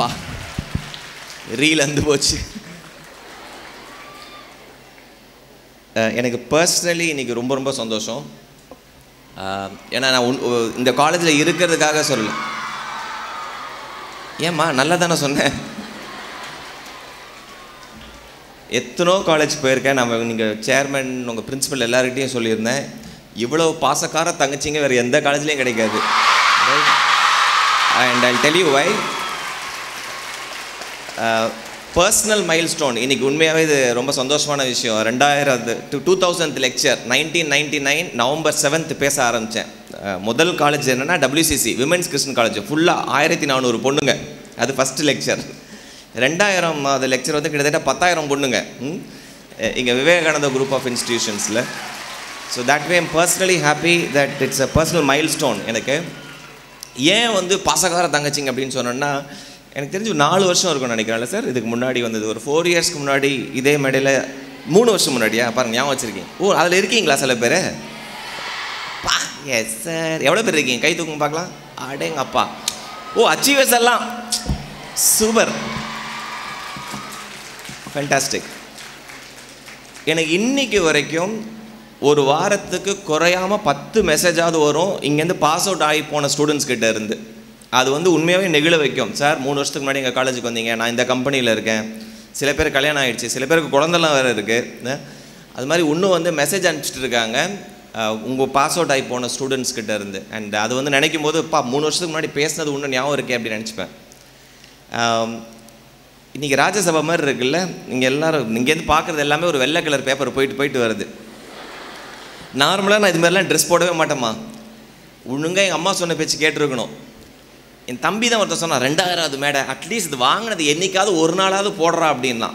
அப்பா. ரீல் வந்து போச்சு. எனக்கு பர்சனலி இன்னைக்கு ரொம்ப ரொம்ப சந்தோஷம். ஏன்னா நான் உன்- இந்த காலேஜில் இருக்கிறதுக்காக சொல்ல ஏம்மா நல்லா தானே சொன்னேன். எத்தனோ காலேஜ் போயிருக்கேன். நம்ம நீங்கள் சேர்மன் உங்கள் பிரின்சிபல் எல்லார்கிட்டையும் சொல்லியிருந்தேன். இவ்வளோ பாசக்கார தங்கச்சிங்க வேறு எந்த காலேஜ்லேயும் கிடைக்காது. And I tell you why Uh, personal milestone இன்றைக்கி உண்மையாகவே இது ரொம்ப சந்தோஷமான விஷயம். ரெண்டாயிரம் two two thousand lecture nineteen ninety nine November seventh பேச ஆரம்பித்தேன் uh, முதல் காலேஜ் என்னென்னா டபிள்யூசிசி விமென்ஸ் கிறிஸ்டன் காலேஜ் ஃபுல்லாக ஆயிரத்தி நானூறு பொண்ணுங்க. அது ஃபஸ்ட்டு லெக்சர் ரெண்டாயிரம் அது லெக்சர் வந்து கிட்டத்தட்ட பத்தாயிரம் பொண்ணுங்க. இங்கே Vivekananda group of இன்ஸ்டிடியூஷன்ஸில் so that way am personally happy that it's a personal milestone எனக்கு. ஏன் வந்து பாசக்கார தங்கச்சிங்க அப்படின்னு சொன்னோன்னா எனக்கு தெரிஞ்சு நாலு வருஷம் இருக்கும்னு நினைக்கிறேன்ல சார். இதுக்கு முன்னாடி வந்தது ஒரு ஃபோர் இயர்ஸ்க்கு முன்னாடி இதே மேடையில் மூணு வருஷம் முன்னாடியா? பாருங்க ஞாபகம் வச்சுருக்கீங்க. ஓ அதில் இருக்கீங்களா சில பேர்? பா எஸ் சார் எவ்வளோ பேர் இருக்கீங்க? கை தூக்கம் பார்க்கலாம். அடேங்க அப்பா. ஓ அச்சீவர்ஸ் எல்லாம். சூப்பர் ஃபேண்டாஸ்டிக் எனக்கு இன்னைக்கு வரைக்கும் ஒரு வாரத்துக்கு குறையாமல் பத்து மெசேஜாவது வரும். இங்கேருந்து பாஸ் அவுட் ஆகி போன ஸ்டூடெண்ட்ஸ் கிட்ட இருந்து. அது வந்து உண்மையாகவே நெகிழ வைக்கும். சார் மூணு வருஷத்துக்கு முன்னாடி எங்கள் காலேஜுக்கு வந்தீங்க. நான் இந்த கம்பெனியில் இருக்கேன். சில பேர் கல்யாணம் ஆகிடுச்சு சில பேருக்கு குழந்தெல்லாம் வேறு இருக்குது அது மாதிரி இன்னும் வந்து மெசேஜ் அனுப்பிச்சிட்டு இருக்காங்க. உங்கள் பாஸ் அவுட் ஆகி போன ஸ்டூடெண்ட்ஸ் கிட்ட இருந்து. அண்ட் அது வந்து நினைக்கும் போது பா மூணு வருஷத்துக்கு முன்னாடி பேசினது இன்னும் ஞாபகம் இருக்கே அப்படின்னு நினச்சிப்பேன். இன்றைக்கி ராஜ்யசபா மாதிரி இருக்குல்ல? நீங்கள் எல்லாரும் இங்கேருந்து பார்க்குறது எல்லாமே ஒரு வெள்ளை கலர் பேப்பர் போயிட்டு போயிட்டு வருது. நார்மலாக நான் இது மாதிரிலாம் ட்ரெஸ் போடவே மாட்டேம்மா. ஒழுங்காக எங்கள் அம்மா சொன்ன பேச்சு கேட்டிருக்கணும். என் தம்பி தான் ஒருத்தர் சொன்னான் ரெண்டாயிராவது மேடை அட்லீஸ்ட் இது வாங்கினது என்னைக்காவது ஒரு நாளாவது போடுறா அப்படின்னா.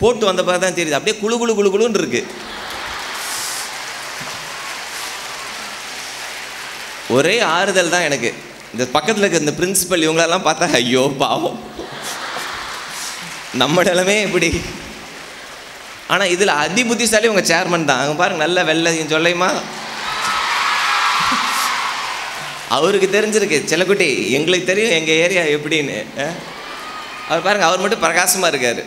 போட்டு வந்த பிறகு தான் தெரியுது அப்படியே குளு குளு குழு குழுன்னு இருக்குது ஒரே ஆறுதல் தான் எனக்கு. இந்த பக்கத்தில் இருக்க இந்த பிரின்சிபல் இவங்களெல்லாம் பார்த்தா ஐயோ பாவம். நம்ம நிலமே இப்படி. ஆனால் இதில் அதி புத்திசாலி உங்கள் சேர்மன் தான். அங்கே பாருங்க நல்ல வெள்ளையும் சொல்லையுமா? அவருக்கு தெரிஞ்சிருக்கு செல்லக்குட்டி எங்களுக்கு தெரியும் எங்கள் ஏரியா எப்படின்னு. அவர் பாருங்கள் அவர் மட்டும் பிரகாசமாக இருக்கார்.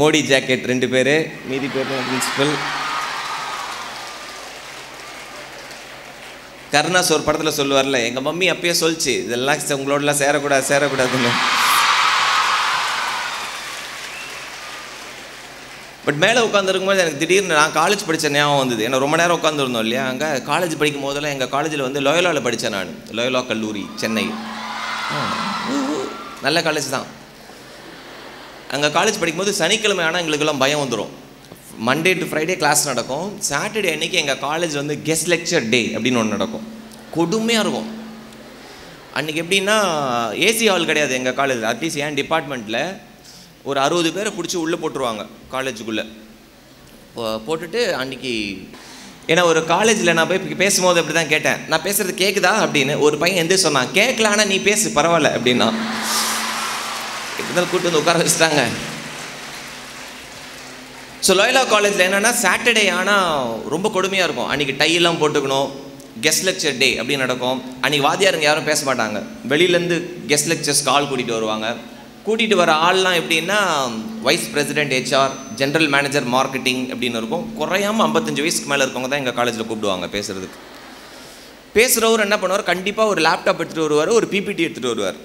மோடி ஜாக்கெட் ரெண்டு பேர் மீதி பேர் பிரின்சிபல் கருணாஸ் ஒரு படத்தில் சொல்லுவார்ல எங்கள் மம்மி அப்பயே சொல்லிச்சு இதெல்லாம் உங்களோடலாம் சேரக்கூடாது சேரக்கூடாதுன்னு. பட் மேலே உட்காந்துருக்கும்போது எனக்கு திடீர்னு நான் காலேஜ் படித்த ஞாபகம் வந்தது. ஏன்னா ரொம்ப நேரம் உட்காந்துருந்தோம் இல்லையா? அங்கே காலேஜ் படிக்கும் போதெல்லாம் எங்கள் காலேஜில் வந்து லோயலாவில் படித்தேன் நான். லோயலா கல்லூரி சென்னை. நல்ல காலேஜ் தான். அங்கே காலேஜ் படிக்கும்போது சனிக்கிழமை ஆனால் எங்களுக்கெல்லாம் பயம் வந்துடும் மண்டே டு ஃப்ரைடே கிளாஸ் நடக்கும். சாட்டர்டே அன்னைக்கு எங்கள் காலேஜ் வந்து கெஸ்ட் லெக்சர் டே அப்படின்னு ஒன்று நடக்கும். கொடுமையாக இருக்கும். அன்றைக்கி எப்படின்னா ஏசி ஹால் கிடையாது எங்கள் காலேஜில் அட்லீஸ்ட் என் டிபார்ட்மெண்ட்டில் ஒரு அறுபது பேரை பிடிச்சி உள்ளே போட்டுருவாங்க காலேஜுக்குள்ளே போட்டுட்டு அன்றைக்கி ஏன்னா ஒரு காலேஜில் நான் போய் பேசும்போது அப்படி தான் கேட்டேன். நான் பேசுகிறது கேட்குதா அப்படின்னு ஒரு பையன் எந்த சொன்னான். கேட்கல ஆனால் நீ பேசு பரவாயில்ல அப்படின்னா. இருந்தாலும் கூப்பிட்டு வந்து உட்கார வச்சுட்டாங்க. ஸோ லோயலா காலேஜில் என்னென்னா சாட்டர்டே ஆனால் ரொம்ப கொடுமையாக இருக்கும். அன்றைக்கி டையெல்லாம் போட்டுக்கணும். கெஸ்ட் லெக்சர் டே அப்படின்னு நடக்கும். அன்றைக்கி வாத்தியாருங்க யாரும் பேச மாட்டாங்க. வெளியிலேருந்து கெஸ்ட் லெக்சர்ஸ் கால் கூட்டிகிட்டு வருவாங்க. கூட்டிகிட்டு வர ஆள்லாம் எப்படின்னா vice president HR general manager marketing அப்படின்னு இருக்கும். குறையாமல் ஐம்பத்தஞ்சு வயசுக்கு மேலே இருக்கவங்க தான் எங்கள் காலேஜில் கூப்பிடுவாங்க பேசுகிறதுக்கு பேசுகிறவர் என்ன பண்ணுவார்? கண்டிப்பாக ஒரு லேப்டாப் எடுத்துகிட்டு வருவார் ஒரு பிபிடி எடுத்துகிட்டு வருவார்.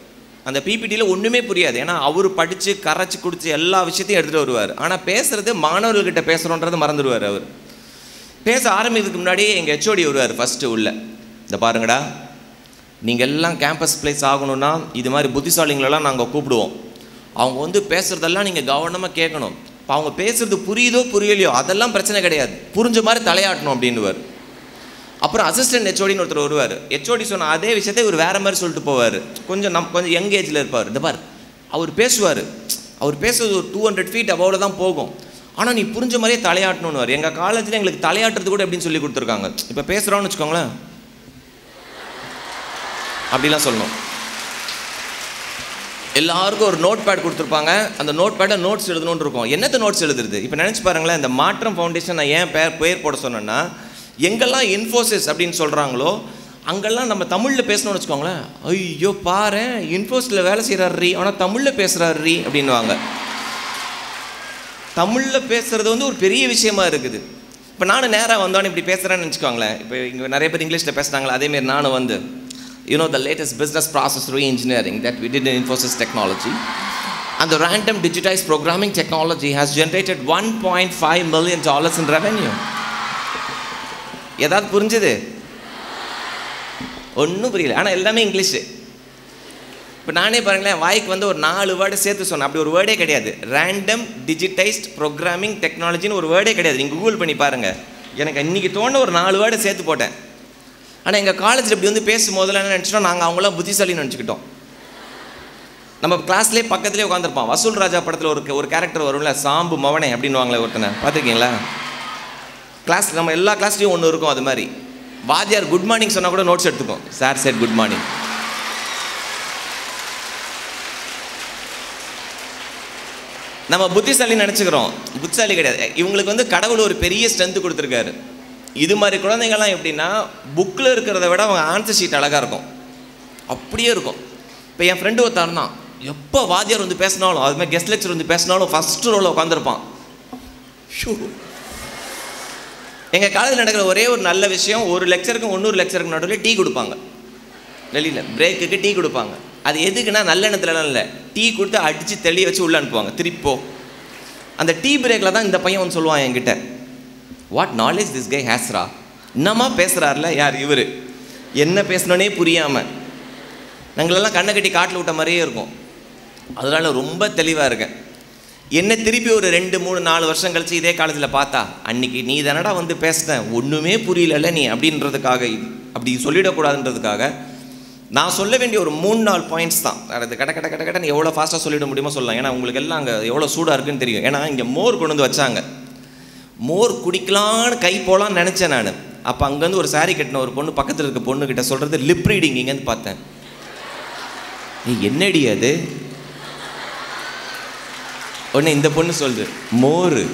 அந்த பிபிடியில் ஒன்றுமே புரியாது. ஏன்னா அவர் படித்து கரைச்சி குடிச்சு எல்லா விஷயத்தையும் எடுத்துகிட்டு வருவார். ஆனால் பேசுகிறது மாணவர்கள்கிட்ட பேசுகிறோன்றது மறந்துடுவார் அவர். பேச ஆரம்பிக்கிறதுக்கு முன்னாடி எங்கள் ஹெச்ஓடி வருவார் ஃபஸ்ட்டு உள்ள. இந்த பாருங்கடா. நீங்கள் எல்லாம் கேம்பஸ் பிளேஸ் ஆகணும்னா இது மாதிரி புத்திசாலிங்களெல்லாம் நாங்கள் கூப்பிடுவோம். அவங்க வந்து பேசுகிறதெல்லாம் நீங்கள் கவனமாக கேட்கணும். இப்போ அவங்க பேசுகிறது புரியுதோ புரியலையோ அதெல்லாம் பிரச்சனை கிடையாது. புரிஞ்ச மாதிரி தலையாட்டணும் அப்படின்னுவார். அப்புறம் அசிஸ்டன்ட் ஹெச்ஓடின்னு ஒருத்தர் வருவார். ஹெச்ஓடி சொன்ன அதே விஷயத்தை இவர் வேறு மாதிரி சொல்லிட்டு போவார். கொஞ்சம் நம் கொஞ்சம் யங் ஏஜில் இருப்பார். இந்த பார் அவர் பேசுவார். அவர் பேசுறது ஒரு டூ ஹண்ட்ரட் ஃபீட் அவ்வளோ தான் போகும். ஆனால் நீ புரிஞ்ச மாதிரியே தலையாட்டணும்னு எங்கள் காலேஜில் எங்களுக்கு தலையாட்டுறது கூட எப்படின்னு சொல்லி கொடுத்துருக்காங்க. இப்போ பேசுகிறோன்னு வச்சுக்கோங்களேன். அப்படிலாம் சொல்லணும். எல்லாருக்கும் ஒரு நோட் பேட் கொடுத்துருப்பாங்க. அந்த நோட் பேடை நோட்ஸ் எழுதணும்னு இருக்கும். என்னத்த நோட்ஸ் எழுதுறது? இப்போ நினச்சி பாருங்களேன் இந்த மாற்றம் ஃபவுண்டேஷன் நான் ஏன் பேர் பேர் போட சொன்னேன்னா எங்கெல்லாம் இன்ஃபோசிஸ் அப்படின்னு சொல்கிறாங்களோ அங்கெல்லாம் நம்ம தமிழில் பேசணும்னு வச்சுக்கோங்களேன். ஐயோ பாரு இன்ஃபோஸில் வேலை செய்கிறாரு ஆனால் தமிழில் பேசுகிறாரு அப்படின்வாங்க தமிழில் பேசுகிறது வந்து ஒரு பெரிய விஷயமா இருக்குது. இப்போ நானும் நேராக வந்தோன்னே இப்படி பேசுகிறேன்னு வச்சுக்கோங்களேன் இப்போ இங்கே நிறைய பேர் இங்கிலீஷில் பேசுகிறாங்களா அதேமாரி நானும் வந்து. You know the latest business process re engineering that we did Infosys technology அந்த random digitize programming technology programming generated one point five million dollars in revenue ஏதாவது புரிஞ்சுது? ஒன்றும் புரியல. ஆனால் எல்லாமே இங்கிலீஷு. இப்போ நானே பாருங்களேன் வாய்க்கு வந்து ஒரு நாலு வேர்டு சேர்த்து சொன்னேன். அப்படி ஒரு வேர்டே கிடையாது. ரேண்டம் டிஜிட்டைஸ்ட் ப்ரோக்ராமிங் டெக்னாலஜின்னு ஒரு வேர்டே கிடையாது. நீங்கள் கூகுள் பண்ணி பாருங்கள் எனக்கு இன்றைக்கி தோணு ஒரு நாலு வேர்டை சேர்த்து போட்டேன். ஆனால் எங்கள் காலேஜில் இப்படி வந்து பேசும்போதெல்லாம் என்ன நினச்சிட்டோம்? நாங்கள் அவங்களாம் புத்திசாலின்னு நினச்சிக்கிட்டோம். நம்ம கிளாஸ்லேயே பக்கத்துலேயே உட்காந்துருப்பான் வசூல் ராஜா படத்தில் ஒரு ஒரு கேரக்டர் வரும்ல சாம்பு மவனே அப்படின்வாங்களே ஒருத்தனை. பார்த்துருக்கீங்களா? கிளாஸ் நம்ம எல்லா கிளாஸ்லேயும் ஒன்று இருக்கும் அது மாதிரி. வாத்தியார் குட் மார்னிங் சொன்னால் கூட நோட்ஸ் எடுத்துக்கோம். சார் சார் குட் மார்னிங் நம்ம புத்திசாலி நினச்சிக்கிறோம். புத்திசாலி கிடையாது. இவங்களுக்கு வந்து கடவுள் ஒரு பெரிய ஸ்ட்ரென்த்து கொடுத்துருக்காரு. இது மாதிரி குழந்தைங்கள்லாம் எப்படின்னா புக்கில் இருக்கிறத விட அவங்க ஆன்சர் ஷீட் அழகாக இருக்கும். அப்படியே இருக்கும். இப்போ என் ஃப்ரெண்டு ஒருத்தர் தான் எப்போ வாத்தியார் வந்து பேசினாலும் அதுமாதிரி கெஸ்ட் லெக்சர் வந்து பேசினாலும் ஃபஸ்ட்டு ரோவில் உட்காந்துருப்பான் ஷூ. எங்கள் காலேஜில் நடக்கிற ஒரே ஒரு நல்ல விஷயம் ஒரு லெக்சருக்கும் ஒன்னொரு லெக்சருக்கும் நடுவில் டீ கொடுப்பாங்க. வெளியில் பிரேக்குக்கு டீ கொடுப்பாங்க. அது எதுக்குன்னா நல்ல எண்ணத்துலலாம் இல்லை. டீ கொடுத்து அடித்து தெளிய வச்சு உள்ளே அனுப்புவாங்க. திருப்போ. அந்த டீ பிரேக்கில் தான் இந்த பையன் வந்து சொல்லுவான் என்கிட்ட. வாட் நாலேஜ் திஸ் கை ஹேஸ்ரா என்னம்மா பேசுகிறார்ல யார் இவர்? என்ன பேசணுன்னே புரியாமல் நாங்களெல்லாம் கண்ணை கட்டி காட்டில் விட்ட மாதிரியே இருக்கும். அதனால் ரொம்ப தெளிவாக இருக்கேன். என்ன திருப்பி ஒரு ரெண்டு மூணு நாலு வருஷம் கழிச்சு இதே காலேஜில் பார்த்தா அன்னைக்கு நீ தானடா வந்து பேசின? ஒன்றுமே புரியலல்ல நீ அப்படின்றதுக்காக அப்படி சொல்லிடக்கூடாதுன்றதுக்காக நான் சொல்ல வேண்டிய ஒரு மூணு நாலு பாயிண்ட்ஸ் தான். அது கட கட கட கடன்னு எவ்வளோ ஃபாஸ்ட்டாக சொல்லிட முடியுமோ சொல்லலாம். ஏன்னா உங்களுக்கு எல்லாம் அங்கே எவ்வளோ சூடாக இருக்குன்னு தெரியும். ஏன்னா இங்கே மோர் கொண்டு வந்து வச்சாங்க. மோர் குடிக்கலான்னு கை போகலான்னு நினச்சேன் நான். அப்போ அங்கேருந்து ஒரு சாரி கட்டின ஒரு பொண்ணு பக்கத்தில் இருக்க பொண்ணுக்கிட்ட சொல்கிறது லிப் ரீடிங் இங்கேருந்து பார்த்தேன். நீ என்னடி அது? உடனே இந்த பொண்ணு சொல்லுது மோர்.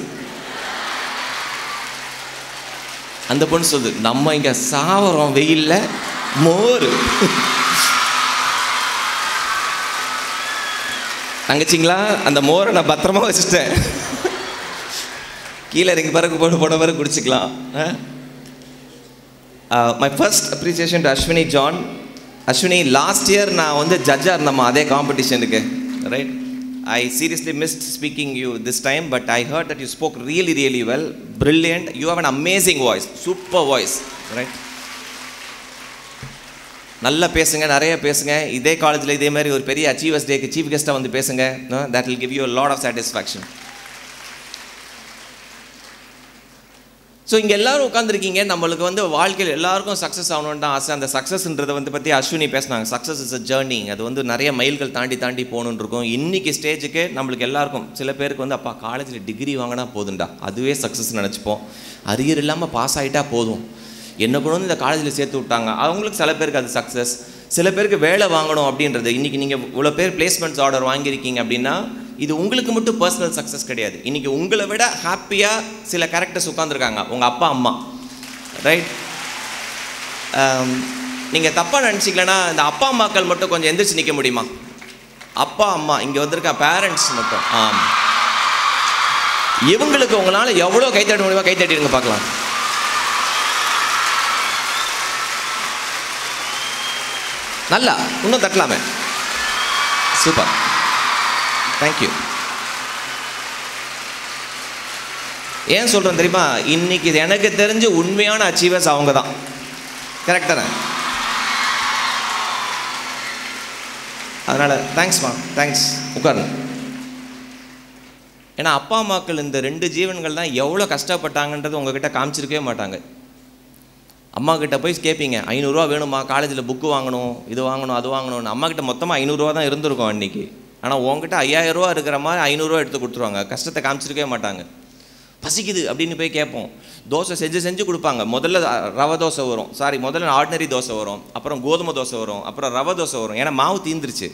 அந்த பொண்ணு சொல்லுது நம்ம இங்கே சாவரம் வெயிலில். மோர். தங்கச்சிங்களா அந்த மோரை நான் பத்திரமா வச்சுட்டேன். கீழே இறங்கி பிறகு போட போட பிறகு குடிச்சிக்கலாம். My first appreciation to Ashwini John Ashwini last year நான் வந்து ஜட்ஜாக இருந்தம்மா அதே காம்படிஷனுக்கு right I seriously missed speaking you this time but I heard that you spoke really really well brilliant you have an amazing voice super voice right நல்லா பேசுங்க நிறைய பேசுங்க. இதே காலேஜில் இதே மாதிரி ஒரு பெரிய அச்சீவர்ஸ் டேக்கு சீஃப் கெஸ்ட்டாக வந்து பேசுங்க. That will give you lot of satisfaction so இங்கே எல்லோரும் உட்காந்துருக்கீங்க நம்மளுக்கு வந்து வாழ்க்கையில் எல்லாருக்கும் சக்ஸஸ் ஆகணும்னு தான் ஆசை. அந்த சக்ஸஸ்ன்றதை வந்து பற்றி அஸ்வினி பேசினாங்க. சக்ஸஸ் இஸ் அ ஜேர்னி அது வந்து நிறைய மைல்கள் தாண்டி தாண்டி போகணுன்னு இருக்கும். இன்றைக்கி ஸ்டேஜுக்கு நம்மளுக்கு எல்லாருக்கும் சில பேருக்கு வந்து அப்பா காலேஜில் டிகிரி வாங்கினா போதும்டா. அதுவே சக்ஸஸ் நினச்சிப்போம். அரியர் இல்லாமல் பாஸ் ஆகிட்டா போதும். என்ன கூட வந்து இந்த காலேஜில் சேர்த்து விட்டாங்க? அவங்களுக்கு சில பேருக்கு அது சக்ஸஸ் சில பேருக்கு வேலை வாங்கணும் அப்படின்றது. இன்றைக்கி நீங்கள் இவ்வளோ பேர் பிளேஸ்மெண்ட்ஸ் ஆர்டர் வாங்கியிருக்கீங்க அப்படின்னா இது உங்களுக்கு மட்டும் பர்சனல் சக்ஸஸ் கிடையாது. இன்றைக்கி உங்களை விட ஹாப்பியாக சில கேரக்டர்ஸ் உட்காந்துருக்காங்க உங்கள் அப்பா அம்மா. ரைட் um, நீங்கள் தப்பாக நினச்சிக்கலன்னா இந்த அப்பா அம்மாக்கள் மட்டும் கொஞ்சம் எந்திரிச்சு நிற்க முடியுமா? அப்பா அம்மா இங்கே வந்திருக்க பேரண்ட்ஸ் மட்டும். ஆம். இவங்களுக்கு உங்களால் எவ்வளோ கைத்தட்ட முடியுமா கைத்தட்டிடுங்க பார்க்கலாம். நல்லா இன்னும் தட்டலாமே. சூப்பர் தேங்க்யூ ஏன் சொல்கிறேன் தெரியுமா? இன்னைக்கு இது எனக்கு தெரிஞ்சு உண்மையான அச்சீவர்ஸ் அவங்க தான் கரெக்ட் தானே? அதனால் தேங்க்ஸ்மா தேங்க்ஸ் உட்காருங்க. ஏன்னா அப்பா அம்மாக்கள் இந்த ரெண்டு ஜீவன்கள் தான் எவ்வளோ கஷ்டப்பட்டாங்கன்றது உங்ககிட்ட காமிச்சிருக்கவே மாட்டாங்க. அம்மா கிட்ட போய் கேட்பீங்க ஐநூறுரூவா வேணுமா? காலேஜில் புக்கு வாங்கணும் இது வாங்கணும் அது வாங்கணும்னு. அம்மா கிட்ட மொத்தமாக ஐநூறுரூவா தான் இருந்திருக்கும் அன்றைக்கி ஆனால் உங்ககிட்ட ஐயாயிரரூவா இருக்கிற மாதிரி ஐநூறுரூவா எடுத்து கொடுத்துருவாங்க. கஷ்டத்தை காமிச்சிருக்கவே மாட்டாங்க. பசிக்குது அப்படின்னு போய் கேட்போம். தோசை செஞ்சு செஞ்சு கொடுப்பாங்க. முதல்ல ரவை தோசை வரும். சாரி முதல்ல ஆர்டினரி தோசை வரும். அப்புறம் கோதுமை தோசை வரும். அப்புறம் ரவை தோசை வரும். ஏன்னா மாவு தீந்துருச்சு.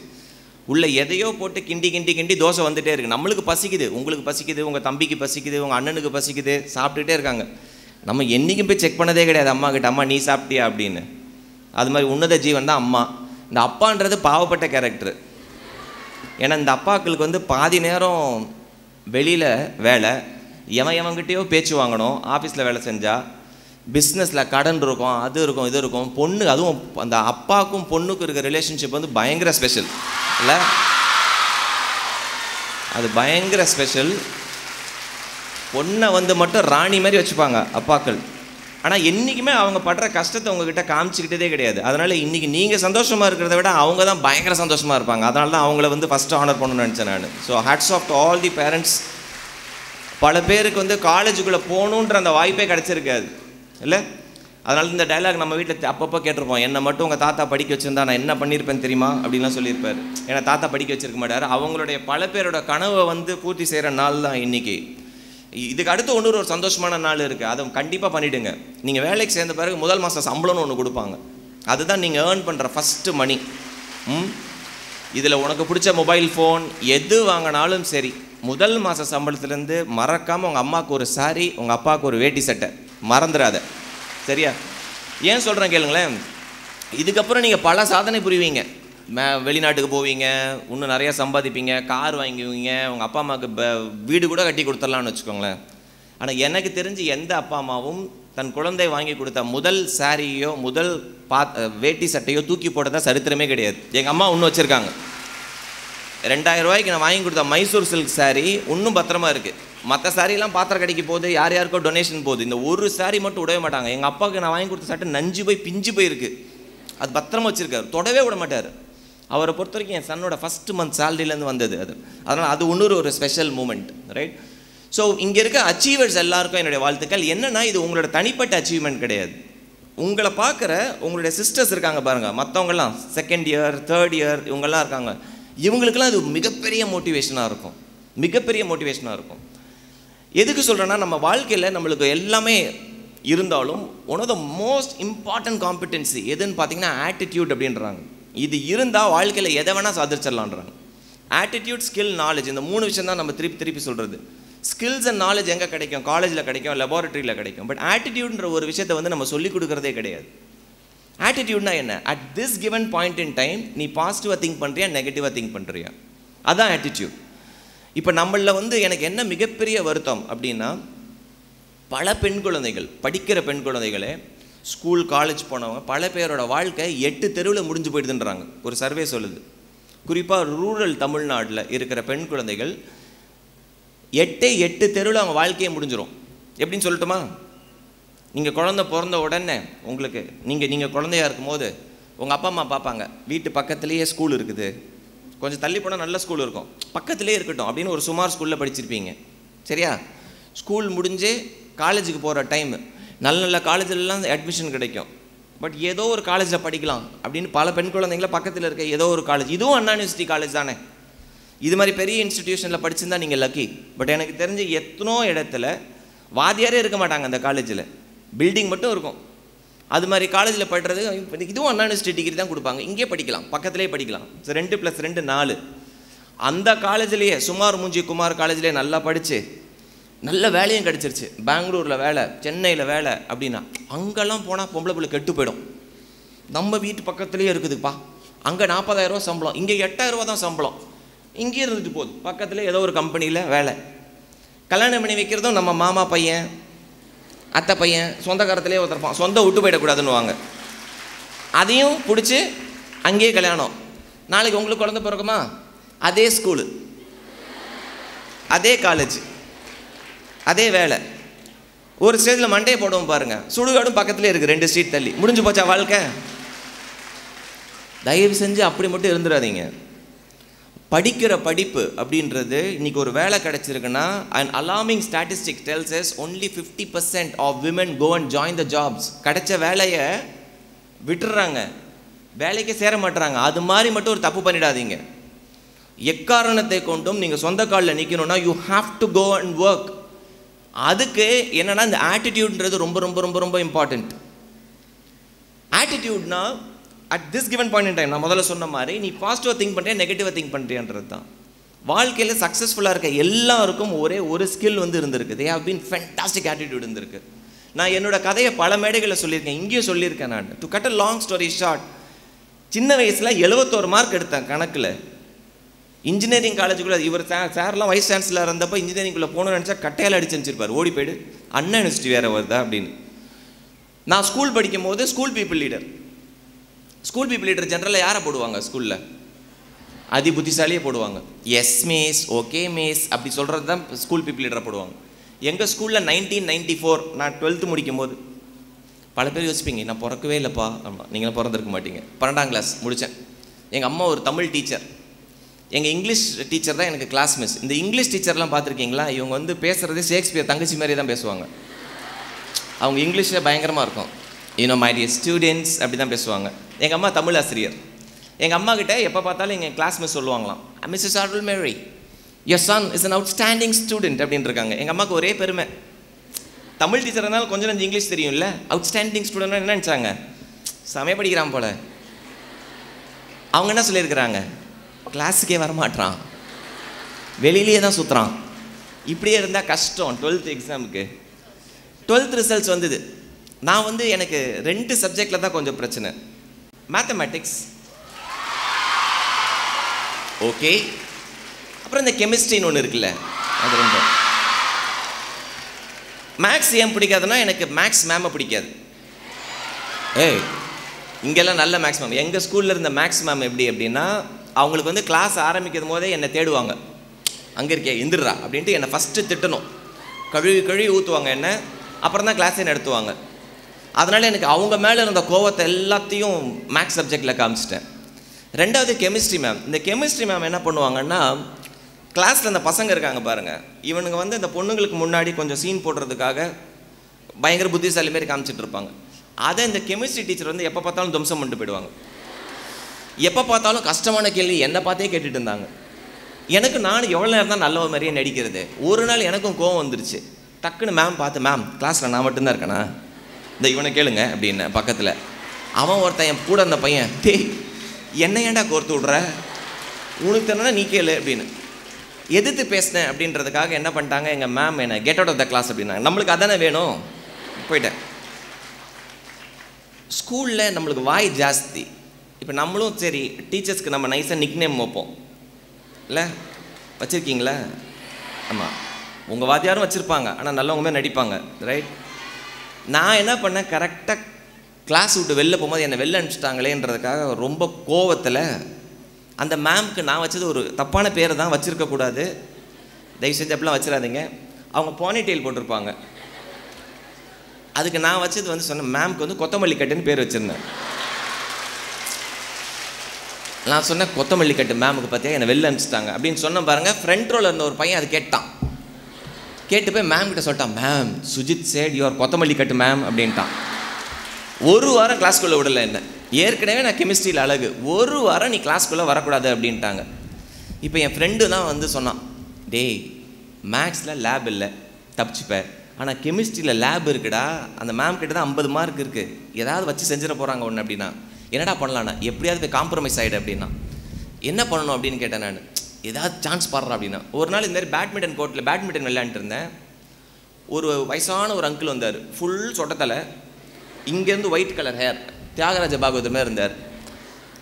உள்ளே எதையோ போட்டு கிண்டி கிண்டி கிண்டி தோசை வந்துகிட்டே இருக்குது நம்மளுக்கு பசிக்குது. உங்களுக்கு பசிக்குது. உங்கள் தம்பிக்கு பசிக்குது. உங்கள் அண்ணனுக்கு பசிக்குது. சாப்பிட்டுட்டே இருக்காங்க. நம்ம என்றைக்கும் போய் செக் பண்ணதே கிடையாது. அம்மா கிட்ட அம்மா நீ சாப்பிட்டியா? அப்படின்னு. அது மாதிரி உன்னத ஜீவன் தான் அம்மா. இந்த அப்பான்றது பாவப்பட்ட கேரக்டர் ஏன்னா இந்த அப்பாக்களுக்கு வந்து பாதி நேரம் வெளியில் வேலை எவன் எவன்கிட்டயோ பேச்சு வாங்கணும் ஆஃபீஸில் வேலை செஞ்சால் பிஸ்னஸில் கடன் இருக்கும் அது இருக்கும் இது இருக்கும். பொண்ணு அதுவும் அந்த அப்பாவுக்கும் பொண்ணுக்கும் இருக்க ரிலேஷன்ஷிப் வந்து பயங்கர ஸ்பெஷல் இல்லை? அது பயங்கர ஸ்பெஷல் பொண்ணை வந்து மட்டும் ராணி மாதிரி வச்சுப்பாங்க அப்பாக்கள். ஆனால் என்றைக்குமே அவங்க படுற கஷ்டத்தை உங்ககிட்ட காமிச்சிக்கிட்டதே கிடையாது. அதனால் இன்றைக்கி நீங்கள் சந்தோஷமாக இருக்கிறத விட அவங்க தான் பயங்கர சந்தோஷமாக இருப்பாங்க. அதனால தான் அவங்கள வந்து ஃபஸ்ட்டு ஆனர் பண்ணணும்னு நினச்சேன் நான். So hats off all the parents பல பேருக்கு வந்து காலேஜுக்குள்ளே போகணுன்ற அந்த வாய்ப்பே கிடச்சிருக்காது. இல்லை? அதனால் இந்த டைலாக் நம்ம வீட்டில் அப்பப்போ கேட்டிருப்போம். என்னை மட்டும் உங்கள் தாத்தா படிக்க வச்சுருந்தா நான் என்ன பண்ணியிருப்பேன் தெரியுமா? அப்படின்லாம் சொல்லியிருப்பார். ஏன்னா தாத்தா படிக்க வச்சிருக்க மாட்டார். அவங்களுடைய பல பேரோட கனவை வந்து பூர்த்தி செய்கிற நாள் தான் இன்றைக்கி இதுக்கு அடுத்து ஒன்று ஒரு சந்தோஷமான நாள் இருக்குது அதை கண்டிப்பாக பண்ணிவிடுங்க நீங்கள் வேலைக்கு சேர்ந்த பிறகு முதல் மாதம் சம்பளம்னு ஒன்று கொடுப்பாங்க. அதுதான் நீங்கள் ஏர்ன் பண்ணுற ஃபஸ்ட்டு மணி ம்? இதில் உனக்கு பிடிச்ச மொபைல் ஃபோன் எது வாங்கினாலும் சரி முதல் மாத சம்பளத்துலேருந்து மறக்காமல் உங்கள் அம்மாவுக்கு ஒரு சாரி உங்கள் அப்பாவுக்கு ஒரு வேட்டி சட்டை. மறந்துடாத. சரியா? ஏன் சொல்கிறேன் கேளுங்களேன். இதுக்கப்புறம் நீங்கள் பல சாதனை புரிவீங்க. மே வெளிநாட்டுக்கு போவீங்க இன்னும் நிறையா சம்பாதிப்பீங்க கார் வாங்குவீங்க உங்கள் அப்பா அம்மாவுக்கு வீடு கூட கட்டி கொடுத்துடலாம்னு வச்சுக்கோங்களேன். ஆனால் எனக்கு தெரிஞ்சு எந்த அப்பா அம்மாவும் தன் குழந்தை வாங்கி கொடுத்த முதல் சாரியோ முதல் பா வேட்டி சட்டையோ தூக்கி போட்டதா சரித்திரமே கிடையாது. எங்கள் அம்மா இன்னும் வச்சுருக்காங்க. ரெண்டாயிரம் ரூபாய்க்கு நான் வாங்கி கொடுத்த மைசூர் சில்க் saree இன்னும் பத்திரமா இருக்குது மற்ற சாரீலாம் பாத்திரம் கடைக்கு போகுது யார் யாருக்கோ டொனேஷன் போகுது. இந்த ஒரு saree மட்டும் விடவே மாட்டாங்க. எங்கள் அப்பாவுக்கு நான் வாங்கி கொடுத்த சட்டை நஞ்சு போய் பிஞ்சு போயிருக்கு. அது பத்திரமா வச்சுருக்காரு. தொடவே விட மாட்டார். அவரை பொறுத்த வரைக்கும் என் சன்னோட ஃபஸ்ட்டு மந்த் சேலரியிலேருந்து வந்தது அது. அதனால் அது ஒன்று ஒரு ஸ்பெஷல் மூமெண்ட் ரைட் ஸோ இங்கே இருக்க அச்சீவர்ஸ் எல்லாருக்கும் என்னுடைய வாழ்த்துக்கள். என்னென்னா இது உங்களோட தனிப்பட்ட அச்சீவ்மெண்ட் கிடையாது. உங்களை பார்க்குற உங்களுடைய சிஸ்டர்ஸ் இருக்காங்க பாருங்கள் மற்றவங்கலாம் செகண்ட் இயர் தேர்ட் இயர் இவங்கெல்லாம் இருக்காங்க. இவங்களுக்கெல்லாம் இது மிகப்பெரிய மோட்டிவேஷனாக இருக்கும். மிகப்பெரிய மோட்டிவேஷனாக இருக்கும். எதுக்கு சொல்கிறேன்னா நம்ம வாழ்க்கையில் நம்மளுக்கு எல்லாமே இருந்தாலும் one of the most important competency எதுன்னு பார்த்தீங்கன்னா ஆட்டிடியூட் அப்படின்றாங்க. இது இருந்தால் வாழ்க்கையில் எதை வேணால் சாதிச்சிடலான்றாங்க. ஆட்டிடியூட் ஸ்கில் நாலேஜ் இந்த மூணு விஷயம் தான் நம்ம திருப்பி திருப்பி சொல்கிறது ஸ்கில்ஸ் அண்ட் நாலேஜ் எங்கே கிடைக்கும்? காலேஜில் கிடைக்கும் லெபார்ட்டரியில் கிடைக்கும். பட் ஆட்டிடியூட்ன்ற ஒரு விஷயத்தை வந்து நம்ம சொல்லிக் கொடுக்குறதே கிடையாது. ஆட்டிடியூட்னா என்ன? At this given point in time நீ பாசிட்டிவாக திங்க் பண்ணுறியா நெகட்டிவாக திங்க் பண்ணுறியா அதான் ஆட்டிடியூட் இப்போ நம்மளில் வந்து எனக்கு என்ன மிகப்பெரிய வருத்தம் அப்படின்னா பல பெண் குழந்தைகள் படிக்கிற பெண் குழந்தைகளே ஸ்கூல் காலேஜ் போனவங்க பல பேரோட வாழ்க்கை எட்டு தெருவில் முடிஞ்சு போயிடுதுன்றாங்க. ஒரு சர்வே சொல்லுது. குறிப்பாக ரூரல் தமிழ்நாட்டில் இருக்கிற பெண் குழந்தைகள் எட்டே எட்டு தெருவில் அவங்க வாழ்க்கையே முடிஞ்சிடும் எப்படின்னு சொல்லட்டுமா? நீங்கள் குழந்தை பிறந்த உடனே உங்களுக்கு நீங்கள் நீங்கள் குழந்தையா இருக்கும்போது உங்கள் அப்பா அம்மா பார்ப்பாங்க வீட்டு பக்கத்துலேயே ஸ்கூல் இருக்குது. கொஞ்சம் தள்ளி போனால் நல்ல ஸ்கூல் இருக்கும். பக்கத்துலேயே இருக்கட்டும் அப்படின்னு ஒரு சுமார் ஸ்கூலில் படிச்சிருப்பீங்க. சரியா? ஸ்கூல் முடிஞ்சு காலேஜுக்கு போகிற டைம் நல்ல நல்ல காலேஜிலலாம் அட்மிஷன் கிடைக்கும். பட் ஏதோ ஒரு காலேஜில் படிக்கலாம் அப்படின்னு பல பெண் குழந்தைங்கள பக்கத்தில் இருக்க ஏதோ ஒரு காலேஜ் இதுவும் அண்ணா யூனிவர்சிட்டி காலேஜ் தானே. இது மாதிரி பெரிய இன்ஸ்டிடியூஷனில் படிச்சிருந்தா நீங்கள் லக்கி பட் எனக்கு தெரிஞ்ச எத்தனோ இடத்துல வாத்தியாரே இருக்க மாட்டாங்க அந்த காலேஜில் பில்டிங் மட்டும் இருக்கும். அது மாதிரி காலேஜில் படுறது இதுவும் அண்ணா யூனிவர்சிட்டி டிகிரி தான் கொடுப்பாங்க. இங்கே படிக்கலாம் பக்கத்துலேயே படிக்கலாம். ஸோ ரெண்டு ப்ளஸ் ரெண்டு நாலு. அந்த காலேஜ்லேயே சுமார் மூஞ்சி குமார் காலேஜ்லேயே நல்லா படித்து நல்ல வேலையும் கிடச்சிருச்சு. பெங்களூரில் வேலை சென்னையில் வேலை அப்படின்னா அங்கெல்லாம் போனால் பொம்பளை பிள்ளை கெட்டு போயிடும். நம்ம வீட்டு பக்கத்துலேயே இருக்குதுப்பா. அங்கே நாற்பதாயிரரூவா சம்பளம் இங்கே எட்டாயிரரூவா தான் சம்பளம். இங்கே இருந்துட்டு போகுது. பக்கத்தில் ஏதோ ஒரு கம்பெனியில் வேலை. கல்யாணம் பண்ணி வைக்கிறதும் நம்ம மாமா பையன் அத்தை பையன் சொந்தக்காரத்திலே ஒருத்தருப்பான் சொந்த விட்டு போயிடக்கூடாதுன்னு வாங்க அதையும் பிடிச்சி அங்கேயே கல்யாணம். நாளைக்கு உங்களுக்கு குழந்த பிறக்குமா? அதே ஸ்கூலு அதே காலேஜ் அதே வேலை. ஒரு ஸ்டேஜில் மண்டையை போடுவோம் பாருங்கள் சுடுகாடும் பக்கத்துலேயே இருக்குது ரெண்டு ஸ்ட்ரீட் தள்ளி. முடிஞ்சு போச்சா வாழ்க்கை? தயவு செஞ்சு அப்படி மட்டும் இருந்துடாதீங்க. படிக்கிற படிப்பு அப்படின்றது இன்னைக்கு ஒரு வேலை கிடச்சிருக்குன்னா and alarming statistic tells us only fifty percent of women go and join the jobs கிடைச்ச வேலையை விட்டுறாங்க. வேலைக்கே சேர மாட்டுறாங்க அது மாதிரி மட்டும் ஒரு தப்பு பண்ணிடாதீங்க. எக்காரணத்தை கொண்டும் நீங்கள் சொந்த காலில் நிற்கணும்னா you have to go and work அதுக்கு என்னன்னா இந்த ஆட்டிடியூட்ன்றது ரொம்ப ரொம்ப ரொம்ப ரொம்ப important ஆட்டிடியூட்னா at this given point in time நான் முதல்ல சொன்ன மாதிரி நீ பாசிட்டிவாக திங்க் பண்ணுறியா நெகட்டிவாக திங்க் பண்ணுறியான்றது தான். வாழ்க்கையில் சக்ஸஸ்ஃபுல்லாக இருக்க எல்லாருக்கும் ஒரே ஒரு ஸ்கில் வந்து இருந்திருக்கு. They have been fantastic attitude இருந்திருக்கு. நான் என்னோட கதையை பல மேடைகளில் சொல்லியிருக்கேன் இங்கேயும் சொல்லியிருக்கேன் நான். To cut a long story short சின்ன வயசில் எழுபத்தோரு மார்க் எடுத்தேன் கணக்கில். இன்ஜினியரிங் காலேஜுக்குள்ளே இவர் சார் சார்லாம் வைஸ் சான்சலர் இருந்தப்போ இன்ஜினியரிங்குள்ளே போகணும்னு நினச்சா கட்டையால் அடிச்சு அனுப்பிச்சிருப்பார். ஓடி போயிடு. அண்ணா யூனிவர்சிட்டி வேறு வருதா அப்படின்னு. நான் ஸ்கூல் படிக்கும் போது school people leader school people leader ஜென்ரலாக யாரை போடுவாங்க ஸ்கூலில் அதி புத்திசாலியே போடுவாங்க. எஸ் மேஸ் ஓகே மேஸ் அப்படி சொல்கிறது தான் ஸ்கூல் பீப்புள் லீடரை போடுவாங்க. எங்கள் ஸ்கூலில் நைன்டீன் நைன்டி ஃபோர் நான் டுவெல்த்து முடிக்கும் போது பல பேர் யோசிப்பீங்க நான் பிறக்கவே இல்லைப்பா. ஆமாம் நீங்களும் பிறந்திருக்க மாட்டீங்க. பன்னெண்டாம் கிளாஸ் முடித்தேன் எங்கள் அம்மா ஒரு தமிழ் டீச்சர் எங்கள் இங்கிலீஷ் டீச்சர் தான் எனக்கு கிளாஸ் மிஸ் இந்த இங்கிலீஷ் டீச்சர்லாம் பார்த்துருக்கீங்களா? இவங்க வந்து பேசுகிறதே ஷேக்ஸ்பியர் தங்கச்சி மாதிரி தான் பேசுவாங்க. அவங்க இங்கிலீஷில் பயங்கரமாக இருக்கும். யூனோ மை டியர் ஸ்டூடெண்ட்ஸ் அப்படி தான் பேசுவாங்க. எங்கள் அம்மா தமிழ் ஆசிரியர். எங்கள் அம்மா கிட்டே எப்போ பார்த்தாலும் எங்கள் கிளாஸ் மிஸ் சொல்லுவாங்களாம் Mrs Orwell Mary your son is an outstanding student அப்படின்னு இருக்காங்க. எங்கள் அம்மாவுக்கு ஒரே பெருமை. தமிழ் டீச்சர் இருந்தாலும் கொஞ்சம் கொஞ்சம் இங்கிலீஷ் தெரியும்ல. அவுட்ஸ்டாண்டிங் ஸ்டூடெண்ட் என்ன நினச்சாங்க? சமய படிக்கிறான் போல். அவங்க என்ன சொல்லியிருக்கிறாங்க? கிளாஸுக்கே வரமாட்றான். வெளியிலேயே தான் சுற்றுறான் இப்படியே இருந்தால் கஷ்டம் டுவெல்த் எக்ஸாமுக்கு டுவெல்த் ரிசல்ட்ஸ் வந்தது. நான் வந்து எனக்கு ரெண்டு சப்ஜெக்டில் தான் கொஞ்சம் பிரச்சனை. மேத்தமேட்டிக்ஸ் ஓகே அப்புறம் இந்த கெமிஸ்ட்ரின்னு ஒன்று இருக்குல்ல அது ரொம்ப மேக்ஸ் ஏன் பிடிக்காதுன்னா எனக்கு மேக்ஸ் மேமை பிடிக்காது. ஏய் இங்கெல்லாம் நல்ல மேக்ஸ் மேம் எங்கள் ஸ்கூலில் இருந்த மேக்ஸ் மேம் எப்படி அப்படின்னா அவங்களுக்கு வந்து கிளாஸ் ஆரம்பிக்கும் போதே என்னை தேடுவாங்க. அங்கே இருக்கே எந்திரா அப்படின்ட்டு என்னை ஃபஸ்ட்டு திட்டணும். கழுவி கழுவி ஊற்றுவாங்க என்ன. அப்புறம் தான் கிளாஸே நடத்துவாங்க. அதனால் எனக்கு அவங்க மேலே இருந்த கோவத்தை எல்லாத்தையும் மேக்ஸ் சப்ஜெக்டில் காமிச்சிட்டேன். ரெண்டாவது கெமிஸ்ட்ரி மேம் இந்த கெமிஸ்ட்ரி மேம் என்ன பண்ணுவாங்கன்னா கிளாஸில் இந்த பசங்க இருக்காங்க பாருங்கள் இவனுங்க வந்து இந்த பொண்ணுங்களுக்கு முன்னாடி கொஞ்சம் சீன் போடுறதுக்காக பயங்கர புத்திசாலி மாரி காமிச்சிட்டு இருப்பாங்க. அதை இந்த கெமிஸ்ட்ரி டீச்சர் வந்து எப்போ பார்த்தாலும் துவம்சம் பண்ணிட்டு போயிடுவாங்க. எப்போ பார்த்தாலும் கஷ்டமான கேள்வி என்னை பார்த்தே கேட்டுட்டு இருந்தாங்க. எனக்கு நான் எவ்வளோ நேரம் தான் நல்ல மாதிரியே நடிக்கிறது. ஒரு நாள் எனக்கும் கோவம் வந்துருச்சு. டக்குன்னு மேம் பார்த்து மேம் கிளாஸில் நான் மட்டும்தான் இருக்கேனா? இந்த இவனை கேளுங்க அப்படின்னு பக்கத்தில். அவன் ஒருத்தன் என் கூட அந்த பையன் டேய் என்ன ஏன்டா கோர்த்து விட்ற? உனக்கு தெரியனா நீ கேளு அப்படின்னு. எதிர்த்து பேசினேன் அப்படின்றதுக்காக என்ன பண்ணிட்டாங்க எங்கள் மேம் என்ன get out of the class அப்படின்னாங்க. நம்மளுக்கு அதானே வேணும்? போயிட்டேன். ஸ்கூலில் நம்மளுக்கு வாய் ஜாஸ்தி. இப்போ நம்மளும் சரி டீச்சர்ஸ்க்கு நம்ம நைஸாக நிக் நேம் வைப்போம். இல்லை? வச்சுருக்கீங்களா? ஆமாம் உங்கள் வாத்தியாரும் வச்சுருப்பாங்க ஆனால் நல்லவங்க மாதிரி நடிப்பாங்க ரைட் நான் என்ன பண்ணேன் கரெக்டாக கிளாஸ் விட்டு வெளில போகும்போது என்னை வெளில அனுப்பிச்சிட்டாங்களேன்றதுக்காக ரொம்ப கோவத்தில் அந்த மேம்க்கு நான் வச்சது ஒரு தப்பான பேரை தான் வச்சுருக்கக்கூடாது தயவு செஞ்சு அப்படிலாம் வச்சிடாதீங்க அவங்க பானிடெயில் போட்டிருப்பாங்க. அதுக்கு நான் வச்சது வந்து சொன்னேன் மேம்க்கு வந்து கொத்தமல்லி கட்டுன்னு பேர் வச்சுருந்தேன். நான் சொன்னேன் கொத்தமல்லி கட்டு மேமுக்கு பார்த்தியா என்னை வெளில அனுப்பிச்சிட்டாங்க. அப்படின்னு சொன்ன பாருங்கள் ஃப்ரண்ட் ரோவில் இருந்த ஒரு பையன் அது கேட்டான். கேட்டு போய் மேம் கிட்ட சொல்லிட்டான் மேம் சுஜித் சேட் யுவர் கொத்தமல்லி கட்டு மேம் அப்படின்ட்டான். ஒரு வாரம் கிளாஸ்க்குள்ளே விடலை என்ன? ஏற்கனவே நான் கெமிஸ்ட்ரியில் அழகு. ஒரு வாரம் நீ கிளாஸ்க்குள்ளே வரக்கூடாது அப்படின்ட்டாங்க. இப்போ என் ஃப்ரெண்டு தான் வந்து சொன்னான் டேய் மேக்ஸில் லேப் இல்லை தப்பிச்சுப்பேன் ஆனால் கெமிஸ்ட்ரியில் லேப் இருக்குடா. அந்த மேம் கிட்ட தான் ஐம்பது மார்க் இருக்குது ஏதாவது வச்சு செஞ்சிட போகிறாங்க ஒன்று அப்படின்னா. என்னடா பண்ணலாண்ணா எப்படியாவது போய் காம்ப்ரமைஸ் ஆகிடு அப்படின்னா. என்ன பண்ணணும் அப்படின்னு கேட்டேன் நான். ஏதாவது சான்ஸ் பாடுறா அப்படின்னா. ஒரு நாள் இந்த மாதிரி பேட்மிண்டன் கோர்ட்டில் பேட்மிண்டன் விளையாண்டுட்டு இருந்தேன். ஒரு வயசான ஒரு அங்கிள் வந்தார். ஃபுல் சொட்டத்தலை. இங்கேருந்து ஒயிட் கலர் ஹேர் தியாகராஜ பாகவதமே இருந்தார்.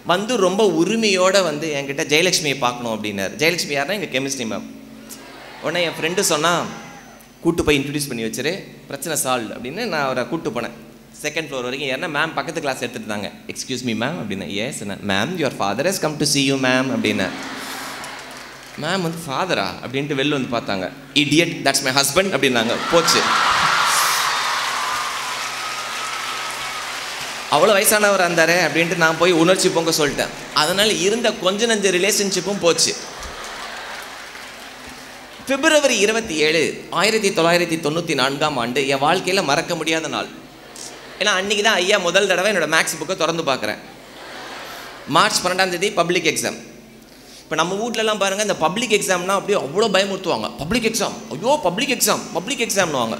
வந்து ரொம்ப உரிமையோடு வந்து என்கிட்ட ஜெயலட்சுமியை பார்க்கணும் அப்படின்னார். ஜெயலட்சுமி யாருன்னா? எங்கள் கெமிஸ்ட்ரி மேம் உடனே என் ஃப்ரெண்டு சொன்னால் கூட்டு போய் இன்ட்ரடியூஸ் பண்ணி வச்சுரு. பிரச்சனை சால்வ் அப்படின்னு நான் அவரை கூப்பிட்டு போனேன். செகண்ட் ஃப்ளோர் வரைக்கும் ஏன்னா மேம் பக்கத்து கிளாஸ் எடுத்துகிட்டு இருந்தாங்க எக்ஸ்கியூஸ் மீ மேம் அப்படின்னு yes ma'am your father has come to see you ma'am அப்படின்னு மேம் வந்து ஃபாதரா அப்படின்ட்டு வெளில வந்து பார்த்தாங்க. இடியட் தட்ஸ் மை ஹஸ்பண்ட் அப்படின்னாங்க. போச்சு. அவ்வளோ வயசானவர் இருந்தார்? அப்படின்ட்டு நான் போய் உணர்ச்சி பொங்க சொல்லிட்டேன். அதனால் இருந்த கொஞ்ச நஞ்ச ரிலேஷன்ஷிப்பும் போச்சு. பிப்ரவரி இருபத்தி ஏழு ஆயிரத்தி தொள்ளாயிரத்தி தொண்ணூற்றி நான்காம் ஆண்டு என் வாழ்க்கையில் மறக்க முடியாத நாள். ஏன்னா அன்றைக்கி தான் ஐயா முதல் தடவை என்னோடய மேக்ஸ் புக்கை திறந்து பார்க்குறேன். மார்ச் பன்னெண்டாம் தேதி பப்ளிக் எக்ஸாம் இப்போ நம்ம வீட்லலாம் பாருங்கள் இந்த பப்ளிக் எக்ஸாம்னா அப்படியே அவ்வளோ பயமுறுத்துவாங்க. பப்ளிக் எக்ஸாம் ஐயோ பப்ளிக் எக்ஸாம் பப்ளிக் எக்ஸாம்னுவாங்க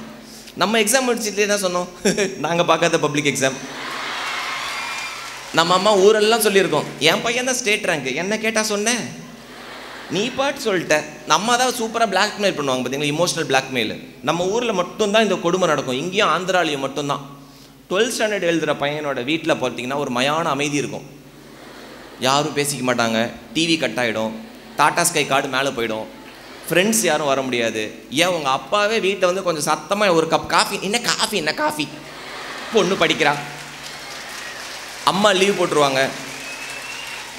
நம்ம எக்ஸாம் முடிச்சுட்டு என்ன சொன்னோம்? நாங்கள் பார்க்காத பப்ளிக் எக்ஸாம் நம்ம அம்மா ஊரெல்லாம் சொல்லியிருக்கோம். என் பையன் தான் ஸ்டேட் ரேங்க் என்ன கேட்டால் சொன்னேன் நீ பாட்டு சொல்லிட்ட. நம்ம தான் சூப்பராக பிளாக்மெயில் பண்ணுவாங்க பார்த்தீங்களா இமோஷனல் பிளாக்மெயில் நம்ம ஊரில் மட்டும்தான் இந்த கொடுமை நடக்கும். இங்கேயும் ஆந்திராலையும் மட்டும்தான். டுவெல்த் ஸ்டாண்டர்ட் எழுதுகிற பையனோட வீட்டில் பார்த்தீங்கன்னா ஒரு மயான அமைதி இருக்கும். யாரும் பேசிக்க மாட்டாங்க. டிவி கட் ஆகிடும் டாட்டா ஸ்கை கார்டு மேலே போயிடும். ஃப்ரெண்ட்ஸ் யாரும் வர முடியாது. ஏன் உங்கள் அப்பாவே வீட்டில் வந்து கொஞ்சம் சத்தமாக ஒரு கப் காஃபி என்ன காஃபி என்ன காஃபி பொண்ணு படிக்கிறா. அம்மா லீவ் போட்டுருவாங்க.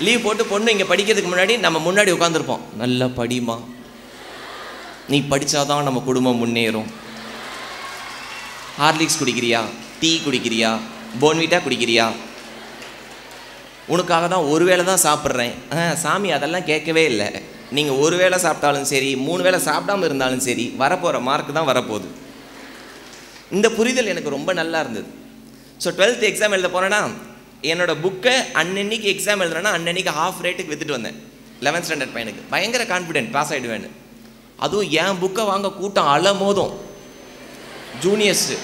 லீவ் போட்டு பொண்ணு இங்கே படிக்கிறதுக்கு முன்னாடி நம்ம முன்னாடி உட்காந்துருப்போம் நல்லா படிமா நீ படித்தாதான் நம்ம குடும்பம் முன்னேறும். ஹார்லிக்ஸ் குடிக்கிறியா? டீ குடிக்கிறியா? போன்விட்டா குடிக்கிறியா? உனக்காக தான் ஒரு வேளை தான் சாப்பிட்றேன். ஆ சாமி அதெல்லாம் கேட்கவே இல்லை. நீங்கள் ஒரு வேளை சாப்பிட்டாலும் சரி மூணு வேளை சாப்பிடாம இருந்தாலும் சரி வரப்போகிற மார்க் தான் வரப்போகுது. இந்த புரிதல் எனக்கு ரொம்ப நல்லா இருந்தது. ஸோ டுவெல்த் எக்ஸாம் எழுத போகிறேன்னா என்னோட புக்கை அன்னன்னைக்கு எக்ஸாம் எழுதுறேன்னா அன்னன்னைக்கு ஹாஃப் ரேட்டுக்கு வித்துட்டு வந்தேன். லெவன்த் ஸ்டாண்டர்ட் பையனுக்கு. பயங்கர கான்ஃபிடென்ட் பாஸ் ஆகிடுவேன்னு அதுவும் என் புக்கை வாங்க கூட்டம் அலமோதும். ஜூனியர்ஸு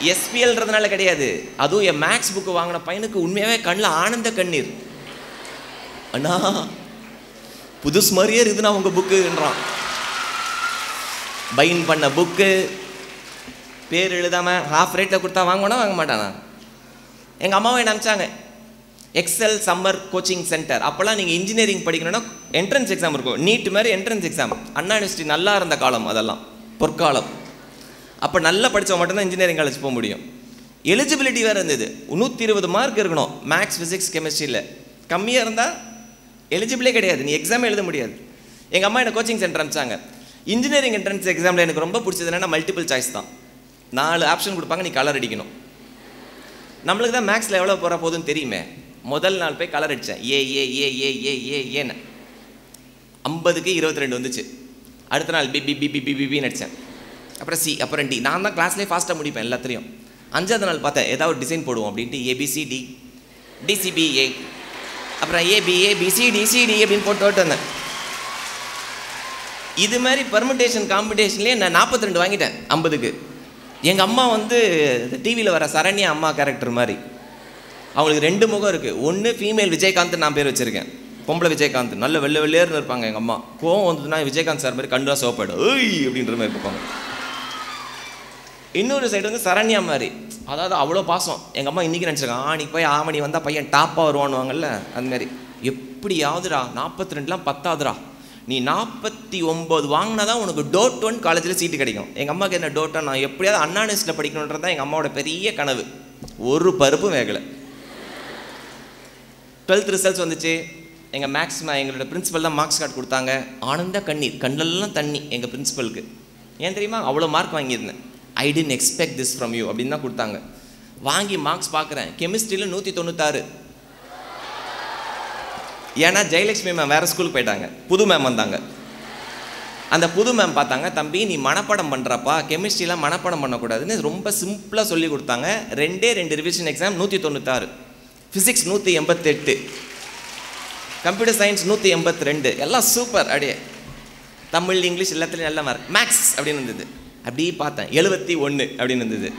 எஸ்பிஎல்ன்றதுனால கிடையாது. அதுவும் என் மேக்ஸ் புக்கு வாங்கின பையனுக்கு உண்மையாகவே கண்ணில் ஆனந்த கண்ணீர். அண்ணா புதுசு மாதிரியே இருக்குதுண்ணா உங்கள் புக்குன்றான் பைன் பண்ண புக்கு பேர் எழுதாமல் ஹாஃப் ரேட்டில் கொடுத்தா வாங்கணும் வாங்க மாட்டானா? எங்கள் அம்மாவை என்ன அனுப்பிச்சாங்க? எக்ஸல் சம்மர் கோச்சிங் சென்டர் அப்போல்லாம் நீங்கள் இன்ஜினியரிங் படிக்கணும்னா என்ட்ரன்ஸ் எக்ஸாம் இருக்கும். நீட் மாதிரி என்ட்ரன்ஸ் எக்ஸாம் அண்ணா யூனிவர்சிட்டி நல்லா இருந்த காலம் அதெல்லாம். பொற்காலம். அப்போ நல்லா படித்தவங்க மட்டும்தான் இன்ஜினியரிங் காலேஜ் போக முடியும். எலிஜிபிலிட்டி வேறு இருந்தது. நூற்றி இருபது மார்க் இருக்கணும் மேக்ஸ் ஃபிசிக்ஸ் கெமிஸ்ட்ரியில் கம்மியாக இருந்தால் எலிஜிபிளே கிடையாது. நீ எக்ஸாம் எழுத முடியாது. எங்கள் அம்மா என்ன கோச்சிங் சென்டர் அனுப்பிச்சாங்க. இன்ஜினியரிங் என்ட்ரன்ஸ் எக்ஸாமில் எனக்கு ரொம்ப பிடிச்சது என்னென்னா மல்டிபிள் சாய்ஸ் தான். நாலு ஆப்ஷன் கொடுப்பாங்க நீ கலர் அடிக்கணும். நம்மளுக்கு தான் மேக்ஸில் எவ்வளோ போகிற போதுன்னு தெரியுமே. முதல் நாள் போய் கலர் அடித்தேன் ஏ ஏ ஏ ஏ ஏ ஏ ஏன்னு ஐம்பதுக்கு இருபத்தி ரெண்டு வந்துச்சு. அடுத்த நாள் B B B B B பின்னு அடித்தேன் அப்புறம் சி அப்புறம் டி நான் தான் கிளாஸ்லேயே ஃபாஸ்ட்டாக முடிப்பேன் எல்லாத்துலேயும். அஞ்சாவது நாள் பார்த்தேன் ஏதாவது ஒரு டிசைன் போடுவோம் அப்படின்ட்டு A B C D D C B A அப்புறம் A B A B C D C D அப்படின்னு போட்டு போட்டு வந்தேன். இது மாதிரி பர்மிட்டேஷன் காம்படிஷன்லேயே நான் நாற்பத்தி ரெண்டு வாங்கிட்டேன் ஐம்பதுக்கு. எங்கள் அம்மா வந்து டிவியில் வர சரண்யா அம்மா கேரக்டர் மாதிரி. அவங்களுக்கு ரெண்டு முகம் இருக்குது ஒன்று ஃபீமேல் விஜயகாந்த் நான் பேர் வச்சுருக்கேன். பொம்பளை விஜயகாந்த். நல்ல வெள்ளை வெள்ளையர்னு இருப்பாங்க எங்கள் அம்மா. கோவம் வந்ததுன்னா விஜயகாந்த் சார் மாதிரி கண்டுவா சோப்பாடு ஏய் அப்படின்ற மாதிரி இருப்பாங்க. இன்னொரு சைடு வந்து சரண்யா மாதிரி. அதாவது அவ்வளோ பாசம். எங்கள் அம்மா இன்றைக்கி நினச்சிருக்கான் ஆணி போய் ஆவணி வந்தால் பையன் டாப்பாக வருவானுவாங்கல்ல அதுமாதிரி எப்படியாவதுரா எப்படியாவதுடா நாற்பத்தி ரெண்டுலாம் பத்தாவதுரா நீ நாற்பத்தி ஒம்பது வாங்கினா தான் உனக்கு டோட் ஒன் காலேஜில் சீட்டு கிடைக்கும். எங்கள் அம்மாவுக்கு என்ன டோட்டா நான் எப்படியாவது அண்ணா படிக்கணுன்றது தான் எங்கள் அம்மாவோட பெரிய கனவு. ஒரு பருப்பும் வேகலை. டுவெல்த் ரிசல்ட்ஸ் வந்துச்சு. எங்கள் மேக்ஸ் எங்களோட பிரின்ஸிபல் தான் மார்க்ஸ் கார்டு கொடுத்தாங்க. ஆனந்த கண்ணீர் கண்ணெல்லாம் தண்ணி எங்கள் பிரின்ஸிபலுக்கு ஏன் தெரியுமா? அவ்வளோ மார்க் வாங்கியிருந்தேன். I didn't expect this from you அப்படின்னு தான் கொடுத்தாங்க. வாங்கி மார்க்ஸ் பார்க்குறேன். கெமிஸ்ட்ரியில் நூற்றி தொண்ணூத்தாறு ஏன்னா ஜெயலட்சுமி மேம் வேறு ஸ்கூலுக்கு போயிட்டாங்க. புது மேம் வந்தாங்க. அந்த புது மேம் பார்த்தாங்க தம்பி நீ மனப்பாடம் பண்ணுறப்பா கெமிஸ்ட்ரிலாம் மனப்பாடம் பண்ணக்கூடாதுன்னு ரொம்ப சிம்பிளாக சொல்லி கொடுத்தாங்க. ரெண்டே ரெண்டு ரிவிஷன் எக்ஸாம் நூற்றி தொண்ணூத்தாறு ஃபிசிக்ஸ் நூற்றி எண்பத்தெட்டு கம்ப்யூட்டர் சயின்ஸ் நூற்றி எண்பத்தி ரெண்டு எல்லாம் சூப்பர் அப்படியே தமிழ் இங்கிலீஷ் எல்லாத்துலேயும் நல்ல மார்க் மேக்ஸ் அப்படின்னு இருந்தது. அப்படியே பார்த்தேன். எழுபத்தி ஒன்று அப்படின்னு இருந்தது.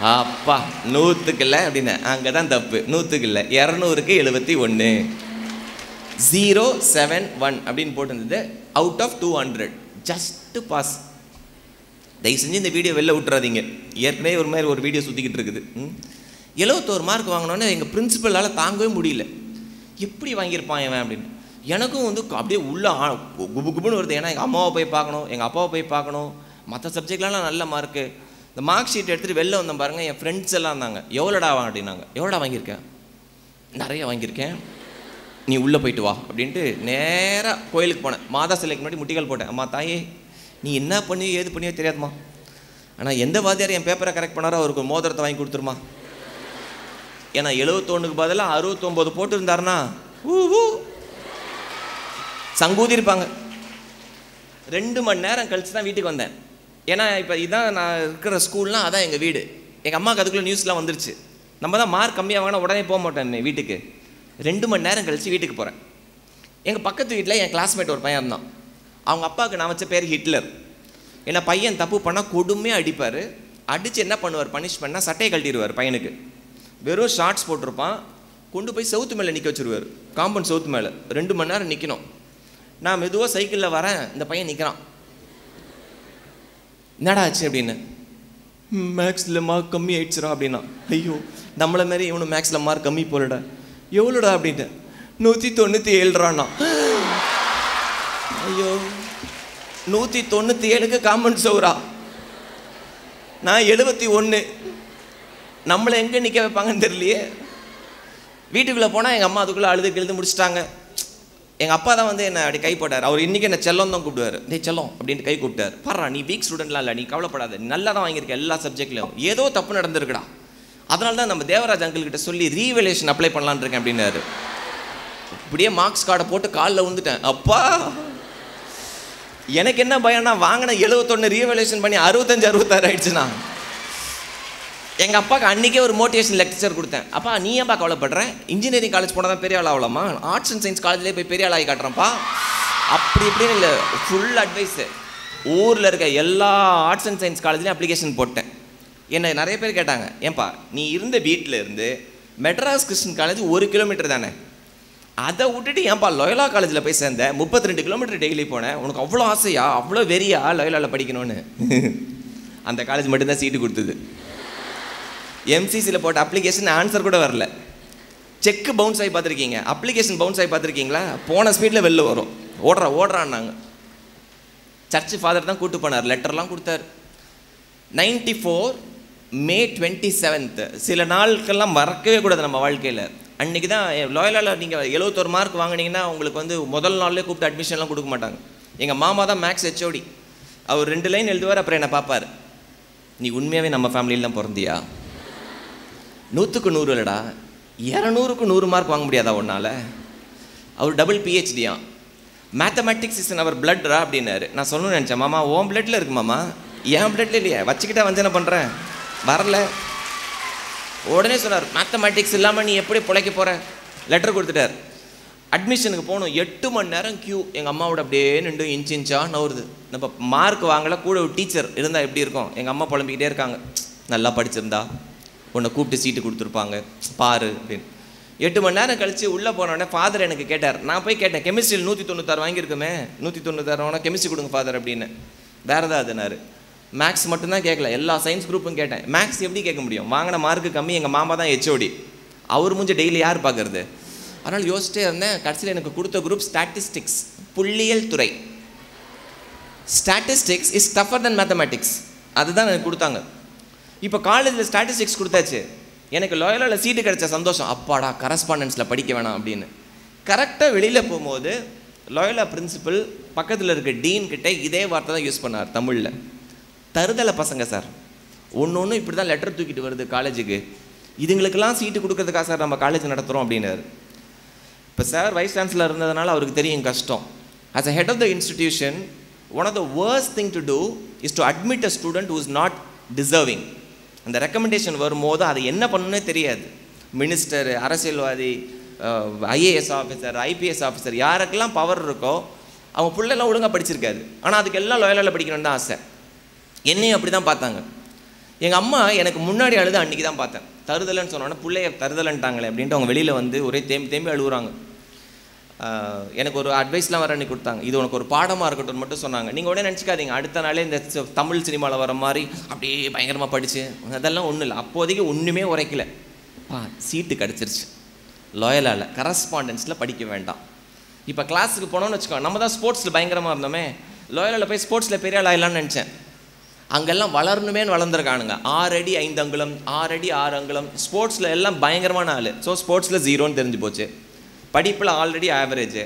அப்பா நூற்றுக்கு இல்லை அப்படின்னு. அங்கே தான் தப்பு. நூற்றுக்கு இல்லை இரநூறுக்கு எழுபத்தி ஒன்று ஜீரோ செவன் ஒன் அப்படின்னு போட்டிருந்தது. Out of two hundred just pass தயவு செஞ்சு இந்த வீடியோ வெளில விட்டுறாதீங்க. ஏற்கனவே ஒரு மாதிரி ஒரு வீடியோ சுற்றிக்கிட்டு இருக்குது. ம். எழுபத்தோரு மார்க் வாங்கினோன்னே எங்கள் பிரின்சிபலால் தாங்கவே முடியல. எப்படி வாங்கியிருப்பான் இவன் அப்படின்னு. எனக்கும் வந்து அப்படியே உள்ள ஆ- குபு குபுன்னு வருது. ஏன்னா எங்கள் அம்மாவை போய் பார்க்கணும் எங்கள் அப்பாவை போய் பார்க்கணும். மற்ற சப்ஜெக்ட்லாம் நல்ல மார்க்கு இந்த மார்க் ஷீட் எடுத்துகிட்டு வெளில வந்தேன் பாருங்கள் என் ஃப்ரெண்ட்ஸ் எல்லாம் இருந்தாங்க. எவ்வளோடா அப்படின்னாங்க. எவ்வளோடா வாங்கியிருக்கேன் நிறைய வாங்கியிருக்கேன். நீ உள்ளே போயிட்டு வா. அப்படின்ட்டு நேராக கோயிலுக்கு போனேன். மாதா சிலைக்கு முன்னாடி முட்டிகள் போட்டேன். அம்மா தாயே நீ என்ன பண்ணி ஏது பண்ணியோ தெரியாதுமா ஆனால் எந்த வாத்தியார் என் பேப்பரை கரெக்ட் பண்ணாரோ அவருக்கு ஒரு மோதிரத்தை வாங்கி கொடுத்துருமா. ஏன்னா எழுபத்தொன்னுக்கு பதிலாக அறுபத்தொம்போது போட்டிருந்தாருன்னா ஊ ஊ சங்கூதி இருப்பாங்க. ரெண்டு மணி நேரம் கழிச்சு தான் வீட்டுக்கு வந்தேன். ஏன்னா இப்போ இதான் நான் இருக்கிற ஸ்கூல்னால் அதான் எங்கள் வீடு. எங்கள் அம்மாவுக்கு அதுக்குள்ளே நியூஸ்லாம் வந்துருச்சு. நம்ம தான் மார்க் கம்மியாக வாங்கினா உடனே போக மாட்டேன் வீட்டுக்கு. ரெண்டு மணி நேரம் கழித்து வீட்டுக்கு போகிறேன் எங்கள் பக்கத்து வீட்டில் என் கிளாஸ்மேட் ஒரு பையன் இருந்தான். அவங்க அப்பாவுக்கு நான் வச்ச பேர் ஹிட்லர். ஏன்னா பையன் தப்பு பண்ணால் கொடுமையாக அடிப்பார். அடித்து என்ன பண்ணுவார்? பனிஷ் பண்ணால் சட்டையை கழட்டிடுவார் பையனுக்கு. வெறும் ஷார்ட்ஸ் போட்டிருப்பான். கொண்டு போய் செவுத்து மேலே நிற்க வச்சிருவார். காம்பவுண்ட் செவுத்து மேலே. ரெண்டு மணி நேரம் நிற்கணும் நான் மெதுவாக சைக்கிளில் வரேன். இந்த பையன் நிற்கிறான் என்னடா ஆச்சு அப்படின்னு? மேக்ஸில் மார்க் கம்மி ஆயிடுச்சுரா அப்படின்னா. ஐயோ நம்மளை மாதிரி இவனு மேக்ஸில் மார்க் கம்மி போலடா எவ்வளோடா அப்படின்ட்டு. நூற்றி தொண்ணூற்றி ஏழுறான்னா ஐயோ நூற்றி தொண்ணூற்றி ஏழுக்கு காமன் சோறா நான் எழுபத்தி ஒன்று நம்மளை எங்கே நிற்க வைப்பாங்கன்னு தெரியலையே. வீட்டுக்குள்ளே போனால் எங்கள் அம்மா அதுக்குள்ளே அழுது கெழுது முடிச்சிட்டாங்க. எங்கள் அப்பா தான் வந்து என்னை அப்படி கை போட்டார். அவர் இன்றைக்கி என்ன செல்லம் தான் கூப்பிடுவார். டேய் செல்லம் அப்படின்ட்டு கை கூப்பிட்டார். பாரு நீ வீக் ஸ்டூடெண்ட்லாம் இல்லை நீ கவலைப்படாத. நல்லா தான் வாங்கியிருக்க எல்லா சப்ஜெக்ட்லையும் ஏதோ தப்பு நடந்திருக்குடா. அதனால தான் நம்ம தேவராஜ் அங்கிள்கிட்ட சொல்லி ரீவலேஷன் அப்ளை பண்ணலான்னு இருக்கேன் அப்படின்னாரு. இப்படியே மார்க்ஸ் கார்டை போட்டு காலில் விழுந்துட்டேன் அப்பா எனக்கு என்ன பயம்னா வாங்கின எழுபத்தொன்று ரீவலேஷன் பண்ணி அறுபத்தஞ்சு அறுபத்தாறு ஆயிடுச்சுண்ணா. எங்கள் அப்பாவுக்கு அன்றைக்கே ஒரு மோட்டிவேஷன் லெக்சர் கொடுத்தேன். அப்பா நீ ஏன்பா கவலைப்படுற? இன்ஜினியரிங் காலேஜ் போனால் தான் பெரிய ஆள் ஆகலாமா ஆர்ட்ஸ் அண்ட் சயின்ஸ் காலேஜ்லேயே போய் பெரிய ஆளாகி காட்டுறேன்ப்பா. அப்படி இப்படின்னு இல்லை ஃபுல் அட்வைஸு ஊரில் இருக்க எல்லா ஆர்ட்ஸ் அண்ட் சயின்ஸ் காலேஜ்லேயும் அப்ளிகேஷன் போட்டேன். என்னை நிறைய பேர் கேட்டாங்க ஏன்பா நீ இருந்த வீட்டில் இருந்து மெட்ராஸ் கிறிஸ்டின் காலேஜ் ஒரு கிலோமீட்டர் தானே? அதை விட்டுட்டு ஏன்பா லொயலா காலேஜில் போய் சேர்ந்தேன் முப்பத்தி ரெண்டு கிலோமீட்டர் டெய்லி போனேன். உனக்கு அவ்வளோ ஆசையா? அவ்வளோ வெறியா லொயலாவில் படிக்கணும்னு? அந்த காலேஜ் மட்டும்தான் சீட்டு கொடுத்தது. எம்சிசியில் போட்ட அப்ளிகேஷன் ஆன்சர் கூட வரல. செக்கு பவுன்ஸ் ஆகி பார்த்துருக்கீங்க. அப்ளிகேஷன் பவுன்ஸ் ஆகி பார்த்துருக்கீங்களா? போன ஸ்பீடில் வெளில வரும். ஓடுறா ஓடுறான்னாங்க. சர்ச் ஃபாதர் தான் கூட்டு போனார். லெட்டர்லாம் கொடுத்தார். Ninety four May twenty seventh சில நாட்கள்லாம் மறக்கவே கூடாது நம்ம வாழ்க்கையில். அன்றைக்கி தான் லோயலால் நீங்கள் எழுபத்தொரு மார்க் வாங்கினீங்கன்னா உங்களுக்கு வந்து முதல் நாள்லேயே கூப்பிட்டு அட்மிஷன்லாம் கொடுக்க மாட்டாங்க. எங்கள் மாமா தான் மேக்ஸ் ஹெச்ஓடி அவர் ரெண்டு லைன் எழுதுவார் அப்புறம் என்னை பார்ப்பார். நீ உண்மையாகவே நம்ம ஃபேமிலியில் தான் பிறந்தியா? நூற்றுக்கு நூறு இல்லைடா. இரநூறுக்கு நூறு மார்க் வாங்க முடியாதா உன்னால்? அவர் டபுள் பிஹெச்டியா மேத்தமெட்டிக்ஸ் இஸ் அவர் பிளட்ரா அப்படின்னாரு. நான் சொல்லணும்னு நினச்சேன். மாமா ஓன் பிளட்டில் இருக்கு மாமா. என் பிளட்ல இல்லையா. வச்சுக்கிட்டா வந்து என்ன பண்ணுறேன் வரல. உடனே சொன்னார் மேத்தமெட்டிக்ஸ் இல்லாமல் நீ எப்படி பிழைக்க போகிற லெட்டர் கொடுத்துட்டார். அட்மிஷனுக்கு போகணும். எட்டு மணி நேரம் க்யூ எங்கள் அம்மாவோட அப்படியே நின்று இன்ச் இன்ச்சாக நவுறுது. நம்ம மார்க் வாங்கல. கூட ஒரு டீச்சர் இருந்தால் எப்படி இருக்கும்? எங்கள் அம்மா புலம்பிக்கிட்டே இருக்காங்க. நல்லா படிச்சிருந்தா. உன்னை கூப்பிட்டு சீட்டு கொடுத்துருப்பாங்க. பாரு அப்படின்னு. எட்டு மணி நேரம் கழித்து உள்ளே போனோடனே ஃபாதர் எனக்கு கேட்டார். நான் போய் கேட்டேன் கெமிஸ்ட்ரியில் நூற்றி தொண்ணூத்தாறு வாங்கியிருக்குமே. நூற்றி தொண்ணூத்தாறு வேணா கெமிஸ்ட்ரி கொடுங்க ஃபாதர் அப்படின்னு. வேறு ஏதாவதுனாரு மேக்ஸ் மட்டும்தான் கேட்கல எல்லா சயின்ஸ் குரூப்பும் கேட்டேன். மேக்ஸ் எப்படி கேட்க முடியும்? வாங்கின மார்க்கு கம்மி. எங்கள் மாமா தான் ஹெச்ஓடி அவர் மூஞ்ச டெய்லி யார் பார்க்குறது அதனால் யோசிச்சிட்டே இருந்தேன். கடைசியில் எனக்கு கொடுத்த குரூப் ஸ்டாட்டிஸ்டிக்ஸ் புள்ளியியல் துறை. Statistics is tougher than mathematics அதுதான் எனக்கு கொடுத்தாங்க. இப்போ காலேஜில் ஸ்டாட்டிஸ்டிக்ஸ் கொடுத்தாச்சு. எனக்கு லாயலாவில் சீட்டு கிடைச்ச சந்தோஷம். அப்பாடா கரஸ்பாண்டன்ஸில் படிக்க வேணாம் அப்படின்னு. கரெக்டாக வெளியில் போகும்போது லோயலா பிரின்சிபல் பக்கத்தில் இருக்க டீன் கிட்டே இதே வார்த்தை தான் யூஸ் பண்ணார் தமிழில். தருதலை பசங்க சார். ஒன்று ஒன்று இப்படி தான் லெட்டர் தூக்கிட்டு வருது காலேஜுக்கு. இதுங்களுக்கெல்லாம் சீட்டு கொடுக்கறதுக்காக சார் நம்ம காலேஜ் நடத்துகிறோம் அப்படின்னாரு. இப்போ சார் வைஸ் சான்சலர் இருந்ததுனால அவருக்கு தெரியும் கஷ்டம். As a head of the institution one of the worst thing to do is to admit a student who is not deserving அந்த ரெக்கமெண்டேஷன் வரும்போது அதை என்ன பண்ணணும்னே தெரியாது. மினிஸ்டர் அரசியல்வாதி ஐஏஎஸ் ஆஃபீஸர் ஐபிஎஸ் ஆஃபீஸர் யாருக்கெல்லாம் பவர் இருக்கோ அவங்க பிள்ளைலாம் ஒழுங்காக படிச்சிருக்காது ஆனால் அதுக்கு எல்லாம் லோயலாவில் படிக்கணும்னு தான் ஆசை. என்னையும் அப்படி தான் பார்த்தாங்க. எங்கள் அம்மா எனக்கு முன்னாடி அழுது அன்றைக்கி தான் பார்த்தேன். தருதலைன்னு சொன்னோன்னே பிள்ளைய தருதலன்ட்டாங்களே அப்படின்ட்டு அவங்க வெளியில் வந்து ஒரே தேம்பி தேம்பி அழுகுறாங்க எனக்கு ஒரு அட்வைஸ்லாம் வர அன்றைக்கி கொடுத்தாங்க. இது உனக்கு ஒரு பாடமாக இருக்கட்டும் மட்டும் சொன்னாங்க. நீங்கள் உடனே நினச்சிக்காதீங்க. அடுத்த நாளே இந்த தமிழ் சினிமாவில் வர மாதிரி அப்படியே பயங்கரமாக படித்து அதெல்லாம் ஒன்றும் இல்லை. அப்போதைக்கு ஒன்றுமே உரைக்கல. பா சீட்டு கிடச்சிருச்சு. லாயலால் கரஸ்பாண்டன்ஸில் படிக்க வேண்டாம். இப்போ கிளாஸுக்கு போனோம்னு வச்சுக்கோ நம்ம தான் ஸ்போர்ட்ஸில் பயங்கரமாக இருந்தோமே. லோயலில் போய் ஸ்போர்ட்ஸில் பெரிய ஆள் ஆயிடலாம்னு நினச்சேன். அங்கெல்லாம் வளரணுமேன்னு வளர்ந்துருக்கானுங்க. ஆறு அடி ஐந்து அங்குலம் ஆறு அடி ஆறு அங்குலம். ஸ்போர்ட்ஸில் எல்லாம் பயங்கரமான ஆள். ஸோ ஸ்போர்ட்ஸில் ஜீரோன்னு தெரிஞ்சு போச்சு. படிப்பில் ஆல்ரெடி ஆவரேஜ்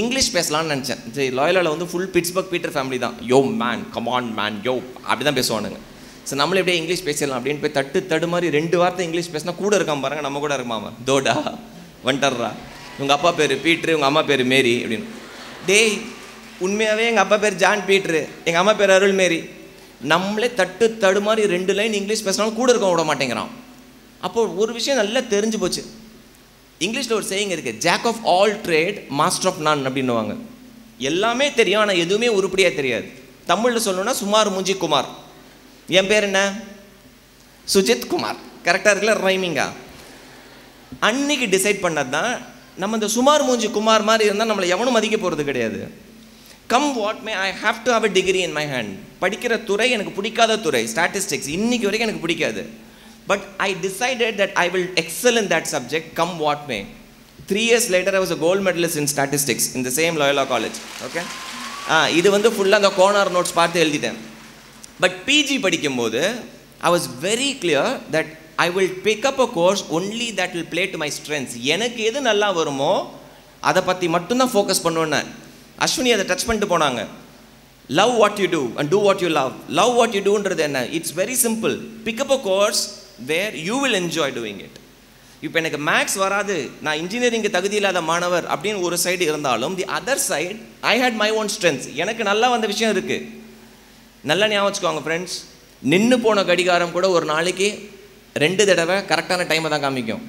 இங்கிலீஷ் பேசலாம்னு நினச்சேன். சரி லாயலாவில் வந்து ஃபுல் பிட்ஸ்பர்க் பீட்டர் ஃபேமிலி தான். Yo man come on man yo அப்படி தான் பேசுவானுங்க. ஸோ நம்மளே எப்படியே இங்கிலீஷ் பேசிடலாம் அப்படின்னு போய் தட்டு தடு மாதிரி ரெண்டு வார்த்தை இங்கிலீஷ் பேசினா கூட இருக்காம பாருங்க நம்ம கூட இருக்காம தோடா வண்டர்ரா உங்கள் அப்பா பேர் பீட்ரு உங்கள் அம்மா பேர் மேரி அப்படின்னு. டேய் உண்மையாகவே எங்கள் அப்பா பேர் ஜான் பீட்ரு எங்கள் அம்மா பேர் அருள் மேரி நம்மளே தட்டு தடு மாதிரி ரெண்டு லைன் இங்கிலீஷ் பேசினாலும் கூட இருக்க விட மாட்டேங்கிறான். அப்போ ஒரு விஷயம் நல்லா தெரிஞ்சு போச்சு. இங்கிலீஷில் ஒரு சேயிங் இருக்குது jack of all trade master of none அப்படின்னுவாங்க. எல்லாமே தெரியும் ஆனால் எதுவுமே உருப்படியாக தெரியாது. தமிழில் சொல்லணும்னா சுமார் முஞ்சி குமார். என் பேர் என்ன? சுஜித் குமார். கரெக்டாக இருக்குல்ல ரைமிங்கா அன்னைக்கு டிசைட் பண்ணது தான் நம்ம இந்த சுமார் மூஞ்சி குமார் மாதிரி இருந்தால் நம்மளை எவனும் மதிக்க போகிறது கிடையாது. Come what may I have to have a degree in my hand படிக்கிற துறை எனக்கு பிடிக்காத துறை ஸ்டாட்டிஸ்டிக்ஸ் இன்னைக்கு வரைக்கும் எனக்கு பிடிக்காது. But I decided that I will excel in that subject come what may three years later I was a gold medallist in statistics இந்த சேம் லோயலா காலேஜ் ஓகே இது வந்து ஃபுல்லாக அந்த கோனார் நோட்ஸ் பார்த்து எழுதிட்டேன். பட் பிஜி படிக்கும்போது I was very clear that I will pick up a course only that will play to my strengths எனக்கு எது நல்லா வருமோ அதை பற்றி மட்டும்தான் ஃபோக்கஸ் பண்ணுவேன்னு அஸ்வினி அதை டச் பண்ணிட்டு போனாங்க. Love what you do and do what you love love what you டூன்றது என்ன? It's very simple pick up a course where you will enjoy doing it இப்போ எனக்கு மேக்ஸ் வராது நான் இன்ஜினியரிங்க்கு தகுதி இல்லாத மாணவர் அப்படின்னு ஒரு சைடு இருந்தாலும் the other side I hate my own strengths எனக்கு நல்லா வந்த விஷயம் இருக்குது நல்லா ஞாபகம் வச்சுக்கோங்க ஃப்ரெண்ட்ஸ் நின்று போன கடிகாரம் கூட ஒரு நாளைக்கு ரெண்டு தடவை கரெக்டான டைமை தான் காமிக்கும்.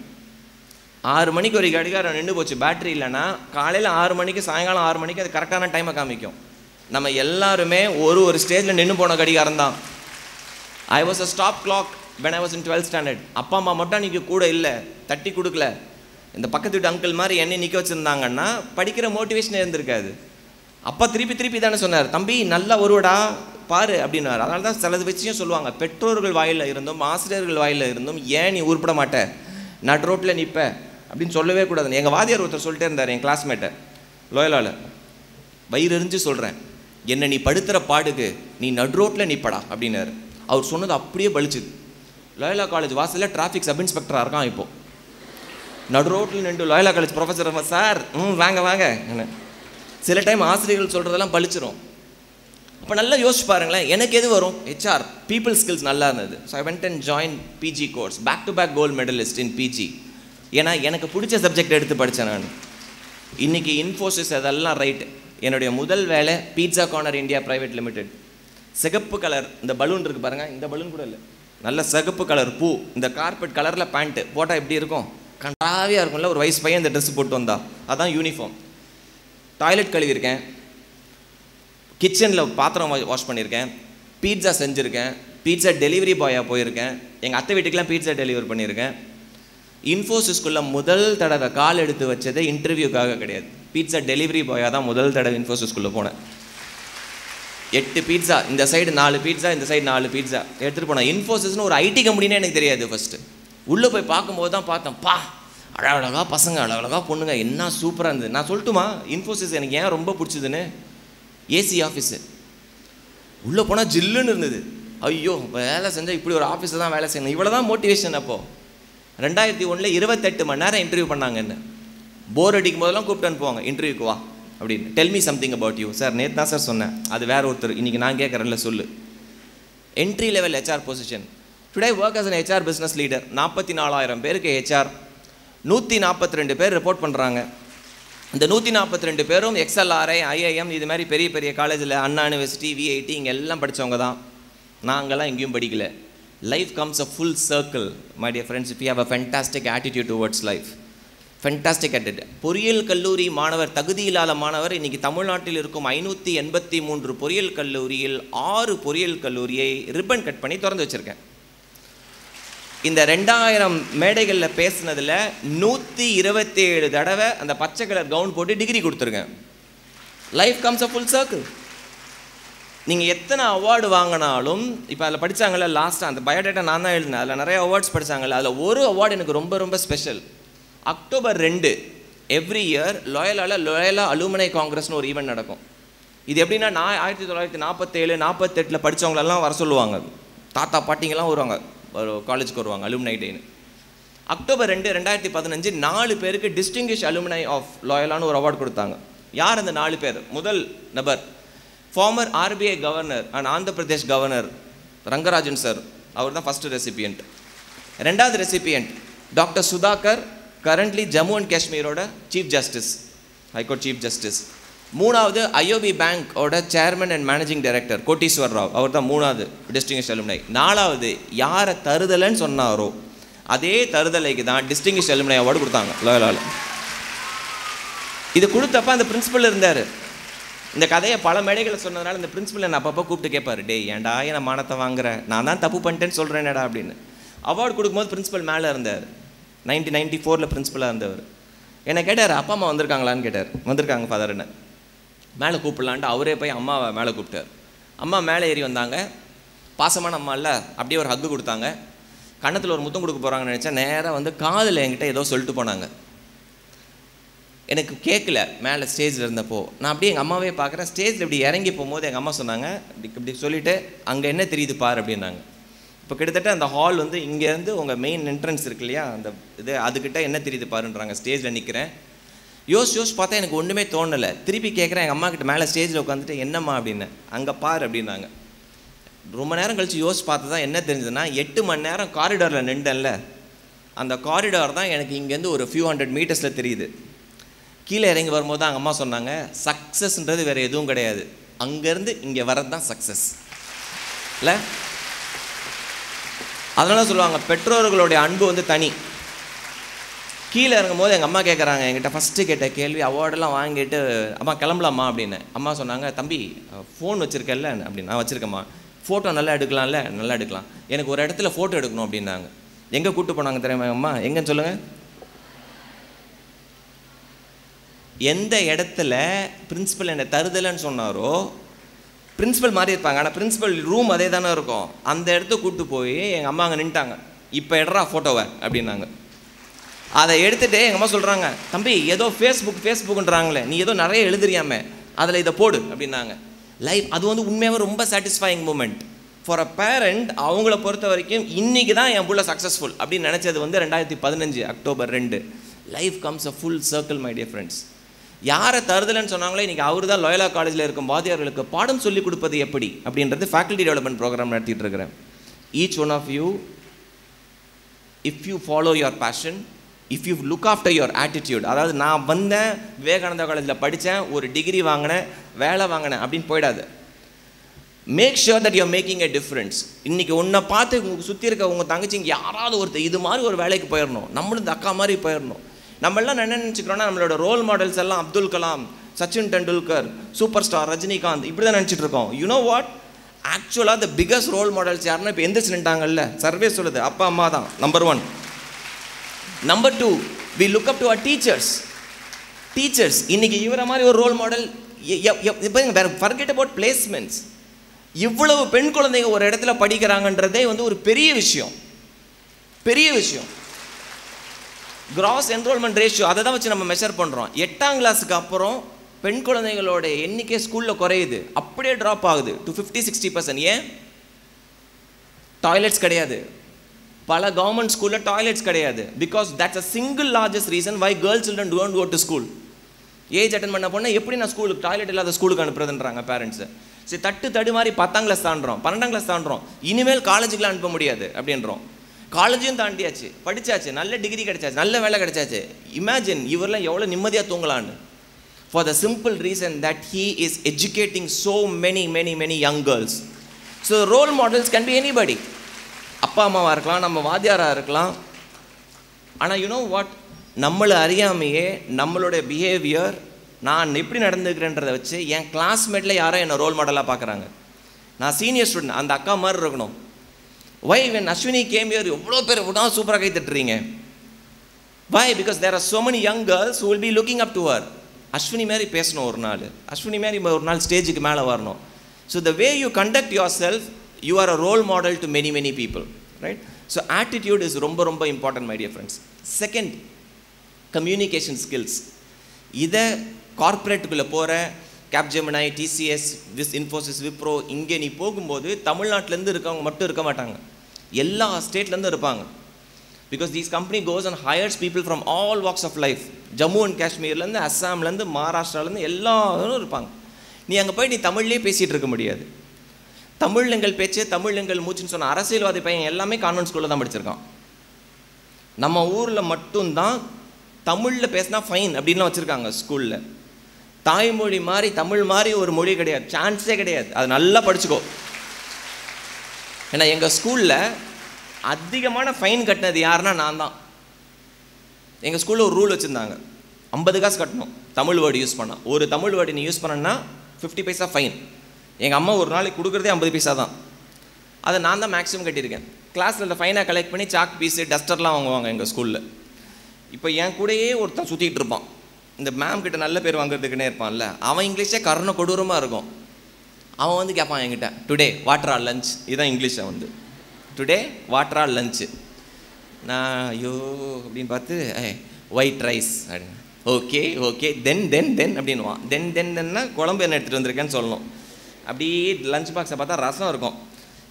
ஆறு மணிக்கு ஒரு கடிகாரம் நின்று போச்சு பேட்டரி இல்லைன்னா காலையில் ஆறு மணிக்கு சாயங்காலம் ஆறு மணிக்கு அது கரெக்டான டைமை காமிக்கும். நம்ம எல்லாருமே ஒரு ஒரு ஸ்டேஜில் நின்று போன கடிகாரம் தான். I was a stop clock when I was in twelfth standard அப்பா அம்மா மட்டும் அன்றைக்கி கூட இல்லை தட்டி கொடுக்கல. இந்த பக்கத்து வீட்டு அங்கிள் மாதிரி என்னை நிற்க வச்சுருந்தாங்கன்னா படிக்கிற மோட்டிவேஷன் இருந்திருக்காது. அப்பா திருப்பி திருப்பி தானே சொன்னார் தம்பி நல்லா வருவடா பாரு அப்படின்னாரு. அதனால தான் சில விஷயம் சொல்லுவாங்க பெற்றோர்கள் வாயில் இருந்தும் ஆசிரியர்கள் வாயில் இருந்தும் ஏன் நீ உருப்பட மாட்ட? நட் ரோட்டில் நிற்ப அப்படின்னு சொல்லவே கூடாது எங்கள் வாதியார் ஒருத்தர் சொல்லிட்டே இருந்தார் என் கிளாஸ்மேட்டை லோயலாவில் வயிறு எரிஞ்சு சொல்கிறேன் என்னை நீ படுத்துகிற பாடுக்கு நீ நட் ரோட்டில் நிற்படா அப்படின்னாரு. அவர் சொன்னது அப்படியே பலிச்சுது. லோயலா காலேஜ் வாசலில் டிராஃபிக் சப் இன்ஸ்பெக்டராக இருக்கான் இப்போது நடு ரோட்டில் நின்று லோயலா காலேஜ் ப்ரொஃபஸர் சார் ம் வாங்க வாங்க என்ன. சில டைம் ஆசிரியர்கள் சொல்கிறதெல்லாம் பழிச்சிரும் அப்போ நல்லா யோசிச்சு பாருங்களேன் எனக்கு எது வரும்? ஹெச்ஆர் பீப்புள் ஸ்கில்ஸ் நல்லா இருந்தது. So I went and join PG course back to back gold medalist in PG ஏன்னா எனக்கு பிடிச்ச சப்ஜெக்ட் எடுத்து படித்தேன் நான். இன்றைக்கி இன்ஃபோசிஸ் அதெல்லாம் ரைட் என்னுடைய முதல் வேலை pizza corner India private limited சிகப்பு கலர் இந்த பலூன் இருக்குது பாருங்கள் இந்த பலூன் கூட இல்லை. நல்ல சிகப்பு கலர் பூ. இந்த கார்பெட் கலரில் பேண்ட்டு போட்டால் எப்படி இருக்கும்? கண்டாவியாக இருக்கும்ல. ஒரு வயசு பையன் இந்த ட்ரெஸ் போட்டு வந்தா. அதான் யூனிஃபார்ம் டாய்லெட் கழுவிருக்கேன் கிச்சனில் பாத்திரம் வாஷ் பண்ணியிருக்கேன். பீட்சா செஞ்சுருக்கேன். பீட்சா டெலிவரி பாயாக போயிருக்கேன். எங்கள் அத்தை வீட்டுக்கெலாம் பீட்சா டெலிவரி பண்ணியிருக்கேன். இன்ஃபோசிஸ்குள்ளே முதல் தடவை கால் எடுத்து வச்சதே இன்டர்வியூக்காக கிடையாது. பீட்சா டெலிவரி பாயாக தான் முதல் தடவை இன்ஃபோசிஸ்குள்ளே போனேன். எட்டு பீட்சா இந்த சைடு நாலு பீட்சா இந்த சைடு நாலு பீட்சா எடுத்துகிட்டு போனேன் இன்ஃபோசிஸ்னு ஒரு ஐடி கம்பெனினே எனக்கு தெரியாது ஃபஸ்ட்டு உள்ளே போய் பார்க்கும்போது தான் பார்த்தேன். பா அழகழகா பசங்க அழகழகா பொண்ணுங்க என்ன சூப்பராக இருந்தது. நான் சொல்லட்டுமா? இன்ஃபோசிஸ் எனக்கு ஏன் ரொம்ப பிடிச்சதுன்னு? ஏசி ஆஃபீஸு உள்ளே போனால் ஜில்லுன்னு இருந்தது. ஐயோ வேலை செஞ்சால் இப்படி ஒரு ஆஃபீஸில் தான் வேலை செய்யணும். இவ்வளோ தான் மோட்டிவேஷன் அப்போது ரெண்டாயிரத்தி ஒன்றில் இருபத்தெட்டு மணி நேரம் இன்டர்வியூ பண்ணாங்க என்ன போர் அடிக்கும் போதெல்லாம் கூப்பிட்டு அனுப்புவாங்க இன்டர்வியூக்கு வா. அப்படின்னு. Tell me something about you sir நேற்று தான் சார் சொன்னேன். அது வேற ஒருத்தர். இன்றைக்கி நான் கேட்குறேன்ல சொல்லு. Entry level HR position today work as an HR business leader நாற்பத்தி நாலாயிரம் பேருக்கு ஹெச்ஆர் நூற்றி நாற்பத்தி ரெண்டு பேர் ரிப்போர்ட் பண்ணுறாங்க இந்த நூற்றி நாற்பத்தி ரெண்டு பேரும் எக்ஸ்எல்ஆர்ஐ ஐஐஎம் இது மாதிரி பெரிய பெரிய காலேஜில் அண்ணா யூனிவர்சிட்டி விஐடி இங்கே எல்லாம் படித்தவங்க தான். நாங்கள்லாம் எங்கேயும் படிக்கல. Life comes a full circle my dear friends if you have a fantastic attitude towards life fantastic candidate பொறியியல் கல்லூரி மாணவர் தகுதி இல்லாத மாணவர் இன்றைக்கி தமிழ்நாட்டில் இருக்கும் ஐநூற்றி எண்பத்தி மூன்று பொறியியல் கல்லூரியில் ஆறு பொறியியல் கல்லூரியை ரிப்பன் கட் பண்ணி திறந்து வச்சுருக்கேன். இந்த ரெண்டாயிரம் மேடைகளில் பேசுனதில் நூற்றி இருபத்தி ஏழு தடவை அந்த பச்சை கலர் கவுன் போட்டு டிகிரி கொடுத்துருக்கேன். Life comes a full circle நீங்கள் எத்தனை அவார்டு வாங்கினாலும் இப்போ அதில் படித்தாங்கள்ல லாஸ்ட்டாக அந்த பயோடேட்டா நான் தான் எழுதினேன். அதில் நிறைய அவார்ட்ஸ் படித்தாங்கல்ல அதில் ஒரு அவார்டு எனக்கு ரொம்ப ரொம்ப ஸ்பெஷல் அக்டோபர் ரெண்டு எவ்ரி இயர் லோயலாவில் லோயலா அலுமினை காங்கிரஸ்னு ஒரு ஈவெண்ட் நடக்கும். இது எப்படின்னா நான் ஆயிரத்தி தொள்ளாயிரத்தி நாற்பத்தேழு நாற்பத்தெட்டில் படித்தவங்களெல்லாம் வர சொல்லுவாங்க. தாத்தா பாட்டிங்கெல்லாம் வருவாங்க. ஒரு காலேஜுக்கு வருவாங்க அலுமினை டேன்னு அக்டோபர் ரெண்டு ரெண்டாயிரத்தி பதினஞ்சு நாலு பேருக்கு டிஸ்டிங்கிஷ் அலுமினை ஆஃப் லாயலான்னு ஒரு அவார்டு கொடுத்தாங்க. யார் அந்த நாலு பேர்? முதல் நபர் former RBI governor and Andhra Pradesh governor Rangarajan sir அவர் தான் ஃபஸ்ட்டு ரெசிபியன்ட் ரெண்டாவது recipient doctor Sudhakar currently Jammu and காஷ்மீரோட chief justice high court chief justice மூணாவது ஐஓபி பேங்கோட chairman and managing director Koteeswar Rao அவர் தான் மூணாவது டிஸ்டிங்கிஷ் அலுமினை நாலாவது யாரை தருதலைன்னு சொன்னாரோ அதே தருதலைக்கு தான் டிஸ்டிங்கிஷ் அலுமினை அவார்டு கொடுத்தாங்க. லோயலால் இது கொடுத்தப்ப அந்த பிரின்சிபல் இருந்தார். இந்த கதையை பல மேடைகளை சொன்னதுனால இந்த பிரின்சிபல் என்ன அப்பப்போ கூப்பிட்டு கேட்பாரு. டே ஏன்டா என்ன மானத்தை வாங்குறேன் நான் தான் தப்பு பண்ணிட்டேன்னு சொல்கிறேனேடா அப்படின்னு. அவார்டு கொடுக்கும்போது பிரின்சிபல் மேலே இருந்தார். நைன்டீன் நைன்டி ஃபோரில் பிரின்ஸிபலாக இருந்தவர். என்னை கேட்டார் அப்பா அம்மா வந்திருக்காங்களான்னு? கேட்டார். வந்திருக்காங்க ஃபாதர் என்ன மேலே கூப்பிடலான்ட்டு. அவரே போய் அம்மாவை மேலே கூப்பிட்டார். அம்மா மேலே ஏறி வந்தாங்க. பாசமான அம்மா இல்லை. அப்படியே ஒரு ஹக்கு கொடுத்தாங்க. கன்னத்தில் ஒரு முத்தம் கொடுக்க போகிறாங்கன்னு நினச்சா நேராக வந்து காதில் என்கிட்ட ஏதோ சொல்லிட்டு போனாங்க. எனக்கு கேட்கல மேலே ஸ்டேஜில் இருந்தப்போ. நான் அப்படியே எங்கள் அம்மாவே பார்க்குறேன். ஸ்டேஜில் இப்படி இறங்கி போகும்போது எங்கள் அம்மா சொன்னாங்க இப்படி இப்படி சொல்லிவிட்டு அங்கே என்ன தெரியுது பார் அப்படின்னாங்க. இப்போ கிட்டத்தட்ட அந்த ஹால் வந்து இங்கேருந்து உங்கள் மெயின் என்ட்ரன்ஸ் இருக்கு இல்லையா? அந்த இது அதுக்கிட்ட என்ன தெரியுது பாருன்றாங்க. ஸ்டேஜில் நிற்கிறேன் யோசிச்சு யோசி பார்த்தா எனக்கு ஒன்றுமே தோணலை. திருப்பி கேட்குறேன் எங்கள் அம்மா கிட்ட மேலே ஸ்டேஜில் உட்காந்துட்டு என்னம்மா? அப்படின்னு. அங்கே பார் அப்படின்னாங்க. ரொம்ப நேரம் கழித்து யோசிச்சு பார்த்து தான் என்ன தெரிஞ்சதுன்னா எட்டு மணி நேரம் காரிடாரில் நின்றேன்ல. அந்த காரிடார் தான் எனக்கு இங்கேருந்து ஒரு ஃபியூ ஹண்ட்ரட் மீட்டர்ஸில் தெரியுது. கீழே இறங்கி வரும்போது தான் அங்கே அம்மா சொன்னாங்க சக்ஸஸ்ன்றது வேறு எதுவும் கிடையாது. அங்கேருந்து இங்கே வர்றது தான் சக்ஸஸ் இல்லை? அதனால சொல்லுவாங்க பெற்றோர்களுடைய அன்பு வந்து தனி. கீழே இறங்கும்போது எங்கள் அம்மா கேட்குறாங்க என்கிட்ட ஃபஸ்ட்டு கேட்ட கேள்வி அவார்டெல்லாம் வாங்கிட்டு அம்மா கிளம்பலாமா? அப்படின்னு. அம்மா சொன்னாங்க தம்பி ஃபோன் வச்சுருக்கல அப்படின்னு. நான் வச்சுருக்கேம்மா. ஃபோட்டோ நல்லா எடுக்கலாம்ல? நல்லா எடுக்கலாம். எனக்கு ஒரு இடத்துல ஃபோட்டோ எடுக்கணும் அப்படின்னாங்க. எங்கே கூப்பிட்டு போனாங்க தெரியுமா அம்மா? எங்கன்னு சொல்லுங்கள் எந்த இடத்துல பிரின்சிபல் என்னை தருதலைன்னு சொன்னாரோ பிரின்ஸிபல் மாறி இருப்பாங்க. ஆனால் பிரின்ஸிபல் ரூம் அதே தானே இருக்கும். அந்த இடத்த கூப்பிட்டு போய் எங்கள் அம்மா அங்கே நின்ட்டாங்க. இப்போ எடுறா ஃபோட்டோவை அப்படின்னாங்க. அதை எடுத்துகிட்டு எங்கள் அம்மா சொல்கிறாங்க தம்பி ஏதோ ஃபேஸ்புக் ஃபேஸ்புக்குன்றாங்களே நீ ஏதோ நிறைய எழுதுறியாமே. அதில் இதை போடு அப்படின்னாங்க. லைஃப் அது வந்து உண்மையாகவே ரொம்ப satisfying moment for a parent அவங்கள பொறுத்த வரைக்கும் இன்றைக்கி தான் என் புள்ள சக்ஸஸ்ஃபுல் அப்படின்னு நினச்சது வந்து ரெண்டாயிரத்தி பதினஞ்சு அக்டோபர் ரெண்டு. Life comes a full circle my dear friends யாரை தருதலைன்னு சொன்னாங்களோ இன்றைக்கி அவர் தான் லோயலா காலேஜில் இருக்கும் வாத்தியார்களுக்கு பாடம் சொல்லிக் கொடுப்பது எப்படி அப்படின்றது ஃபேக்கல்டி டெவலப்மெண்ட் ப்ரோக்ராம் நடத்திட்டு இருக்கிறேன். Each one of you if you follow your passion if you look after your attitude அதாவது நான் வந்தேன் விவேகானந்தா காலேஜில் படித்தேன் ஒரு டிகிரி வாங்கினேன் வேலை வாங்கினேன் அப்படின்னு போயிடாது. Make sure that you're making a difference இன்றைக்கி உன்னை பார்த்து உங்களுக்கு சுற்றி இருக்க உங்கள் தங்கச்சி இங்கே யாராவது ஒருத்தர் இது மாதிரி ஒரு வேலைக்கு போயிடணும் நம்மளும் இந்த அக்கா மாதிரி போயிடணும் நம்மளாம் என்ன நினச்சிக்கிறோன்னா நம்மளோட ரோல் மாடல்ஸ் எல்லாம் அப்துல் கலாம் சச்சின் டெண்டுல்கர் சூப்பர் ஸ்டார் ரஜினிகாந்த் இப்படி தான் நினச்சிட்டு இருக்கோம். யூனோ வாட் ஆக்சுவலாக த பிக்கஸ்ட் ரோல் மாடல்ஸ் யாருன்னா இப்போ எந்திரிச்சு நின்றாங்கல்ல சர்வே சொல்லுது. அப்பா அம்மா தான் number one number two we look up to our teachers teachers இன்றைக்கி இவரை மாதிரி ஒரு ரோல் மாடல் இப்போ வேறு ஃபர்கெட் அபவுட் பிளேஸ்மெண்ட்ஸ் இவ்வளவு பெண் குழந்தைங்க ஒரு இடத்துல படிக்கிறாங்கன்றதே வந்து ஒரு பெரிய விஷயம். பெரிய விஷயம். கிராஸ் என்ரோல்மெண்ட் ரேஷியோ அதை தான் வச்சு நம்ம மெஷர் பண்ணுறோம் எட்டாம் கிளாஸுக்கு அப்புறம் பெண் குழந்தைகளோட எண்ணிக்கை ஸ்கூலில் குறையுது. அப்படியே ட்ராப் ஆகுது. டு ஃபிஃப்டி சிக்ஸ்டி பர்சன்ட் ஏன்? டாய்லெட்ஸ் கிடையாது. பல கவர்மெண்ட் ஸ்கூலில் டாய்லெட்ஸ் கிடையாது. Because that's a single largest reason why girls children don't go to school age attend பண்ண போனால் எப்படி நான் ஸ்கூலுக்கு டாய்லெட் இல்லாத ஸ்கூலுக்கு அனுப்புறதுன்றாங்க பேரண்ட்ஸு சரி தட்டு தடு மாதிரி பத்தாம் கிளாஸ் தாண்டுறோம். பன்னெண்டாம் கிளாஸ் தாண்டுறோம். இனிமேல் காலேஜுக்குலாம் அனுப்ப முடியாது அப்படின்றோம். காலேஜையும் தாண்டியாச்சு. படித்தாச்சு நல்ல டிகிரி கிடைச்சாச்சு. நல்ல வேலை கிடைச்சாச்சு. இமேஜின் இவரெல்லாம் எவ்வளோ நிம்மதியாக தூங்கலான்னு for the simple reason that he is educating so many many many young girls so role models can be anybody அப்பா அம்மாவாக இருக்கலாம் நம்ம வாத்தியாராக இருக்கலாம். ஆனால் யூனோ வாட் நம்மளை அறியாமையே நம்மளுடைய பிஹேவியர் நான் எப்படி நடந்துக்கிறேன்றதை வச்சு என் கிளாஸ்மேட்டில் யாரோ என்னை ரோல் மாடலாக பார்க்குறாங்க. நான் சீனியர் ஸ்டூடெண்ட் அந்த அக்கா மாதிரி இருக்கணும். Why when Ashwini came year எவ்வளோ பேர் எவ்வளோ சூப்பராக கை தட்டுறீங்க? Why because there are so many young girls will be looking up to her Ashwini மாதிரி பேசணும் ஒரு நாள். அஸ்வினி மாதிரி ஒரு நாள் ஸ்டேஜுக்கு மேலே வரணும். So the way you conduct yourself you are a role model to many many people right so attitude is ரொம்ப ரொம்ப important my dear friends second communication skills இதை கார்ப்பரேட்டுக்குள்ளே போகிற கேப்ஜெமினாய் டிசிஎஸ் விஸ் இன்ஃபோசிஸ் விப்ரோ இங்கே நீ போகும்போது தமிழ்நாட்டிலேருந்து இருக்கவங்க மட்டும் இருக்க மாட்டாங்க. எல்லா ஸ்டேட்லேருந்து இருப்பாங்க. Because these company goes and hires people from all walks of life Jammu and காஷ்மீர்லேருந்து அஸ்ஸாம்லேருந்து மகாராஷ்டிராலேருந்து எல்லாரும் இருப்பாங்க. நீ அங்கே போய் நீ தமிழ்லேயே பேசிகிட்டு இருக்க முடியாது. தமிழ் எங்கள் பேச்சு தமிழ் எங்கள் மூச்சுன்னு சொன்ன அரசியல்வாதி பையன் எல்லாமே கான்வென்ட் ஸ்கூலில் தான் படிச்சிருக்கான். நம்ம ஊரில் மட்டும்தான் தமிழில் பேசினா ஃபைன் அப்படின்லாம் வச்சுருக்காங்க ஸ்கூலில் தாய்மொழி மாதிரி தமிழ் மாதிரி ஒரு மொழி கிடையாது. சான்ஸே கிடையாது. அது நல்லா படிச்சுக்கோ. ஏன்னா எங்கள் ஸ்கூலில் அதிகமான ஃபைன் கட்டினது யாருன்னா நான் தான். எங்கள் ஸ்கூலில் ஒரு ரூல் வச்சுருந்தாங்க. ஐம்பது காசு கட்டணும். தமிழ் வேர்டு யூஸ் பண்ணால் ஒரு தமிழ் வேர்டு நீ யூஸ் பண்ணனா ஃபிஃப்டி பைசா ஃபைன் எங்கள் அம்மா ஒரு நாளைக்கு கொடுக்குறதே ஐம்பது பைசா தான். அதை நான் தான் மேக்ஸிமம் கட்டியிருக்கேன். கிளாஸில் இந்த ஃபைனாக கலெக்ட் பண்ணி சாக் பீஸு டஸ்டர்லாம் வாங்குவாங்க எங்கள் ஸ்கூலில். இப்போ என் கூடயே ஒருத்தன் சுற்றிக்கிட்டு இருப்பான். இந்த மேம் கிட்ட நல்ல பேர் வாங்குறதுக்குன்னே இருப்பான்ல அவன் இங்கிலீஷே கருண கொடூரமாக இருக்கும். அவன் வந்து கேட்பான் என்கிட்ட டுடே வாட்ரா லஞ்ச் இதுதான் இங்கிலீஷை வந்து. டுடே வாட்ரா லஞ்சு நான் ஐயோ அப்படின்னு பார்த்து ஒயிட் ரைஸ் அப்படின்னு. Okay okay then then then அப்படின்வான் then then தென்னா குழம்பு என்ன எடுத்துகிட்டு வந்திருக்கேன்னு சொல்லணும். அப்படியே லஞ்ச் பாக்ஸை பார்த்தா ரசம் இருக்கும்.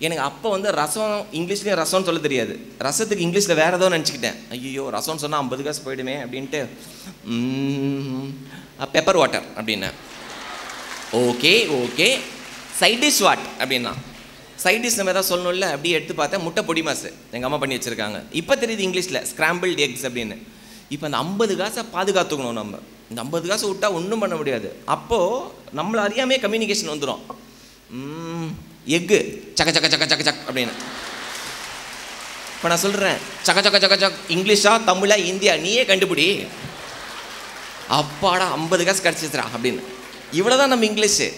எனக்கு அப்போ வந்து ரசம் இங்கிலீஷ்லேயும் ரசம்னு சொல்ல தெரியாது. ரசத்துக்கு இங்கிலீஷில் வேறு ஏதோ நினச்சிக்கிட்டேன். ஐயோ ரசம்னு சொன்னால் ஐம்பது காசு போயிடுமே அப்படின்ட்டு பெப்பர் வாட்டர் அப்படின்னேன். Okay okay. Side dish what அப்படின்னா சைடிஷ் நம்ம எதாவது சொல்லணும்ல அப்படியே எடுத்து பார்த்தேன் முட்டை பொடி மாசு எங்கள் அம்மா பண்ணி வச்சுருக்காங்க. இப்போ தெரியுது இங்கிலீஷில் ஸ்க்ராம்பிள்டு எக்ஸ் அப்படின்னு. இப்போ அந்த ஐம்பது காசை பாதுகாத்துக்கணும் நம்ம. இந்த ஐம்பது காசு விட்டா ஒன்றும் பண்ண முடியாது. அப்போது நம்மளை அறியாமே கம்யூனிகேஷன் வந்துடும் எக்கு சக்க சக்க சக்க சக்க சக் அப்படின்னு. இப்போ நான் சொல்கிறேன் சக்க சக்க சக்க சக் இங்கிலீஷா தமிழா இந்தியா நீயே கண்டுபிடி. அப்பாடா ஐம்பது காசு கிடச்சிச்சுரா அப்படின்னு. இவ்வளோ தான் நம்ம இங்கிலீஷு.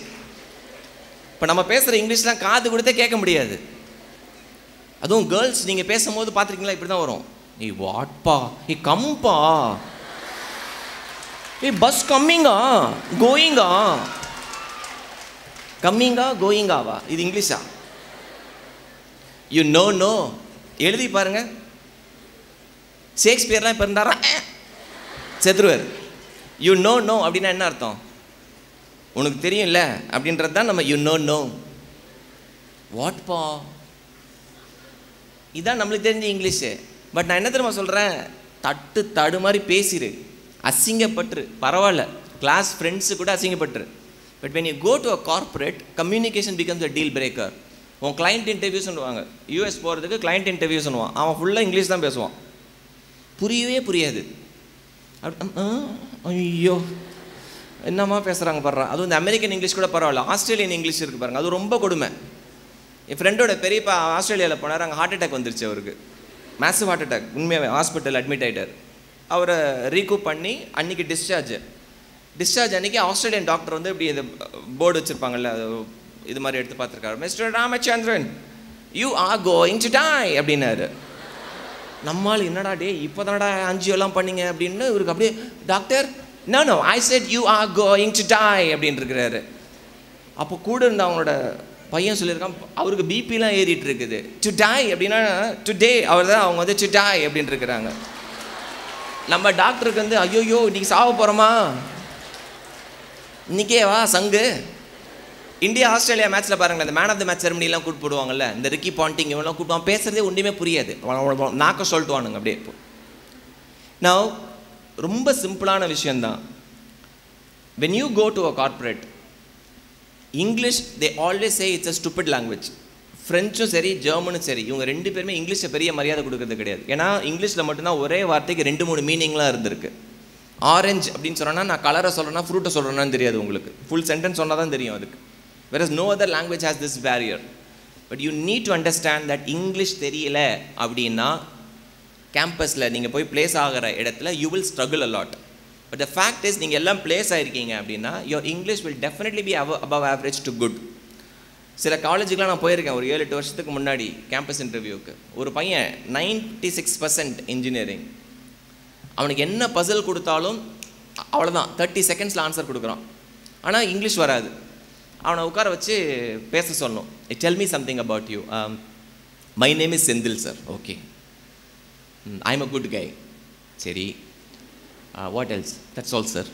இப்போ நம்ம பேசுகிற இங்கிலீஷ்லாம் காது கொடுத்தே கேட்க முடியாது. அதுவும் கேர்ள்ஸ் நீங்கள் பேசும்போது பார்த்துருக்கீங்களா? இப்படி தான் வரும். ஏய் வாட்பா ஏய் கம்பா ஏய் பஸ் கம்மிங்கா கோயிங்கா கம்மிங்கா கோயிங்காவா? இது இங்கிலீஷா? யூ நோ நோ எழுதி பாருங்க. ஷேக்ஸ்பியர்லாம் இப்போ இருந்தாரா? செத்துருவார். யூ நோ நோ அப்படின்னா என்ன அர்த்தம்? உனக்கு தெரியும்ல அப்படின்றது தான் நம்ம யூ நோ நோ வாட்பா இதான் நம்மளுக்கு தெரிஞ்ச இங்கிலீஷு. பட் நான் என்ன தெரியுமா சொல்கிறேன் தட்டு தடு மாதிரி பேசிடு அசிங்கப்பட்டுரு. பரவாயில்ல. கிளாஸ் ஃப்ரெண்ட்ஸு கூட அசிங்கப்பட்டுரு. But when you go to a corporate communication becomes a deal breaker உன் கிளைண்ட் இன்டர்வியூஸ்னுவாங்க யூஎஸ் போகிறதுக்கு கிளைண்ட் இன்டர்வியூஸ்னுவான் அவன் ஃபுல்லாக இங்கிலீஷ் தான் பேசுவான். புரியவே புரியாது. ஆ, ஐயோ. என்னம்மா பேசுகிறாங்க பாடுறான் அதுவும் இந்த அமெரிக்கன் இங்கிலீஷ் கூட பரவாயில்ல. ஆஸ்திரேலியன் இங்கிலீஷ் இருக்குது பாருங்க. அது ரொம்ப கொடுமை. என் ஃப்ரெண்டோட பெரியப்பா ஆஸ்திரேலியாவில் போனார். அங்கே ஹார்ட் அட்டாக் வந்துருச்சு அவருக்கு. மேசிவ் ஹார்ட் அட்டாக் உண்மையாகவே ஹாஸ்பிட்டல் அட்மிட் ஆகிட்டார் அவரை ரீகூப் பண்ணி அன்னைக்கு டிஸ்சார்ஜ் டிஸ்சார்ஜ் அன்னைக்கு ஆஸ்திரேலியன் டாக்டர் வந்து இப்படி இந்த போர்டு வச்சுருப்பாங்கல்ல அது இது மாதிரி எடுத்து பார்த்துருக்காரு. Mister Ramachandran you are going to die அப்படின்னாரு. நம்மால் என்னடா டே இப்போ தானடா எல்லாம் பண்ணீங்க அப்படின்னு இவருக்கு அப்படியே doctor no no I said you are going to die அப்படின்னு இருக்கிறாரு. அப்போ கூட இருந்த அவங்களோட பையன் சொல்லியிருக்கான் அவருக்கு பிபிலாம் ஏறிட்டு இருக்குது. டு டாய் அப்படின்னா டு டே அவர் தான் அவங்க வந்து டு டாய் அப்படின்னு இருக்கிறாங்க. நம்ம டாக்டருக்கு வந்து ஐயோயோ இன்னைக்கு சாவ போகிறோமா இன்னைக்கே வா சங்கு. இந்தியா ஆஸ்திரேலியா மேட்ச்சில் பாருங்களேன் இந்த மேன் ஆஃப் த மேட்ச் செரமனிலாம் கூட்டு போடுவாங்கல்ல இந்த ரிக்கி பாண்டிங் இவெல்லாம் கூப்பிடுவான் பேசுகிறதே ஒன்றுமே புரியாது. நாக்க சொல்லிட்டுவானுங்க அப்படியே. இப்போ நான் ரொம்ப சிம்பிளான விஷயந்தான் when you go to a corporate English they always say it's a stupid language ஃப்ரெஞ்சும் சரி ஜெர்மனும் சரி இவங்க ரெண்டு பேருமே இங்கிலீஷை பெரிய மரியாதை கொடுக்கறது கிடையாது. ஏன்னா இங்கிலீஷில் மட்டும்தான் ஒரே வார்த்தைக்கு ரெண்டு மூணு மீனிங்லாம் இருந்திருக்கு. ஆரஞ்சு அப்படின்னு சொன்னா நான் கலரை சொல்கிறேன்னா ஃப்ரூட்டை சொல்கிறேன்னு தெரியாது உங்களுக்கு. ஃபுல் சென்டென்ஸ் சொன்னால் தான் தெரியும் அதுக்கு. Where is no other language has this barrier but you need to understand that English தெரியல அப்படின்னா கேம்பஸில் நீங்கள் போய் ப்ளேஸ் ஆகிற இடத்துல you will struggle a lot but the fact is நீங்கள் எல்லாம் ப்ளேஸ் ஆகிருக்கீங்க அப்படின்னா your English will definitely B அவ அபவ் ஆவரேஜ் டு குட் சில காலேஜுக்கெலாம் நான் போயிருக்கேன் ஒரு ஏழு எட்டு வருஷத்துக்கு முன்னாடி கேம்பஸ் இன்டர்வியூக்கு ஒரு பையன் நைன்ட்டி சிக்ஸ் பர்சன்ட் இன்ஜினியரிங் அவனுக்கு என்ன பசில் கொடுத்தாலும் அவ்வளோதான் தேர்ட்டி செகண்ட்ஸில் ஆன்சர் கொடுக்குறான். ஆனால் இங்கிலீஷ் வராது. அவனை உட்கார வச்சு பேச சொல்லணும். Tell me something about you my name is Senthil sir okay I am a good guy சரி. What else that's all sir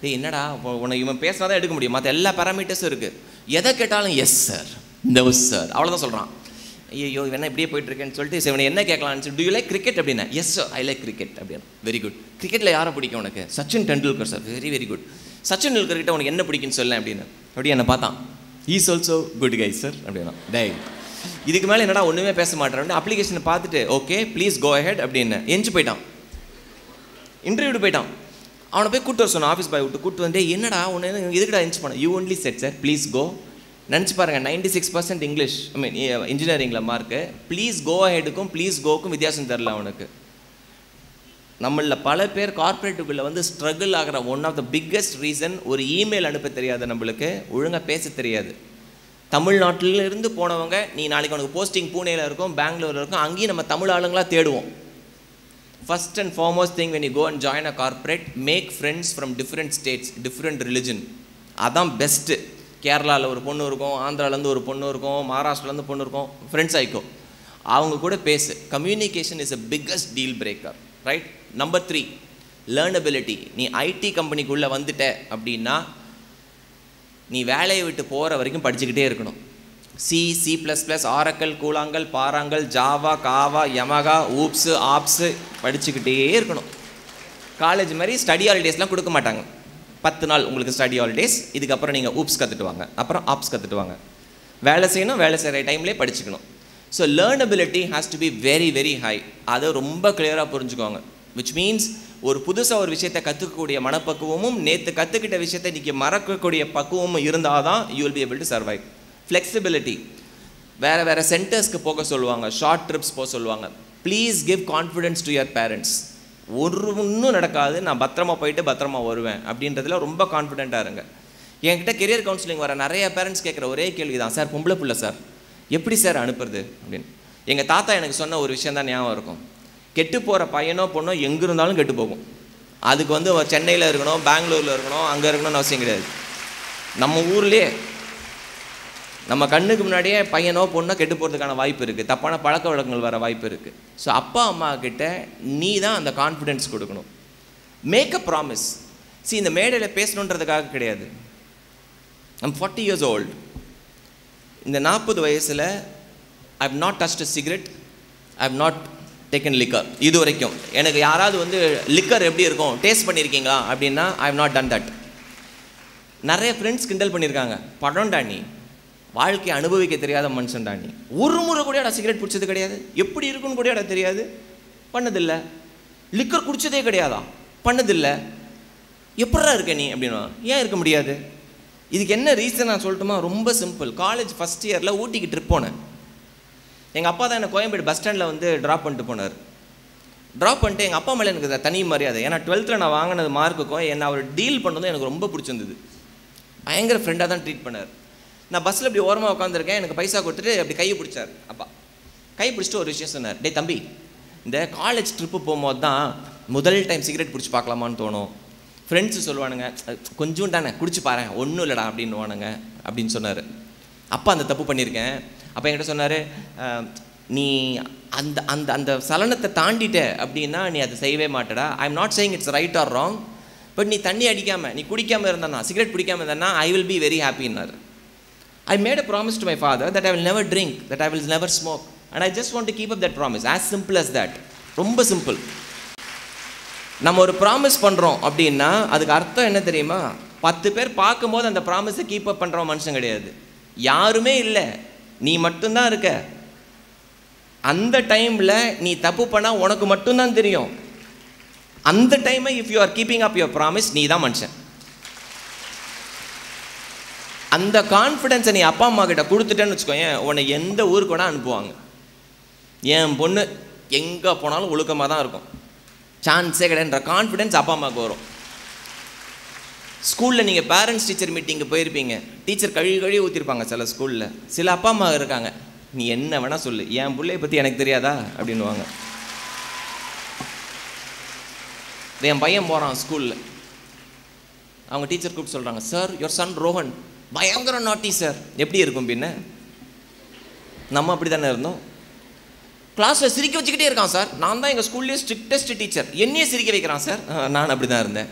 டேய் என்னடா? உனக்கு இவன் பேசினா தான் எடுக்க முடியும். மற்ற எல்லா பேராமீட்டர்ஸும் இருக்குது எதை கேட்டாலும் எஸ் சார் நோ சார் அவ்வளோதான் சொல்கிறான் ஐயோ இவன் என்ன இப்படியே போயிட்டுருக்கேன்னு சொல்லிட்டு சரி இவனை என்ன கேட்கலான்னு சொல்லி டு யூ லைக் கிரிக்கெட் அப்படின்னா yes sir I like cricket அப்படின்னு வெரி குட் கிரிக்கெட்டில் யாரை பிடிக்கும் உனக்கு? Sachin Tendulkar sir very very good Sachin Tendulkar கிட்ட உனக்கு என்ன பிடிக்குன்னு சொல்ல அப்படின்னு அப்படி என்னை பார்த்தான். Is also good guy sir அப்படின்னா டை இதுக்கு மேலே என்னடா ஒன்றுமே பேச மாட்டேன் அப்ளிகேஷனை பார்த்துட்டு ஓகே ப்ளீஸ் கோ ஹெட் அப்படின்னு எஞ்சி போயிட்டான். இன்டர்வியூ போயிட்டான். அவனை போய் கூட்டு வர சொன்னான். ஆஃபீஸ் பாய் விட்டு கூட்டு வந்து என்னடா உன்னை எதுக்குடா எஞ்சி பண்ண you only said sir please go நினச்சி பாருங்க ninety six percent English I mean இன்ஜினியரிங்கில் mark please go ஹெடுக்கும் ப்ளீஸ் கோக்கும் வித்தியாசம் தெரில அவனுக்கு. நம்மளில் பல பேர் கார்ப்பரேட்டுக்குள்ளே வந்து ஸ்ட்ரகிள் ஆகிற one of the biggest reason ஒரு இமெயில் அனுப்ப தெரியாது நம்மளுக்கு ஒழுங்காக பேச தெரியாது. தமிழ்நாட்டிலிருந்து போனவங்க நீ நாளைக்கு உனக்கு போஸ்டிங் பூனேல இருக்கும் பெங்களூரில் இருக்கும் அங்கேயும் நம்ம தமிழ் ஆளுங்களாக தேடுவோம். First and foremost thing when you go and join a corporate make friends from different states different religion அதான் பெஸ்ட்டு கேரளாவில் ஒரு பொண்ணு இருக்கும் ஆந்திராலேருந்து ஒரு பொண்ணு இருக்கும் மகாராஷ்டிராலேருந்து பொண்ணு இருக்கும் ஃப்ரெண்ட்ஸ் ஆகிக்கும் அவங்க கூட பேசு. Communication is a biggest deal breaker right number three learnability நீ ஐடி கம்பெனிக்குள்ளே வந்துட்ட அப்படின்னா நீ வேலையை விட்டு போகிற வரைக்கும் படிச்சுக்கிட்டே இருக்கணும். C C plus plus Oracle கூழாங்கல் பாறாங்கல் ஜாவா காவா யமகா ஊப்ஸு ஆப்ஸு படிச்சுக்கிட்டே இருக்கணும். காலேஜ் மாதிரி ஸ்டடி ஹாலிடேஸ்லாம் கொடுக்க மாட்டாங்க. பத்து நாள் உங்களுக்கு ஸ்டடி ஹாலிடேஸ் இதுக்கப்புறம் நீங்கள் ஊப்ஸ் கற்றுட்டு வாங்க அப்புறம் ஆப்ஸ் கற்றுட்டு வாங்க வேலை செய்யணும் வேலை செய்கிற டைம்லேயே படிச்சுக்கணும். So learnability has to be very very high அதை ரொம்ப கிளியராக புரிஞ்சுக்கோங்க. விச் மீன்ஸ் ஒரு புதுசாக ஒரு விஷயத்தை கற்றுக்கக்கூடிய மனப்பக்குவமும் நேற்று கற்றுக்கிட்ட விஷயத்தை இன்றைக்கி மறக்கக்கூடிய பக்குவமும் இருந்தால் தான் you will be able to survive flexibility வேறு வேறு சென்டர்ஸ்க்கு போக சொல்லுவாங்க. ஷார்ட் ட்ரிப்ஸ் போக சொல்லுவாங்க. Please give confidence to your parents ஒரு ஒன்றும் நடக்காது. நான் பத்திரமா போயிட்டு பத்திரமா வருவேன் அப்படின்றதுல ரொம்ப கான்ஃபிடென்ட்டாக இருங்க. என்கிட்ட கெரியர் கவுன்சிலிங் வர நிறைய பேரண்ட்ஸ் கேட்குற ஒரே கேள்வி தான் சார் பொம்பளை பிள்ளை சார் எப்படி சார் அனுப்புறது? அப்படின்னு. எங்கள் தாத்தா எனக்கு சொன்ன ஒரு விஷயம் தான் ஞாபகம் இருக்கும். கெட்டு போகிற பையனோ பொண்ணோ எங்கே இருந்தாலும் கெட்டு போகும். அதுக்கு வந்து சென்னையில் இருக்கணும் பெங்களூரில் இருக்கணும் அங்கே இருக்கணும்னு அவசியம் கிடையாது. நம்ம ஊர்லேயே நம்ம கண்ணுக்கு முன்னாடியே பையனோ பொண்ணோ கெட்டு போகிறதுக்கான வாய்ப்பு இருக்குது தப்பான பழக்க வழக்கங்கள் வர வாய்ப்பு இருக்குது ஸோ அப்பா அம்மா கிட்ட நீ தான் அந்த கான்ஃபிடென்ஸ் கொடுக்கணும். மேக் அ ப்ராமிஸ் சி இந்த மேடையில் பேசணுன்றதுக்காக கிடையாது. ஐம் ஃபார்ட்டி இயர்ஸ் ஓல்டு இந்த நாற்பது வயசில் I have not touched cigarette I have not taken liquor இது வரைக்கும். எனக்கு யாராவது வந்து லிக்கர் எப்படி இருக்கும்? டேஸ்ட் பண்ணியிருக்கீங்களா அப்படின்னா I have not done that நிறைய ஃப்ரெண்ட்ஸ் கிண்டல் பண்ணியிருக்காங்க படம்டா நீ. வாழ்க்கையை அனுபவிக்க தெரியாத மனுஷன்டா நீ. ஒரு முறை கூட சிகரெட் பிடிச்சது கிடையாது? எப்படி இருக்குன்னு கூட தெரியாது? பண்ணதில்லை. லிக்கர் குடித்ததே கிடையாதா? பண்ணதில்லை. எப்படா இருக்க நீ அப்படின்னா? ஏன் இருக்க முடியாது? இதுக்கு என்ன ரீசன் நான் சொல்லட்டுமா? ரொம்ப சிம்பிள் காலேஜ் ஃபஸ்ட் இயரில் ஊட்டிக்கு ட்ரிப் போனேன். எங்கள் அப்பா தான் என்னை கோயம்பேடு பஸ் ஸ்டாண்டில் வந்து ட்ராப் பண்ணிட்டு போனார். ட்ராப் பண்ணிட்டு எங்கள் அப்பா மேலே எனக்கு தனி மரியாதை. ஏன்னா டுவெல்த்தில் நான் வாங்கினது மார்க்குக்கும் என்னை அவர் டீல் பண்ணதும் எனக்கு ரொம்ப பிடிச்சிருந்தது. பயங்கர ஃப்ரெண்டாக தான் ட்ரீட் பண்ணார். நான் பஸ்ஸில் இப்படி ஓரமாக உட்காந்துருக்கேன் எனக்கு பைசா கொடுத்துட்டு அப்படி கையை பிடிச்சார். அப்பா கை பிடிச்சிட்டு ஒரு விஷயம் சொன்னார். டே தம்பி இந்த காலேஜ் ட்ரிப்பு போகும்போது தான் முதல் டைம் சிகரெட் பிடிச்சி பார்க்கலாமான்னு தோணும். ஃப்ரெண்ட்ஸு சொல்லுவானுங்க கொஞ்சம் தானே குடிச்சு பாரு ஒன்றும் இல்லைடா அப்படின்னுவானுங்க அப்படின்னு சொன்னார். அப்பா அந்த தப்பு பண்ணியிருக்கேன் அப்போ என்கிட்ட சொன்னார் நீ அந்த அந்த அந்த சலனத்தை தாண்டிட்ட அப்படின்னா நீ அதை செய்யவே மாட்டடா. I am not saying it's right or wrong but நீ தண்ணி அடிக்காமல் நீ குடிக்காமல் இருந்தானா சிகரெட் பிடிக்காமல் இருந்தானா ஐ வில் பி வெரி ஹாப்பின்னார் I made a promise to my father that I will never drink, that I will never smoke. And I just want to keep up that promise. As simple as that. ரொம்ப simple நம்ம ஒரு promise பண்ணுறோம் அப்படின்னா அதுக்கு அர்த்தம் என்ன தெரியுமா பத்து பேர் பார்க்கும்போது அந்த ப்ராமிஸை கீப் அப் பண்ணுறோம் மனுஷன் கிடையாது யாருமே இல்லை நீ மட்டும்தான் இருக்க அந்த டைமில் நீ தப்பு பண்ணால் உனக்கு மட்டும்தான் தெரியும் அந்த டைமை if you are keeping up your promise நீ தான் மனுஷன் அந்த கான்ஃபிடென்ஸை நீ அப்பா அம்மா கிட்ட கொடுத்துட்டேன்னு வச்சுக்கோயேன் உன்னை எந்த ஊருக்கு வேணால் அனுப்புவாங்க. என் பொண்ணு எங்கே போனாலும் ஒழுக்கமாக தான் இருக்கும். சான்ஸே கிடையாதுன்ற கான்ஃபிடென்ஸ் அப்பா அம்மாவுக்கு வரும். ஸ்கூலில் நீங்கள் பேரண்ட்ஸ் டீச்சர் மீட்டிங்கு போயிருப்பீங்க. டீச்சர் கழுவி கழுவி ஊற்றிருப்பாங்க சில ஸ்கூலில் சில அப்பா அம்மா இருக்காங்க. நீ என்ன வேணால் சொல்லு. என் பிள்ளைய பற்றி எனக்கு தெரியாதா? அப்படின்னுவாங்க. என் பையன் போகிறான் ஸ்கூலில் அவங்க டீச்சர் கூப்பிட்டு சொல்கிறாங்க சார் யுவர் சன் ரோஹன் பயங்கர நாட்டி சார் எப்படி இருக்கும் பின்ன? நம்ம அப்படி தானே இருந்தோம் கிளாஸில் சிரிக்க வச்சுக்கிட்டே இருக்கான் சார் நான் தான் எங்கள் ஸ்கூல்லேயே ஸ்ட்ரிக்டஸ்ட் டீச்சர் என்னையே சிரிக்க வைக்கிறான் சார் நான் அப்படி தான் இருந்தேன்.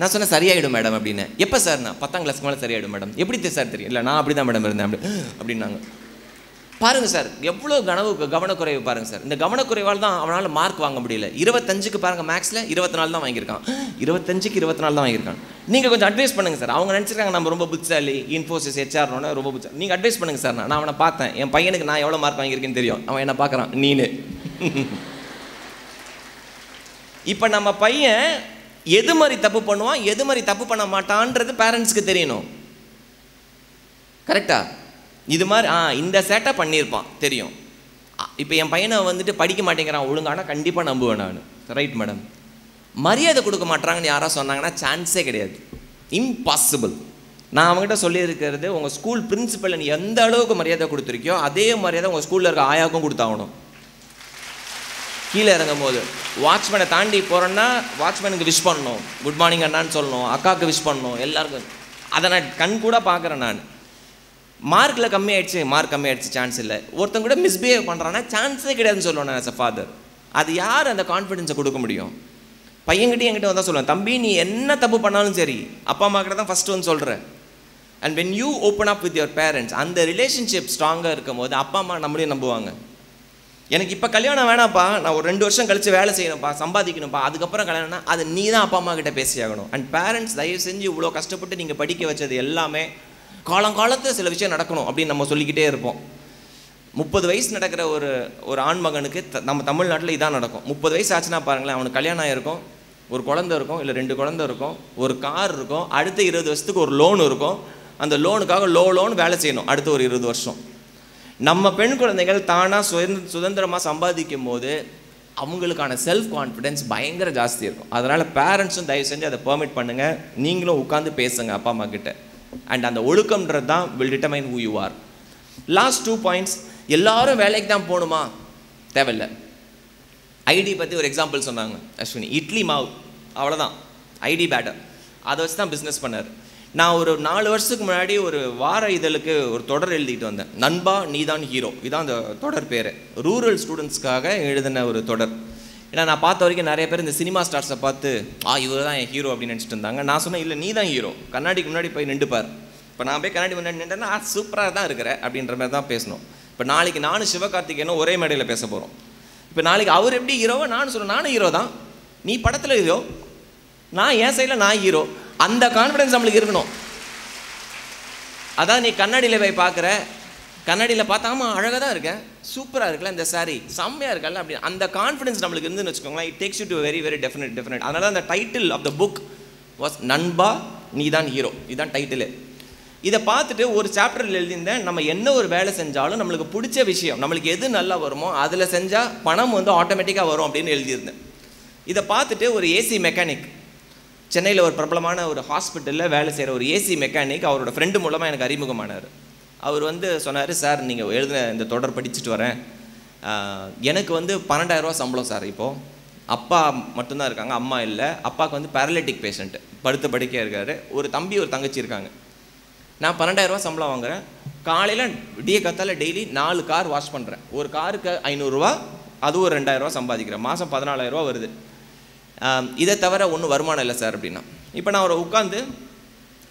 நான் சொன்னேன் சரியாயிடும் மேடம் அப்படின்னு. எப்போ சார் நான் பத்தாம் கிளாஸ்க்கு மேலே சரியாயிடும் மேடம் எப்படி சார் தெரியும்? இல்லை நான் அப்படி தான் மேடம் இருந்தேன் அப்படி. அப்படின்னாங்க. பாருங்கள் சார் எவ்வளோ கனவு கவனக்குறைவு பாருங்கள் சார். இந்த கவனக்குறைவால் தான் அவனால் மார்க் வாங்க முடியல. இருபத்தஞ்சுக்கு பாருங்கள் மேக்ஸில் இருபத்தி நாலு தான் வாங்கியிருக்கான். இருபத்தஞ்சுக்கு இருபத்தி நாலு தான் வாங்கியிருக்கான். நீங்கள் கொஞ்சம் அட்வைஸ் பண்ணுங்கள் சார். அவங்க நினச்சிருக்காங்க நம்ம ரொம்ப புத்திசாலி இன்ஃபோசிஸ் ஹெச்ஆர்னோட ரொம்ப புத்தி நீங்கள் அட்வைஸ் பண்ணுங்கள் சார். நான் அவனை பார்த்தேன். என் பையனுக்கு நான் எவ்வளோ மார்க் வாங்கியிருக்கேன்னு தெரியும். அவன் என்ன பார்க்குறான்? நீனு. இப்போ நம்ம பையன் எது மாதிரி தப்பு பண்ணுவான் எது மாதிரி தப்பு பண்ண மாட்டான்றது பேரண்ட்ஸ்க்கு தெரியணும். கரெக்டாக இது மாதிரி ஆ இந்த சேட்டை பண்ணியிருப்பான் தெரியும். இப்போ என் பையனை வந்துட்டு படிக்க மாட்டேங்கிறான் ஒழுங்கானா கண்டிப்பாக நம்புவேன் நான். ரைட் மேடம் மரியாதை கொடுக்க மாட்டாங்கன்னு யாராவது சொன்னாங்கன்னா சான்ஸே கிடையாது. இம்பாசிபிள் நான் அவங்ககிட்ட சொல்லியிருக்கிறது உங்கள் ஸ்கூல் பிரின்சிபல் நீ எந்த அளவுக்கு மரியாதை கொடுத்துருக்கியோ அதே மரியாதை உங்கள் ஸ்கூலில் இருக்க ஆயாவுக்கும் கொடுத்தாகணும். கீழே இறங்கும் போது வாட்ச்மேனை தாண்டி போகிறேன்னா வாட்ச்மேனுக்கு விஷ் பண்ணணும். குட் மார்னிங் அண்ணான்னு சொல்லணும் அக்காவுக்கு விஷ் பண்ணணும் எல்லாருக்கும். அதை நான் கண் கூட பார்க்குறேன் நான். மார்க்கில் கம்மியாயிடுச்சு மார்க் கம்மியாயிடுச்சு சான்ஸ் இல்லை. ஒருத்தங்க கூட மிஸ்பிஹேவ் பண்ணுறான்னா சான்ஸே கிடையாதுன்னு சொல்லுவேன் நான் அ ஃபாதர் அது யார் அந்த கான்ஃபிடென்ஸை கொடுக்க முடியும்? பையன்கிட்ட என்கிட்ட வந்தால் சொல்லுவேன் தம்பி நீ என்ன தப்பு பண்ணாலும் சரி அப்பா அம்மா கிட்ட தான் ஃபஸ்ட்டு வந்து சொல்கிறேன் and when you open up with your parents அந்த ரிலேஷன்ஷிப் ஸ்ட்ராங்காக இருக்கும் போது அப்பா அம்மா நம்மளையும் நம்புவாங்க. எனக்கு இப்போ கல்யாணம் வேணாம்ப்பா நான் ஒரு ரெண்டு வருஷம் கழித்து வேலை செய்யணும்ப்பா சம்பாதிக்கணும்ப்பா அதுக்கப்புறம் கல்யாணம்னா அது நீ தான் அப்பா அம்மா கிட்ட பேசியாகணும். அண்ட் பேரண்ட்ஸ் தயவு செஞ்சு இவ்வளோ கஷ்டப்பட்டு நீங்கள் படிக்க வச்சது எல்லாமே காலங்காலத்தில் சில விஷயம் நடக்கணும் அப்படின்னு நம்ம சொல்லிக்கிட்டே இருப்போம். முப்பது வயசு நடக்கிற ஒரு ஒரு ஆண் மகனுக்கு த- நம்ம தமிழ்நாட்டில் இதான் நடக்கும். முப்பது வயசு ஆச்சுன்னா பாருங்களேன் அவனுக்கு கல்யாணம் ஆயிருக்கும் ஒரு குழந்தை இருக்கும் இல்லை ரெண்டு குழந்தை இருக்கும் ஒரு கார் இருக்கும் அடுத்த இருபது வருஷத்துக்கு ஒரு லோன் இருக்கும். அந்த லோனுக்காக லோ லோன் வேலை செய்யணும் அடுத்த ஒரு இருபது வருஷம். நம்ம பெண் குழந்தைகள் தானாக சுதந்திர சுதந்திரமாக சம்பாதிக்கும் போது அவங்களுக்கான செல்ஃப் கான்ஃபிடென்ஸ் பயங்கர ஜாஸ்தி இருக்கும். அதனால் பேரண்ட்ஸும் தயவு செஞ்சு அதை பெர்மிட் பண்ணுங்கள் நீங்களும் உட்காந்து பேசுங்க அப்பா அம்மா கிட்ட. அண்ட் அந்த ஒழுக்கம்ன்றது தான் will determine who you are last two points எல்லாரும் வேலைக்கு தான் போகணுமா தேவையில்லை. ஐடி பற்றி ஒரு எக்ஸாம்பிள் சொன்னாங்க அஸ்வினி. இட்லி மாவு அவ்வளோதான் ஐடி பேட்டர் அதை வச்சு தான் பிஸ்னஸ் பண்ணார். நான் ஒரு நாலு வருஷத்துக்கு முன்னாடி ஒரு வார இதழுக்கு ஒரு தொடர் எழுதிட்டு வந்தேன். நண்பா நீதான் ஹீரோ இதான் அந்த தொடர் பேர். ரூரல் ஸ்டூடெண்ட்ஸ்க்காக எழுதின ஒரு தொடர். ஏன்னா நான் பார்த்த வரைக்கும் நிறைய பேர் இந்த சினிமா ஸ்டார்ஸை பார்த்து ஆ இவர் தான் என் ஹீரோ அப்படின்னு நினச்சிட்டு இருந்தாங்க. நான் சொன்னேன் இல்லை நீ தான் ஹீரோ கண்ணாடிக்கு முன்னாடி போய் நின்றுப்பார் இப்போ நான் போய் கண்ணாடி முன்னாடி நின்றுனா சூப்பராக தான் இருக்கிற அப்படின்ற மாதிரி தான் பேசணும். இப்போ நாளைக்கு நானும் சிவகார்த்திகேயனும் ஒரே மேடையில் பேச போகிறோம் இப்போ நாளைக்கு அவர் எப்படி ஹீரோவோ நானும் சொல்கிறேன் நானும் ஹீரோ தான். நீ படத்தில் ஹீரோ நான் என் சைடில் நான் ஹீரோ அந்த கான்ஃபிடன்ஸ் நம்மளுக்கு இருக்கணும். அதான் நீ கண்ணாடியில் போய் பார்க்குற கண்ணாடியில் பார்த்தா ஆமாம் அழகாக தான் இருக்கேன் சூப்பராக இருக்குல்ல இந்த saree. செம்மையாக இருக்கல அப்படி. அந்த கான்ஃபிடன்ஸ் நம்மளுக்கு இருந்துன்னு வச்சுக்கோங்களேன் it takes you to very very definite definite அதனால அந்த title of the book was நண்பா நீ தான் ஹீரோ இதுதான் டைட்டிலு இதை பார்த்துட்டு ஒரு சாப்டரில் எழுதியிருந்தேன் நம்ம என்ன ஒரு வேலை செஞ்சாலும் நம்மளுக்கு பிடிச்ச விஷயம் நம்மளுக்கு எது நல்லா வருமோ அதில் செஞ்சால் பணம் வந்து ஆட்டோமேட்டிக்காக வரும் அப்படின்னு எழுதியிருந்தேன். இதை பார்த்துட்டு ஒரு ஏசி மெக்கானிக் சென்னையில் ஒரு பிரபலமான ஒரு ஹாஸ்பிட்டலில் வேலை செய்கிற ஒரு ஏசி மெக்கானிக் அவரோட ஃப்ரெண்டு மூலமாக எனக்கு அறிமுகமானார். அவர் வந்து சொன்னார் சார் நீங்கள் எழுதின இந்த தொடர் படிச்சுட்டு வரேன். எனக்கு வந்து பன்னெண்டாயிரரூவா சம்பளம் சார் இப்போது அப்பா மட்டும்தான் இருக்காங்க அம்மா இல்லை. அப்பாவுக்கு வந்து பேரலிட்டிக் பேஷண்ட்டு படுத்த படுக்கையாக இருக்காரு. ஒரு தம்பி ஒரு தங்கச்சி இருக்காங்க. நான் பன்னெண்டாயிரரூவா சம்பளம் வாங்குகிறேன் காலையில் விடிய கத்தால் டெய்லி நாலு கார் வாஷ் பண்ணுறேன் ஒரு காருக்கு ஐநூறுரூவா அது ஒரு ரெண்டாயிரரூவா சம்பாதிக்கிறேன். மாதம் பதினாலாயிரரூவா வருது. இதை தவிர ஒன்றும் வருமானம் இல்லை சார் அப்படின்னா. இப்போ நான் அவரை உட்காந்து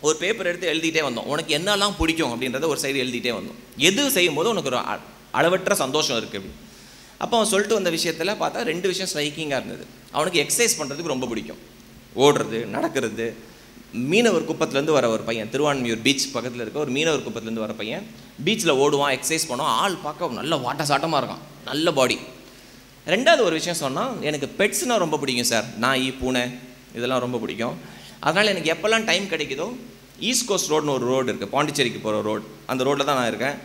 ஒரு பேப்பர் எடுத்து எழுதிட்டே வந்தோம். உனக்கு என்னெல்லாம் பிடிக்கும் அப்படின்றத ஒரு சைடு எழுதிட்டே வந்தோம். எது செய்யும் போது உனக்கு ஒரு அ- அளவற்ற சந்தோஷம் இருக்குது அப்படி அப்போ அவன் சொல்லிட்டு வந்த விஷயத்தில் பார்த்தா ரெண்டு விஷயம் ஸ்ட்ரைக்கிங்காக இருந்தது. அவனுக்கு எக்ஸசைஸ் பண்ணுறதுக்கு ரொம்ப பிடிக்கும். ஓடுறது நடக்கிறது. மீனவர் குப்பத்துலேருந்து வர ஒரு பையன் திருவான்மியூர் பீச் பக்கத்தில் இருக்க ஒரு மீனவர் குப்பத்துலேருந்து வர பையன் பீச்சில் ஓடுவான் எக்ஸசைஸ் பண்ணுவான் ஆள் பார்க்க நல்ல வாட்ட சாட்டமாக இருக்கான். நல்ல பாடி ரெண்டாவது ஒரு விஷயம் சொன்னால் எனக்கு பெட்ஸ்னால் ரொம்ப பிடிக்கும் சார். நாய் பூனை இதெல்லாம் ரொம்ப பிடிக்கும். அதனால் எனக்கு எப்போல்லாம் டைம் கிடைக்குதோ ஈஸ்ட் கோஸ்ட் ரோடுன்னு ஒரு ரோடு இருக்குது பாண்டிச்சேரிக்கு போகிற ரோடு அந்த ரோட்டில் தான் நான் இருக்கேன்.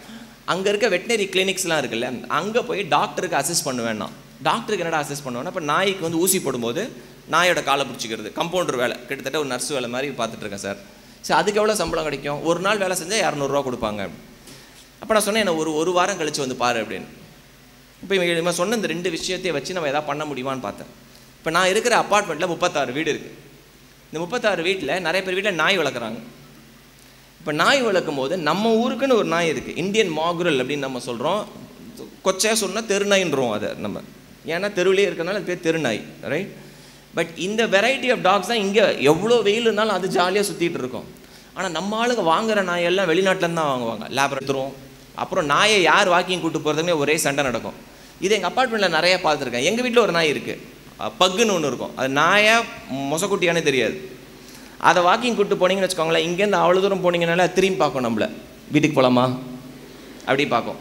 அங்கே இருக்க வெட்டினரி கிளினிக்ஸ்லாம் இருக்குல்ல அங்கே போய் டாக்டருக்கு அசிஸ்ட் பண்ணுவேன் நான். டாக்டருக்கு என்னடா அசிஸ்ட் பண்ணுவேன்னா இப்போ நாய்க்கு வந்து ஊசி போடும்போது நாயோட காலை பிடிச்சிக்கிறது. கம்பவுண்டர் வேலை. கிட்டத்தட்ட ஒரு நர்ஸ் வேலை மாதிரி பார்த்துட்ருக்கேன் சார். சரி அதுக்கு எவ்வளோ சம்பளம் கிடைக்கும்? ஒரு நாள் வேலை செஞ்சால் இரநூறுவா கொடுப்பாங்க. அப்போ நான் சொன்னேன் என்ன ஒரு ஒரு வாரம் கழித்து வந்து பாரு அப்படின்னு. இப்போ இவங்க இவன் சொன்ன இந்த ரெண்டு விஷயத்தையும் வச்சு நம்ம எதாவது பண்ண முடியுமான்னு பார்த்தேன். இப்போ நான் இருக்கிற அப்பார்ட்மெண்ட்டில் முப்பத்தாறு வீடு இருக்குது இந்த முப்பத்தாறு வீட்டில் நிறைய பேர் வீட்டில் நாய் வளர்க்குறாங்க. இப்போ நாய் வளர்க்கும் போது நம்ம ஊருக்குன்னு ஒரு நாய் இருக்குது இந்தியன் மாகுரல் அப்படின்னு நம்ம சொல்கிறோம் கொச்சையாக சொன்னால் தெருநாயின்றோம் அதை நம்ம. ஏன்னா தெருவிலே இருக்கிறனால அது பேர் தெருநாய் ரைட் பட் இந்த வெரைட்டி ஆஃப் டாக்ஸ் தான் இங்கே எவ்வளோ வெயில் இருந்தாலும் அது ஜாலியாக சுற்றிட்டு இருக்கும். ஆனால் நம்ம ஆளுங்க வாங்குற நாயெல்லாம் வெளிநாட்டிலேருந்து தான் வாங்குவாங்க. லேப் எடுத்துரும் அப்புறம் நாயை யார் வாக்கிங் கூட்டு போகிறதுமே ஒரே சண்டை நடக்கும். இது எங்கள் அப்பார்ட்மெண்ட்டில் நிறைய பார்த்துருக்கேன். எங்கள் வீட்டில் ஒரு நாய் இருக்குது பக்குன்னு ஒன்று இருக்கும். அது நாயா மொசக்குட்டியானே தெரியாது. அதை வாக்கிங் கூட்டு போனீங்கன்னு வச்சுக்கோங்களேன் இங்கேருந்து அவ்வளோ தூரம் போனீங்கனால திரும்பி பார்க்கும் நம்மள. வீட்டுக்கு போகலாமா அப்படி பார்க்கும்.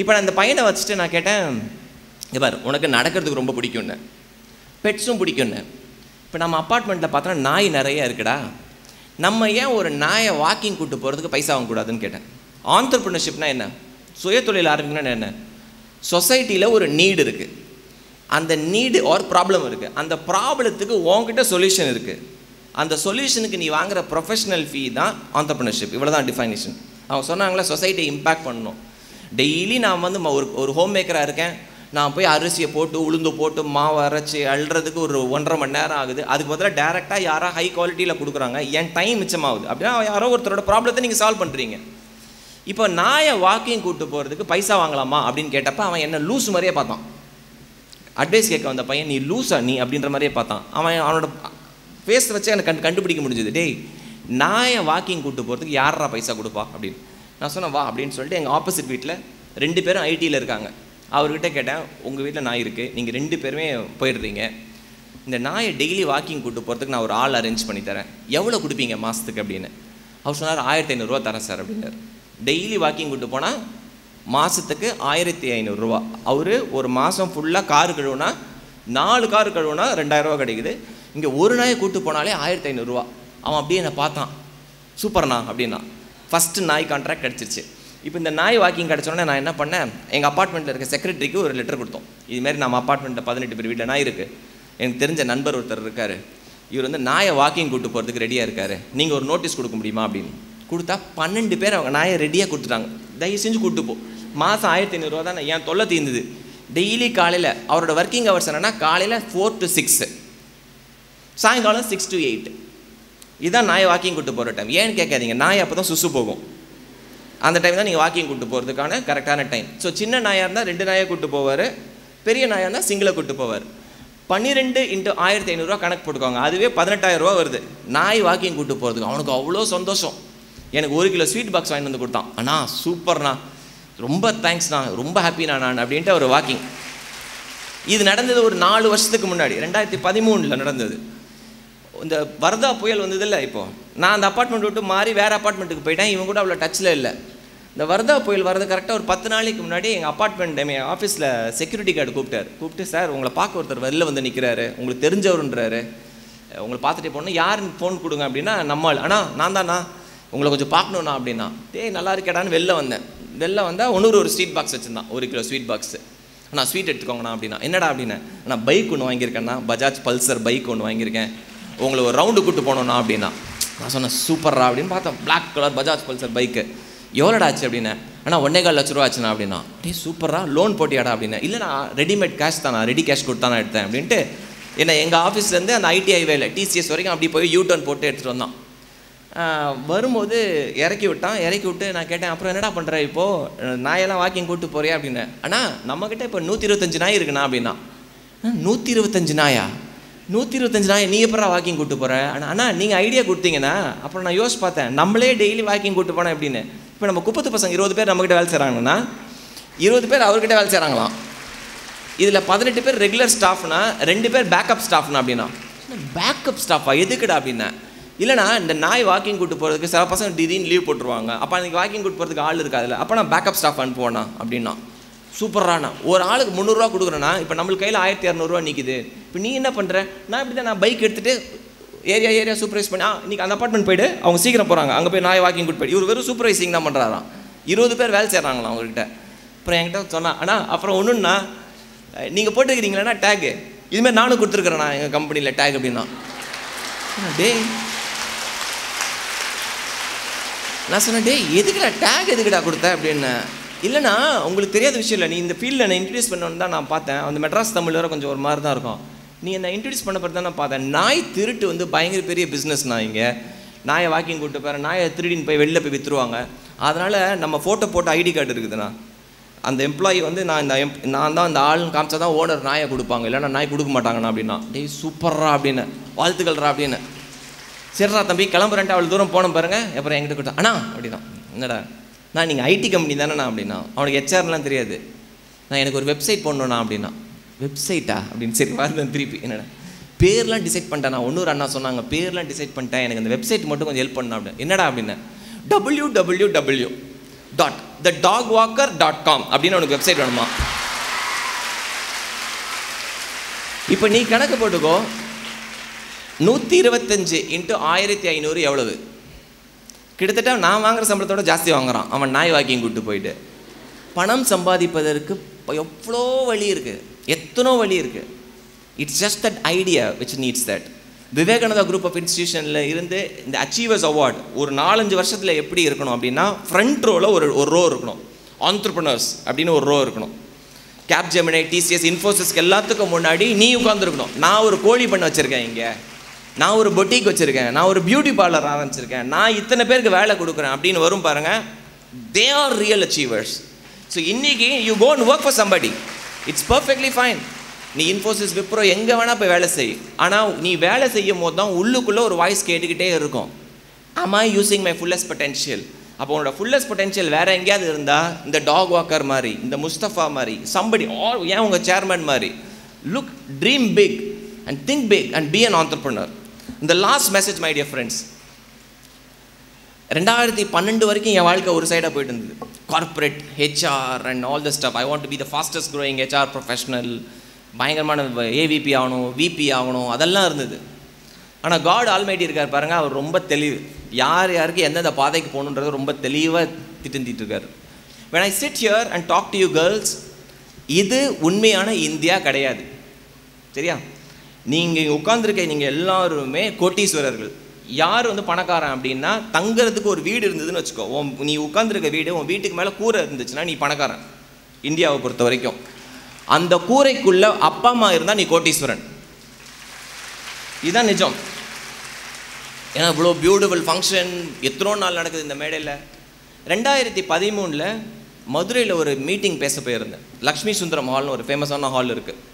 இப்போ நான் அந்த பையனை வச்சுட்டு நான் கேட்டேன் இவர் உனக்கு நடக்கிறதுக்கு ரொம்ப பிடிக்கும்னு. பெட்ஸும் பிடிக்கும்னு. இப்போ நம்ம அப்பார்ட்மெண்ட்டில் பார்த்தோன்னா நாய் நிறைய இருக்குடா. நம்ம ஏன் ஒரு நாயை வாக்கிங் கூட்டு போகிறதுக்கு பைசா வாங்கக்கூடாதுன்னு கேட்டேன். ஆண்டர்பிரினர்ஷிப்னா என்ன? சுயதொழில் ஆரம்பிக்கணும்னா என்ன? சொசைட்டியில் ஒரு நீடு இருக்குது அந்த நீடு ஒரு ப்ராப்ளம் இருக்குது அந்த ப்ராப்ளத்துக்கு உங்ககிட்ட சொல்யூஷன் இருக்குது அந்த சொல்யூஷனுக்கு நீ வாங்குற ப்ரொஃபஷனல் ஃபீ தான் ஆண்டர்பிரினர்ஷிப் இவ்வளோ தான் டிஃபைனேஷன் அவங்க சொன்னாங்களே சொசைட்டியை இம்பேக்ட் பண்ணணும் டெய்லி நான் வந்து ம- ஒரு ஒரு ஹோம் மேக்கராக இருக்கேன். நான் போய் அரிசியை போட்டு உளுந்து போட்டு மாவு அரைச்சி அள்ளுறதுக்கு ஒரு ஒன்றரை மணி நேரம் ஆகுது. அதுக்கு பதிலாக டேரெக்டாக யாரோ ஹை குவாலிட்டியில் கொடுக்குறாங்க. என் டைம் மிச்சமாகுது. அப்படின்னா யாரோ ஒருத்தரோட ப்ராப்ளத்தை நீங்கள் சால்வ் பண்ணுறீங்க இப்போ நாயை வாக்கிங் கூப்பிட்டு போகிறதுக்கு பைசா வாங்கலாமா அப்படின்னு கேட்டப்ப அவன் என்ன லூஸ் மாதிரியே பார்த்தான். அட்வைஸ் கேட்க வந்த பையன் நீ லூஸா நீ அப்படின்ற மாதிரியே பார்த்தான். அவன் அவனோட ஃபேஸ் வச்சு எனக்கு கண்டு கண்டுபிடிக்க முடிஞ்சது. டேய் நாயை வாக்கிங் கூட்டு போகிறதுக்கு யாரா பைசா கொடுப்பா? அப்படின்னு. நான் சொன்னேன் வா அப்படின்னு சொல்லிட்டு எங்கள் ஆப்போசிட் வீட்டில் ரெண்டு பேரும் ஐடியில் இருக்காங்க. அவர்கிட்ட கேட்டேன் உங்கள் வீட்டில் நாய் இருக்குது நீங்கள் ரெண்டு பேருமே போயிடுறீங்க. இந்த நாயை டெய்லி வாக்கிங் கூட்டு போகிறதுக்கு நான் ஒரு ஆள் அரேஞ்ச் பண்ணி தரேன். எவ்வளோ கொடுப்பீங்க மாதத்துக்கு அப்படின்னு. அவர் சொன்னார் ஆயிரத்தி ஐநூறுரூவா தரேன் சார் அப்படின்னார். டெய்லி வாக்கிங் கூட்டு போனால் மாதத்துக்கு ஆயிரத்தி ஐநூறுரூவா அவர் ஒரு மாதம் ஃபுல்லாக கார் கழுவுனா நாலு கார் கழுவுனா ரெண்டாயிரரூவா கிடைக்குது. இங்கே ஒரு நாயை கூட்டு போனாலே ஆயிரத்தி ஐநூறுரூவா அவன் அப்படியே என்னை பார்த்தான். சூப்பர்ண்ணா அப்படின்னா. ஃபஸ்ட்டு நாய் கான்ட்ராக்ட் கிடச்சிருச்சு. இப்போ இந்த நாய் வாக்கிங் கிடச்சோன்னே நான் என்ன பண்ணேன் எங்கள் அப்பார்ட்மெண்ட்டில் இருக்க செக்ரட்டரிக்கு ஒரு லெட்டர் கொடுத்தோம். இதுமாரி நம்ம அப்பார்ட்மெண்ட்டில் பதினெட்டு பேர் வீட்டில் நாய் இருக்குது எனக்கு தெரிஞ்ச நண்பர் ஒருத்தர் இருக்கார். இவர் வந்து நாயை வாக்கிங் கூட்டு போகிறதுக்கு ரெடியாக இருக்கார். நீங்கள் ஒரு நோட்டீஸ் கொடுக்க முடியுமா அப்படின்னு. கொடுத்தா பன்னெண்டு பேர் அவங்க நாயை ரெடியாக கொடுத்துட்டாங்க. தயவு செஞ்சு கூட்டு போ. மாதம் ஆயிரத்தி ஐநூறுரூவா தான்? என் தொல்லை தீர்ந்தது டெய்லி காலையில் அவரோட ஒர்க்கிங் ஹவர்ஸ் என்னென்னா காலையில் ஃபோர் டு சிக்ஸு சாயங்காலம் சிக்ஸ் டு எயிட் இதுதான் நாயை வாக்கிங் கூட்டு போகிற டைம் ஏன்னு கேட்காதீங்க நாய் அப்போ தான் சுசு போகும். அந்த டைம் தான் நீங்கள் வாக்கிங் கூட்டு போகிறதுக்கான கரெக்டான டைம் ஸோ சின்ன நாயாக இருந்தால் ரெண்டு நாயை கூட்டு போவார். பெரிய நாயாக இருந்தால் சிங்கிளை கூட்டு போவார். பன்னிரெண்டு இன்ட்டு ஆயிரத்தி ஐநூறுரூவா கணக்கு போட்டுக்கோங்க. அதுவே பதினெட்டாயிரம் ரூபா வருது. நாய் வாக்கிங் கூட்டு போகிறதுக்கு அவனுக்கு அவ்வளோ சந்தோஷம். எனக்கு ஒரு கிலோ ஸ்வீட் பாக்ஸ் வாங்கிட்டு வந்து கொடுத்தான். அண்ணா சூப்பர்ண்ணா ரொம்ப தேங்க்ஸ்ண்ணா ரொம்ப ஹாப்பிண்ணா நான் அப்படின்ட்டு ஒரு வாக்கிங் இது நடந்தது ஒரு நாலு வருஷத்துக்கு முன்னாடி ரெண்டாயிரத்தி பதிமூணில் நடந்தது. இந்த வர்தா புயல் வந்ததில்ல இப்போ. நான் அந்த அப்பார்ட்மெண்ட் விட்டு மாறி வேறு அப்பார்ட்மெண்ட்டுக்கு போயிட்டேன் இவங்க கூட அவ்வளோ டச்சில் இல்லை. இந்த வர்தா புயல் வரது கரெக்டாக ஒரு பத்து நாளைக்கு முன்னாடி எங்கள் அப்பார்ட்மெண்ட் என் ஆஃபீஸில் செக்யூரிட்டி கார்டு கூப்பிட்டாரு. கூப்பிட்டு சார் உங்களை பார்க்க ஒருத்தர் வெளில வந்து நிற்கிறாரு உங்களுக்கு தெரிஞ்சவருன்றாரு. உங்களை பார்த்துட்டு போகணும். யாருன்னு ஃபோன் கொடுங்க அப்படின்னா நம்மால். அண்ணா நான் தானா உங்களை கொஞ்சம் பார்க்கணுண்ணா அப்படின்னா. டேய் நல்லா இருக்கேடான்னு வெளில வந்தேன். வெளில வந்தால் ஒன்று ஒரு ஸ்வீட் பாக்ஸ் வச்சுருந்தான். ஒரு கிலோ ஸ்வீட் பாக்ஸு நான் ஸ்வீட் எடுத்துக்கோங்கண்ணா அப்படின்னா. என்னடா அப்படின்னா? நான் பைக் ஒன்று வாங்கியிருக்கேண்ணா. பஜாஜ் பல்சர் பைக் ஒன்று வாங்கியிருக்கேன். உங்களை ஒரு ரவுண்டு கூட்டு போனோம்னா அப்படின்னா. நான் சொன்னேன் சூப்பர்ரா அப்படின்னு பார்த்தேன் black colour Bajaj Pulsar bike எவ்வளோடா ஆச்சு அப்படின்னா? அண்ணா ஒன்னே கால் லட்ச ரூபா ஆச்சுண்ணா அப்படின்னா. டே சூப்பரா லோன் போட்டியாடா அப்படின்னா. இல்லை நான் ரெடிமேட் கேஷ் தானா ரெடி கேஷ் கொடுத்தானா எடுத்தேன் அப்படின்ட்டு என்ன எங்கள் ஆஃபீஸ்லேருந்து அந்த ஐடிஐ வேலை டிசிஎஸ் வரைக்கும் அப்படி போய் யூ டர்ன் போட்டு எடுத்துகிட்டு வந்தான். வரும்போது இறக்கி விட்டான். இறக்கி விட்டு நான் கேட்டேன் அப்புறம் என்னடா பண்ணுற இப்போது நாயெல்லாம் வாக்கிங் கூப்பிட்டு போறியா? அப்படின்னு அண்ணா நம்மக்கிட்ட இப்போ நூற்றி இருபத்தஞ்சு நாய் இருக்குண்ணா அப்படின்னா. நூற்றி இருபத்தஞ்சு நாயா? நூற்றி இருபத்தஞ்சு நாய் நீ எப்படா வாக்கிங் கூப்பிட்டு போகிற அண்ணா அண்ணா நீங்கள் ஐடியா கொடுத்தீங்கன்னா அப்புறம் நான் யோசிச்சு பார்த்தேன். நம்மளே டெய்லி வாக்கிங் கூட்டு போனேன் அப்படின்னு இப்போ நம்ம குப்பத்து பசங்க இருபது பேர் நம்மக்கிட்ட வேலை செய்கிறாங்கன்னா இருபது பேர் அவர்கிட்ட வேலை செய்கிறாங்களாம் இதில் பதினெட்டு பேர் ரெகுலர் ஸ்டாஃப்னா ரெண்டு பேர் பேக்கப் ஸ்டாஃப்னா அப்படின்னா. பேக்கப் ஸ்டாஃபா எதுக்குடா? அப்படின்னா இல்லைனா இந்த நாய் வாக்கிங் கூட்டு போகிறதுக்கு சில பசங்க திடீர்னு லீவ் போட்டுருவாங்க. அப்போ அன்றைக்கி வாக்கிங் கூட்டு போகிறதுக்கு ஆள் இருக்காதுல்ல. அப்போ நான் பேக்கப் ஸ்டாஃப் அனுப்புவேண்ணா அப்படின்னா. சூப்பரானா ஒரு ஆளுக்கு முந்நூறுரூவா கொடுக்குறேன்னா இப்போ நம்மளுக்கு கையில் ஆயிரத்தி இரநூறுவா நிற்கிது இப்போ நீ என்ன பண்ணுற நான் இப்படி தான் நான் பைக் எடுத்துகிட்டு ஏரியா ஏரியா சூப்பர்வைஸ் பண்ணி ஆ இன்றைக்கி அந்த அப்பார்ட்மெண்ட் போயிட்டு அவங்க சீக்கிரம் போகிறாங்க அங்கே போய் நாய் வாக்கிங் கூட்டு போய் இவர் வெறும் சூப்பர்வைசிங் தான் பண்ணுறாராம் இருபது பேர் வேலை செய்கிறாங்களா அவங்ககிட்ட அப்புறம் என்கிட்ட சொன்னா அண்ணா அப்புறம் ஒன்றுன்னா நீங்கள் போட்டுருக்கிறீங்களா டேகு இதுமாதிரி நானும் கொடுத்துருக்குறேண்ணா எங்கள் கம்பெனியில் டேக் அப்படின்னா. டேய் நான் சொன்னேன் டேய் எதுக்குடா டேக் எதுக்குடா கொடுத்த? அப்படின்னு. இல்லைண்ணா உங்களுக்கு தெரியாத விஷயம் இல்லை. நீ இந்த ஃபீல்டில் நான் இன்ட்ரடியூஸ் பண்ணணுன்னு தான் நான் பார்த்தேன். அந்த மெட்ராஸ் தமிழ் வர கொஞ்சம் ஒரு மாதிரி தான் இருக்கும். நீ என்னை இன்ட்ரடியூஸ் பண்ண பிறகு தான் நான் பார்த்தேன். நாய் திருட்டு வந்து பயங்கர பெரிய பிஸ்னஸ் நான் இங்கே. நாயை வாக்கிங் கூப்பிட்டு போகிறேன் நாயை திருடின்னு போய் வெளில போய் விற்றுருவாங்க அதனால் நம்ம ஃபோட்டோ போட்டு ஐடி கார்டு இருக்குதுண்ணா. அந்த எம்ப்ளாயி வந்து நான் இந்த எம் நான் தான் அந்த ஆள்னு காமிச்சா தான் ஓனர் நாயை கொடுப்பாங்க. இல்லைன்னா நாய் கொடுக்க மாட்டாங்கண்ணா அப்படின்னா. டேய் சூப்பர்ரா அப்படின்னு. வாழ்த்துக்கள்ரா அப்படின்னு. சரிடா தம்பி கிளம்புறேன்ட்டு அவ்வளோ தூரம் போனோம் பாருங்க. அப்புறம் என்கிட்ட கொடுத்தா அண்ணா அப்படின்னா என்னடா நான் நீங்கள் ஐடி கம்பெனி தானேண்ணா அப்படின்னா அவனுக்கு ஹெச்ஆர்லாம் தெரியாது. நான் எனக்கு ஒரு வெப்சைட் போடணுண்ணா அப்படின்னா வெப்சைட்டா அப்படின்னு சரி வரேன் திருப்பி. என்னடா பேர்லாம் டிசைட் பண்ணிட்டேன் நான் ஒன்னொரு அண்ணா சொன்னாங்க பேர்லாம் டிசைட் பண்ணிட்டேன் எனக்கு அந்த வெப்சைட் மட்டும் கொஞ்சம் ஹெல்ப் பண்ணா அப்படின்னு. என்னடா அப்படின்னு. W W W dot the dog walker dot com அப்படின்னு உனக்கு வெப்சைட் வேணுமா. இப்போ நீ கணக்கு போட்டுக்கோ நூற்றி இருபத்தஞ்சு இன்ட்டு ஆயிரத்தி ஐநூறு எவ்வளவு? கிட்டத்தட்ட நான் வாங்குகிற சம்பளத்தோட ஜாஸ்தி வாங்குறான். அவன் நாய் வாக்கிங் கூட்டு போயிட்டு. பணம் சம்பாதிப்பதற்கு எவ்வளோ வழி இருக்குது எத்தனோ வழி இருக்குது it's just that idea which needs that Vivekananda group of இன்ஸ்டியூஷனில் இருந்து இந்த அச்சீவர்ஸ் அவார்ட் ஒரு நாலஞ்சு வருஷத்தில் எப்படி இருக்கணும் அப்படின்னா ஃப்ரண்ட் ரோவில் ஒரு ஒரு ரோ இருக்கணும். ஆண்டர்பனர்ஸ் அப்படின்னு ஒரு ரோ இருக்கணும். கேப் ஜெமினை டிசிஎஸ் இன்ஃபோசிஸ்க்கு எல்லாத்துக்கும் முன்னாடி நீ உட்காந்துருக்கணும் நான் ஒரு கோழி பண்ண வச்சுருக்கேன் இங்கே. நான் ஒரு பொட்டிக் வச்சுருக்கேன். நான் ஒரு பியூட்டி பார்லர் ஆரம்பிச்சிருக்கேன். நான் இத்தனை பேருக்கு வேலை கொடுக்குறேன் அப்படின்னு வரும் பாருங்கள் they are real achievers so இன்றைக்கி you gonna work for somebody it's perfectly fine நீ இன்ஃபோசிஸ் விப்ரோ எங்கே வேணால் போய் வேலை செய். ஆனால் நீ வேலை செய்யும் போது தான் உள்ளுக்குள்ளே ஒரு வாய்ஸ் கேட்டுக்கிட்டே இருக்கும். Am using my fullest potential அப்போ உன்னோட ஃபுல்லஸ்ட் பொட்டென்ஷியல் வேறு எங்கேயாவது இருந்தால் இந்த டாக் வாக்கர் மாதிரி இந்த முஸ்தஃபா மாதிரி சம்படி ஆல் ஏன் உங்கள் சேர்மன் மாதிரி look dream big and think big and be an entrepreneur இந்த last message my dear friends ரெண்டாயிரத்தி பன்னெண்டு வரைக்கும் என் வாழ்க்கை ஒரு சைடாக போயிட்டு இருந்தது corporate HR and all the stuff I want to be the fastest growing HR professional பயங்கரமான ஏவிபி ஆகணும் விபி ஆகணும் அதெல்லாம் இருந்தது. ஆனால் காட் ஆல்மைட்டி இருக்கார் பாருங்க அவர் ரொம்ப தெளிவு. யார் யாருக்கு எந்தெந்த பாதைக்கு போகணுன்றது ரொம்ப தெளிவாக திட்டந்திட்டு இருக்கார். When I sit here and talk to you girls இது உண்மையான இந்தியா கிடையாது. சரியா? நீங்கள் உட்காந்துருக்க நீங்கள் எல்லாருமே கோட்டீஸ்வரர்கள். யார் வந்து பணக்காரன் அப்படின்னா தங்குறதுக்கு ஒரு வீடு இருந்ததுன்னு வச்சுக்கோ. உன் நீ உட்காந்துருக்க வீடு உன் வீட்டுக்கு மேலே கூரை இருந்துச்சுன்னா நீ பணக்காரன். இந்தியாவை பொறுத்த வரைக்கும். அந்த கூரைக்குள்ளே அப்பா அம்மா இருந்தால் நீ கோட்டீஸ்வரன். இதுதான் நிஜம். ஏன்னா இவ்வளோ பியூட்டிஃபுல் ஃபங்க்ஷன் எத்தனோ நாள் நடக்குது இந்த மேடையில். ரெண்டாயிரத்தி பதிமூணில் மதுரையில் ஒரு மீட்டிங் பேச போயிருந்தேன். லக்ஷ்மி சுந்தரம் ஹால்னு ஒரு ஃபேமஸான ஹால் இருக்குது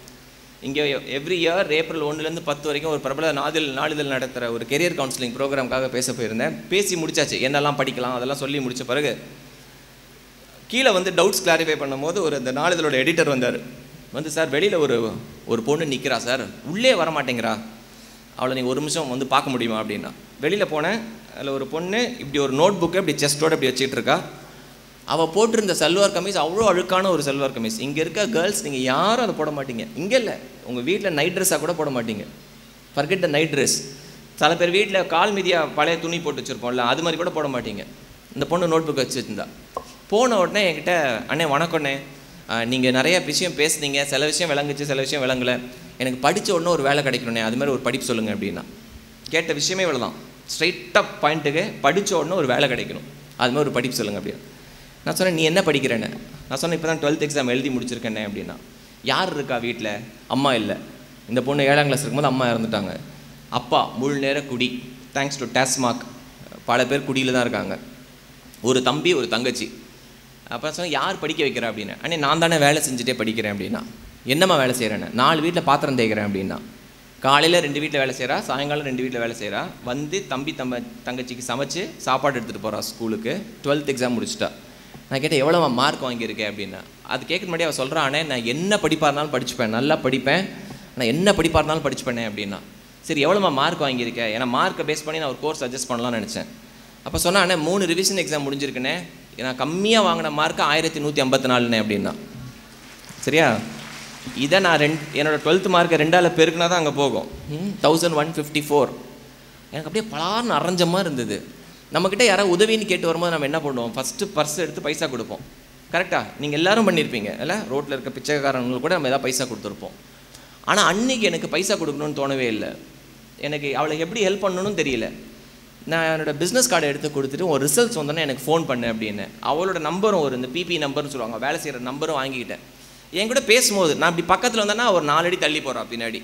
இங்கே எவ்ரி இயர் ஏப்ரல் ஒன்றுலேருந்து பத்து வரைக்கும் ஒரு பிரபல நாதில் நாளிதழ் நடத்துகிற ஒரு கெரியர் கவுன்சிலிங் ப்ரோக்ராம்காக பேச போயிருந்தேன். பேசி முடிச்சாச்சு. என்னெல்லாம் படிக்கலாம் அதெல்லாம் சொல்லி முடித்த பிறகு கீழே வந்து டவுட்ஸ் கிளாரிஃபை பண்ணும்போது ஒரு அந்த நாளிதழோட எடிட்டர் வந்தார். வந்து சார் வெளியில் ஒரு ஒரு பொண்ணு நிற்கிறா சார். உள்ளே வர மாட்டேங்கிறா அவளை நீங்கள் ஒரு நிமிஷம் வந்து பார்க்க முடியுமா? அப்படின்னா. வெளியில் போனேன். அதில் ஒரு பொண்ணு இப்படி ஒரு நோட் புக்கை இப்படி செஸ்டோடு இப்படி வச்சுக்கிட்டு இருக்கா. அவள் போட்டிருந்த சல்வார் கமீஸ் அவ்வளோ அழுக்கான ஒரு சல்வார் கமீஸ். இங்கே இருக்க கேர்ள்ஸ் நீங்கள் யாரும் அதை போட மாட்டீங்க. இங்கே இல்லை. உங்கள் வீட்டில் நைட் ட்ரெஸ்ஸாக கூட போட மாட்டீங்க. ஃபர்கெட் த நைட் ட்ரெஸ் சில பேர் வீட்டில் கால் மீதியாக பழைய துணி போட்டு வச்சுருப்போம்ல அது மாதிரி கூட போட மாட்டீங்க. இந்த பொண்ணு நோட் புக் வச்சுருந்தா. போன உடனே என்கிட்ட அண்ணே வணக்கண்ணே நீங்கள் நிறைய விஷயம் பேசுனீங்க. சில விஷயம் விளங்குச்சு சில விஷயம் விளங்கலை. எனக்கு படித்த உடனே ஒரு வேலை கிடைக்கணுண்ணே அது மாதிரி ஒரு படிப்பு சொல்லுங்கள் அப்படின்னா. கேட்ட விஷயமே இவ்வளோ தான் ஸ்ட்ரைட்டாக பாயிண்ட்டுக்கு படித்த உடனே ஒரு வேலை கிடைக்கணும். அது மாதிரி ஒரு படிப்பு சொல்லுங்கள் அப்படின்னா நான் சொன்னேன் நீ என்ன படிக்கிறேன்னு? நான் சொன்னேன் இப்போ தான் டுவெல்த் எக்ஸாம் எழுதி முடிச்சிருக்கேனே அப்படின்னா. யார் இருக்கா வீட்டில் அம்மா இல்லை. இந்த பொண்ணு ஏழாம் கிளாஸ் இருக்கும்போது அம்மா இறந்துட்டாங்க. அப்பா முழு நேர குடி. தேங்க்ஸ் டு டாஸ்மாக் பல பேர் குடியில் தான் இருக்காங்க. ஒரு தம்பி ஒரு தங்கச்சி. அப்போ சொன்னால் யார் படிக்க வைக்கிறா? அப்படின்னு. அண்ணே நான் தானே வேலை செஞ்சுட்டே படிக்கிறேன் அப்படின்னா. என்னம்மா வேலை செய்கிறேன்னு நாலு வீட்டில் பாத்திரம் தேய்க்கிறேன் அப்படின்னா. காலையில் ரெண்டு வீட்டில் வேலை செய்கிறா சாயங்காலம் ரெண்டு வீட்டில் வேலை செய்கிறா வந்து தம்பி தம்ப தங்கச்சிக்கு சமைச்சு சாப்பாடு எடுத்துகிட்டு போகிறா ஸ்கூலுக்கு டுவெல்த் எக்ஸாம் முடிச்சிட்டா. நான் கேட்டேன் எவ்வளோ மார்க் வாங்கியிருக்கேன் அப்படின்னா. அது கேட்க முன்னாடி அவள் சொல்கிறானே நான் என்ன படிப்பாக இருந்தாலும் படிச்சுப்பேன் நல்லா படிப்பேன். நான் என்ன படிப்பாக இருந்தாலும் படிச்சுப்பேனே அப்படின்னா. சரி எவ்வளோமா மார்க் வாங்கியிருக்கேன் ஏன்னா மார்க்கை பேஸ் பண்ணி நான் ஒரு கோர்ஸ் அட்ஜஸ்ட் பண்ணலாம்னு நினச்சேன். அப்போ சொன்னானே மூணு ரிவிஷன் எக்ஸாம் முடிஞ்சிருக்குனே நான் கம்மியாக வாங்கின மார்க்கு ஆயிரத்தி நூற்றி ஐம்பத்தி நாலுண்ணே அப்படின்னா. சரியா? இதை நான் ரெண்டு என்னோடய டுவெல்த் மார்க்கை ரெண்டால் பெருக்குனா தான் அங்கே போகும். தௌசண்ட் ஒன் ஃபிஃப்டி ஃபோர் எனக்கு அப்படியே பலார்னு அரைஞ்ச மாதிரி இருந்தது. நம்மக்கிட்ட யாராவது உதவின்னு கேட்டு வரும்போது நம்ம என்ன பண்ணுவோம்? ஃபஸ்ட்டு பர்ஸ் எடுத்து பைசா கொடுப்போம். கரெக்டாக நீங்கள் எல்லாரும் பண்ணியிருப்பீங்க இல்லை? ரோட்டில் இருக்க பிச்சைக்காரங்களுக்கு கூட நம்ம எதாவது பைசா கொடுத்துருப்போம். ஆனால் அன்னைக்கு எனக்கு பைசா கொடுக்கணும்னு தோணவே இல்லை. எனக்கு அவளை எப்படி ஹெல்ப் பண்ணணும்னு தெரியல. நான் என்னோடய பிஸ்னஸ் கார்டை எடுத்து கொடுத்துட்டு ஒரு ரிசல்ட்ஸ் வந்தோன்னே எனக்கு ஃபோன் பண்ணு அப்படின்னு. அவளோட நம்பரும் ஒரு இந்த பிபி நம்பர்னு சொல்லுவாங்க. வேலை செய்கிற நம்பரும் வாங்கிக்கிட்டேன். என் கூட பேசும்போது நான் இப்படி பக்கத்தில் வந்தேன்னா ஒரு நாலடி தள்ளி போகிறான் பின்னாடி.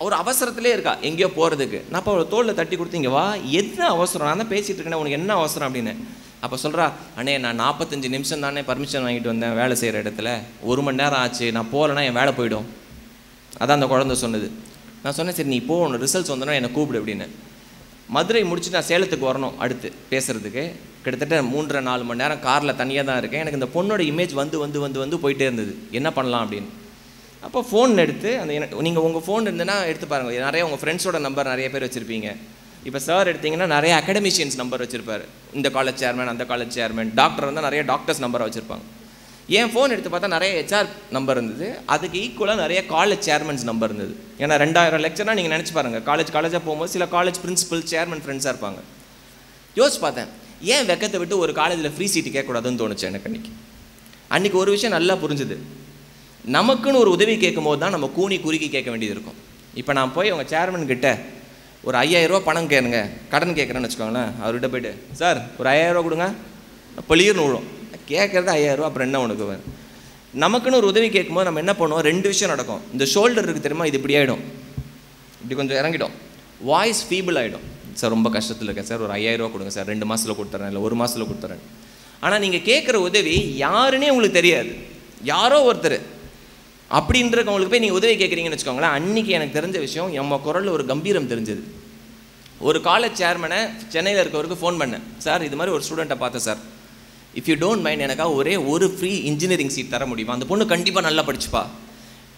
ஒரு அவசரத்திலே இருக்கா? எங்கேயோ போகிறதுக்கு நான் அப்போ அவளை தோளில் தட்டி கொடுத்து இங்கே வா என்ன அவசரம்? நான் தான் பேசிகிட்டு இருக்கேன் உனக்கு என்ன அவசரம்? அப்படின்னு. அப்போ சொல்கிறா அண்ணே நான் நாற்பத்தஞ்சு நிமிஷம் தானே பர்மிஷன் வாங்கிட்டு வந்தேன் வேலை செய்கிற இடத்துல. ஒரு மணி நேரம் ஆச்சு நான் போகலன்னா என் வேலை போயிடும். அதான் அந்த குழந்தை சொன்னது. நான் சொன்னேன் சரி நீ போ உன் ரிசல்ட்ஸ் வந்தோன்னா என்னை கூப்பிடு அப்படின்னு. மதுரை முடிச்சுட்டு நான் சேலத்துக்கு வரணும் அடுத்து பேசுகிறதுக்கு கிட்டத்தட்ட மூன்றரை நாலு மணி நேரம் காரில் தனியாக தான் இருக்கேன். எனக்கு இந்த பொண்ணோட இமேஜ் வந்து வந்து வந்து வந்து போயிட்டே இருந்தது. என்ன பண்ணலாம் அப்படின்னு. அப்போ ஃபோன் எடுத்து அந்த நீங்கள் உங்கள் ஃபோன் இருந்ததுன்னா எடுத்து பாருங்கள் நிறைய உங்கள் ஃப்ரெண்ட்ஸோட நம்பர் நிறைய பேர் வச்சுருப்பீங்க. இப்போ சார் எடுத்தீங்கன்னா நிறைய அகடமிஷியன்ஸ் நம்பர் வச்சுருப்பார். இந்த காலேஜ் சேர்மேன் அந்த காலேஜ் சேர்மேன் டாக்டர் வந்து நிறைய டாக்டர்ஸ் நம்பரை வச்சுருப்பாங்க. என் ஃபோன் எடுத்து பார்த்தா நிறைய ஹெச்ஆர் நம்பர் இருந்தது. அதுக்கு ஈக்குவலாக நிறைய காலேஜ் சேர்மன்ஸ் நம்பர் இருந்தது. ஏன்னா ரெண்டாயிரம் லெக்சர்னால் நீங்கள் நினச்சி பாருங்கள் காலேஜ் காலேஜாக போகும்போது சில காலேஜ் பிரின்ஸிபல் சேர்மன் ஃப்ரெண்ட்ஸாக இருப்பாங்க. யோசிச்சு பார்த்தேன். ஏன் வெக்கத்தை விட்டு ஒரு காலேஜில் ஃப்ரீ சீட்டு கேட்கக்கூடாதுன்னு தோணுச்சு எனக்கு அன்றைக்கி அன்றைக்கி ஒரு விஷயம் நல்லா புரிஞ்சுது. நமக்குன்னு ஒரு உதவி கேட்கும்போது தான் நம்ம கூனி குறுக்கி கேட்க வேண்டியது இருக்கும். இப்போ நான் போய் உங்கள் சேர்மன் கிட்ட ஒரு ஐயாயிரரூவா பணம் கேளுங்க. கடன் கேட்குறேன்னு வச்சுக்கோங்களேன். அவர்கிட்ட போயிட்டு சார் ஒரு ஐயாயிரரூவா கொடுங்க. பளிர்னு விழும் கேட்குறது ஐயாயிரரூவா அப்புறம் என்ன உனக்கு? நமக்குன்னு ஒரு உதவி கேட்கும்போது நம்ம என்ன பண்ணுவோம்? ரெண்டு விஷயம் நடக்கும். இந்த ஷோல்டர் இருக்குது தெரியுமா? இது இப்படி ஆகிடும் இப்படி கொஞ்சம் இறங்கிடும். வாய்ஸ் ஃபீபிள் ஆகிடும் சார் ரொம்ப கஷ்டத்தில் இருக்கேன். சார் ஒரு ஐயாயிரரூவா கொடுங்க. சார் ரெண்டு மாதத்தில் கொடுத்துறேன். இல்லை ஒரு மாதத்தில் கொடுத்துறேன். ஆனால் நீங்கள் கேட்குற உதவி யாருன்னே உங்களுக்கு தெரியாது. யாரோ ஒருத்தர். அப்படின்றவங்களுக்கு போய் நீங்கள் உதவி கேட்குறீங்கன்னு வச்சுக்கோங்களேன் அன்றைக்கி எனக்கு தெரிஞ்ச விஷயம் நம்ம குரலில் ஒரு கம்பீரம் தெரிஞ்சது. ஒரு காலேஜ் சேர்மனை சென்னையில் இருக்கவருக்கு ஃபோன் பண்ணேன். சார் இது மாதிரி ஒரு ஸ்டூடெண்ட்டை பார்த்தேன் sir if you don't mind எனக்காக ஒரே ஒரு ஃப்ரீ இன்ஜினியரிங் சீட் தர முடியுமா? அந்த பொண்ணு கண்டிப்பாக நல்லா படிச்சுப்பா.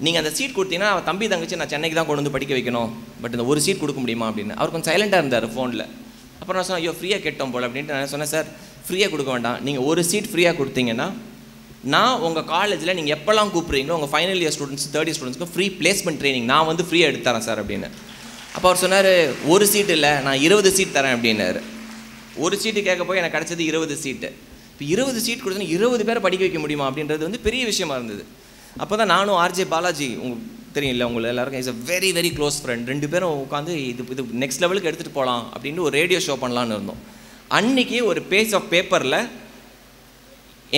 நீங்கள் அந்த சீட் கொடுத்தீங்கன்னா அவன் தம்பி தங்கச்சி நான் சென்னைக்கு தான் கொண்டு வந்து படிக்க வைக்கணும். பட் இந்த ஒரு சீட் கொடுக்க முடியுமா? அப்படின்னு. அவர் கொஞ்சம் சைலண்டாக இருந்தார் ஃபோனில் அப்புறம் நான் சொன்னேன் ஐயோ ஃப்ரீயாக கேட்டோம் போல் அப்படின்ட்டு நான் சொன்னேன் சார் ஃப்ரீயாக கொடுக்க வேண்டாம். நீங்கள் ஒரு சீட் ஃப்ரீயாக கொடுத்தீங்கன்னா நான் உங்கள் காலேஜில் நீங்கள் எப்போல்லாம் கூப்பிட்றீங்களோ உங்கள் final year students third year ஸ்டூடெண்ட்ஸ்க்கு ஃப்ரீ பிளேஸ்மெண்ட் ட்ரைனிங் நான் வந்து ஃப்ரீயாக எடுத்து தரேன் சார் அப்படின்னு. அப்போ அவர் சொன்னார் ஒரு சீட் இல்லை நான் இருபது சீட் தரேன் அப்படின்னாரு. ஒரு சீட்டு கேட்க போய் எனக்கு கிடச்சது இருபது சீட்டு இப்போ இருபது சீட் கொடுத்தா இருபது பேரை படிக்க வைக்க முடியுமா அப்படின்றது வந்து பெரிய விஷயமா இருந்தது. அப்போ தான் நானும் ஆர்ஜே பாலாஜி உங்களுக்கு தெரியல உங்களை எல்லாருக்கும் is a very very close friend ரெண்டு பேரும் உட்காந்து இது இது நெக்ஸ்ட் லெவலுக்கு எடுத்துகிட்டு போகலாம் அப்படின்னு ஒரு ரேடியோ ஷோ பண்ணலான்னு இருந்தோம். அன்றைக்கி ஒரு பேஜ் ஆஃப் பேப்பரில்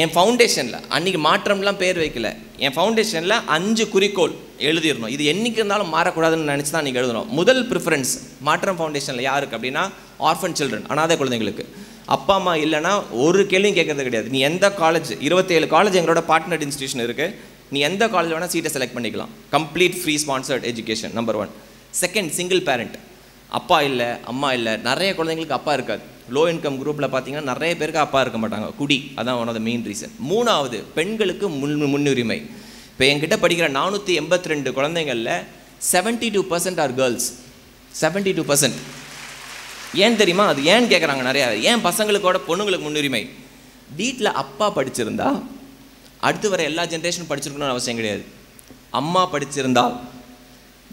என் ஃபவுண்டேஷனில் அன்றைக்கி மாற்றம்லாம் பேர் வைக்கல. என் ஃபவுண்டேஷனில் அஞ்சு குறிக்கோள் எழுதிடணும். இது என்றைக்கு இருந்தாலும் மாறக்கூடாதுன்னு நினச்சி தான் நீங்கள் எழுதணும். முதல் ப்ரிஃபரன்ஸ் மாற்றம் ஃபவுண்டேஷனில் யாருக்கு அப்படின்னா ஆர்ஃபன் சில்ட்ரன் அனாதை குழந்தைங்களுக்கு. அப்பா அம்மா இல்லைன்னா ஒரு கேள்வியும் கேட்கறது கிடையாது. நீ எந்த காலேஜ் இருபத்தேழு காலேஜ் எங்களோட பார்ட்னர் இன்ஸ்டியூஷன் இருக்குது நீ எந்த காலேஜ் வேணால் சீட்டை செலக்ட் பண்ணிக்கலாம். Complete free sponsored education number one second single parent அப்பா இல்லை அம்மா இல்லை நிறைய குழந்தைங்களுக்கு அப்பா இருக்காது. லோ இன்கம் குரூப்பில் பார்த்தீங்கன்னா நிறைய பேருக்கு அப்பா இருக்க மாட்டாங்க. குடி அதான் one of the main reason மூணாவது பெண்களுக்கு முன் முன்னுரிமை. இப்போ என்கிட்ட படிக்கிற நானூற்றி எண்பத்தி ரெண்டு குழந்தைங்களில் seventy two percent are girls seventy two percent ஏன் தெரியுமா? அது ஏன்னு கேட்குறாங்க நிறையா? ஏன் பசங்களுக்கோட பொண்ணுங்களுக்கு முன்னுரிமை? வீட்டில் அப்பா படிச்சிருந்தா அடுத்து வர எல்லா ஜென்ரேஷனும் படிச்சிருக்கணும்னு அவசியம் கிடையாது. அம்மா படிச்சிருந்தால்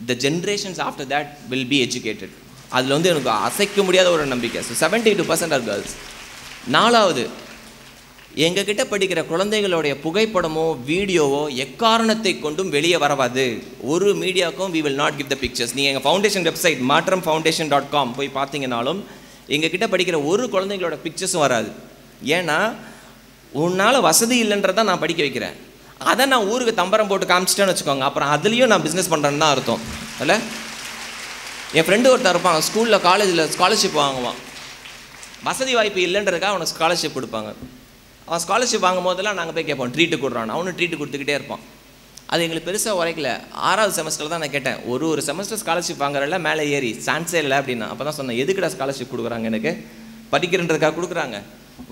the generations after that will be educated அதில் வந்து எனக்கு அசைக்க முடியாத ஒரு நம்பிக்கை. So seventy two percent are girls நாலாவது எங்ககிட்ட படிக்கிற குழந்தைகளுடைய புகைப்படமோ வீடியோவோ எக்காரணத்தை கொண்டும் வெளியே வரவாது. ஒரு மீடியாவுக்கும் we will not give the pictures நீங்கள் எங்கள் foundation website Maatram foundation dot com போய் பார்த்தீங்கனாலும் எங்ககிட்ட படிக்கிற ஒரு குழந்தைங்களோட பிக்சர்ஸும் வராது. ஏன்னா உன்னால் வசதி இல்லைன்றதான் நான் படிக்க வைக்கிறேன். அதை நான் ஊருக்கு தம்பரம் போட்டு காமிச்சிட்டேன்னு வச்சுக்கோங்க. அப்புறம் அதுலேயும் நான் பிஸ்னஸ் பண்ணுறேன்னு தான் அர்த்தம். இல்லை? என் ஃப்ரெண்டு ஒருத்தர் இருப்பான் ஸ்கூலில் காலேஜில் ஸ்காலர்ஷிப் வாங்குவான். வசதி வாய்ப்பு இல்லைன்றதுக்காக அவனுக்கு ஸ்காலர்ஷிப் கொடுப்பாங்க. அவன் ஸ்காலர்ஷிப் வாங்கும் போதெல்லாம் நாங்கள் போய் கேட்போம் ட்ரீட்டு கொடுறான் அவனும் ட்ரீட்டு கொடுத்துக்கிட்டே இருப்பான். அது எங்களுக்கு பெருசாக உரைக்கல. ஆறாவது செமஸ்டரில் தான் நான் கேட்டேன். ஒரு ஒரு செமஸ்டர் ஸ்காலர்ஷிப் வாங்குறல மேலே ஏறி சான்ஸே இல்லை அப்படின்னா அப்போ தான் சொன்னேன் எதுக்குடா ஸ்காலர்ஷிப் கொடுக்குறாங்க எனக்கு? படிக்கிறன்றதுக்காக கொடுக்குறாங்க.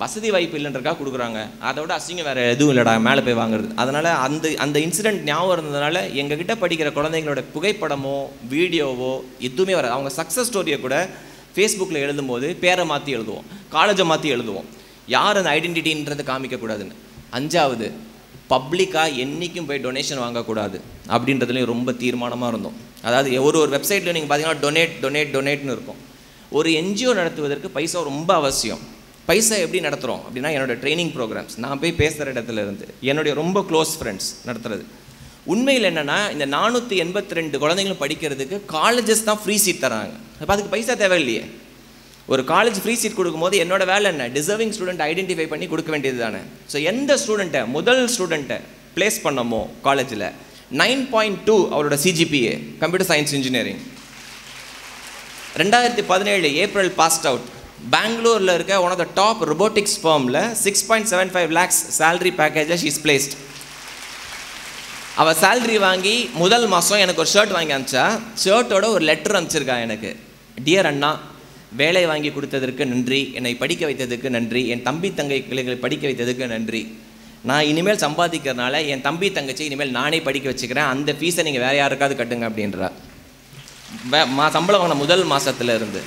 வசதி வாய்ப்பு இல்லைன்றக்காக கொடுக்குறாங்க. அதை விட அசிங்கம் வேறு எதுவும் இல்லைடா மேலே போய் வாங்குறது. அதனால் அந்த அந்த இன்சிடென்ட் ஞாபகம் இருந்ததுனால எங்ககிட்ட படிக்கிற குழந்தைங்களோட புகைப்படமோ வீடியோவோ எதுவுமே வராது. அவங்க சக்ஸஸ் ஸ்டோரியை கூட ஃபேஸ்புக்கில் எழுதும்போது பேரை மாற்றி எழுதுவோம். காலேஜை மாற்றி எழுதுவோம். யார் அந்த ஐடென்டிட்டின்றது காமிக்கக்கூடாதுன்னு. அஞ்சாவது பப்ளிக்காக என்றைக்கும் போய் டொனேஷன் வாங்கக்கூடாது அப்படின்றதுலேயும் ரொம்ப தீர்மானமாக இருந்தோம். அதாவது ஒரு ஒரு வெப்சைட்டில் நீங்கள் பார்த்தீங்கன்னா டொனேட் டொனேட் டொனேட்னு இருக்கும். ஒரு என்ஜிஓ நடத்துவதற்கு பைசா ரொம்ப அவசியம். பைசா எப்படி நடத்துகிறோம் அப்படின்னா என்னோடய ட்ரைனிங் ப்ரோக்ராம்ஸ் நான் போய் பேசுகிற இடத்துல இருந்து என்னுடைய ரொம்ப க்ளோஸ் ஃப்ரெண்ட்ஸ் நடத்துறது. உண்மையில் என்னென்னா இந்த நானூற்றி எண்பத்தி ரெண்டு குழந்தைங்களும் படிக்கிறதுக்கு காலேஜஸ் தான் ஃப்ரீ சீட் தராங்க அப்போ அதுக்கு பைசா தேவையில்லையே. ஒரு காலேஜ் ஃப்ரீ சீட் கொடுக்கும்போது என்னோட வேலை என்ன? டிசர்விங் ஸ்டூடெண்ட் ஐடென்டிஃபை பண்ணி கொடுக்க வேண்டியது தானே. ஸோ எந்த ஸ்டூடெண்ட்டை முதல் ஸ்டூடெண்ட்டை ப்ளேஸ் பண்ணமோ காலேஜில் நைன் பாயிண்ட் டூ அவரோட சிஜிபிஏ கம்ப்யூட்டர் சயின்ஸ் இன்ஜினியரிங் ரெண்டாயிரத்தி பதினேழு ஏப்ரல் பாஸ்ட் அவுட் பெங்களூரில் இருக்க one of the top robotics ஃபார்மில் six point seven five lakhs salary packages she's placed அவள் சேல்ரி வாங்கி முதல் மாதம் எனக்கு ஒரு ஷர்ட் வாங்கி அனுப்பிச்சா ஷர்ட்டோட ஒரு லெட்டர் அனுப்பிச்சிருக்கா எனக்கு. டியர் அண்ணா வேலை வாங்கி கொடுத்ததற்கு நன்றி. என்னை படிக்க வைத்ததுக்கு நன்றி. என் தம்பி தங்கை பிள்ளைகளை படிக்க வைத்ததுக்கு நன்றி. நான் இனிமேல் சம்பாதிக்கிறதுனால என் தம்பி தங்கச்சி இனிமேல் நானே படிக்க வச்சுக்கிறேன். அந்த ஃபீஸை நீங்கள் வேறு யாருக்காவது கட்டுங்க அப்படின்றா. வே மா சம்பளம் வாங்கின முதல் மாதத்துல இருந்து.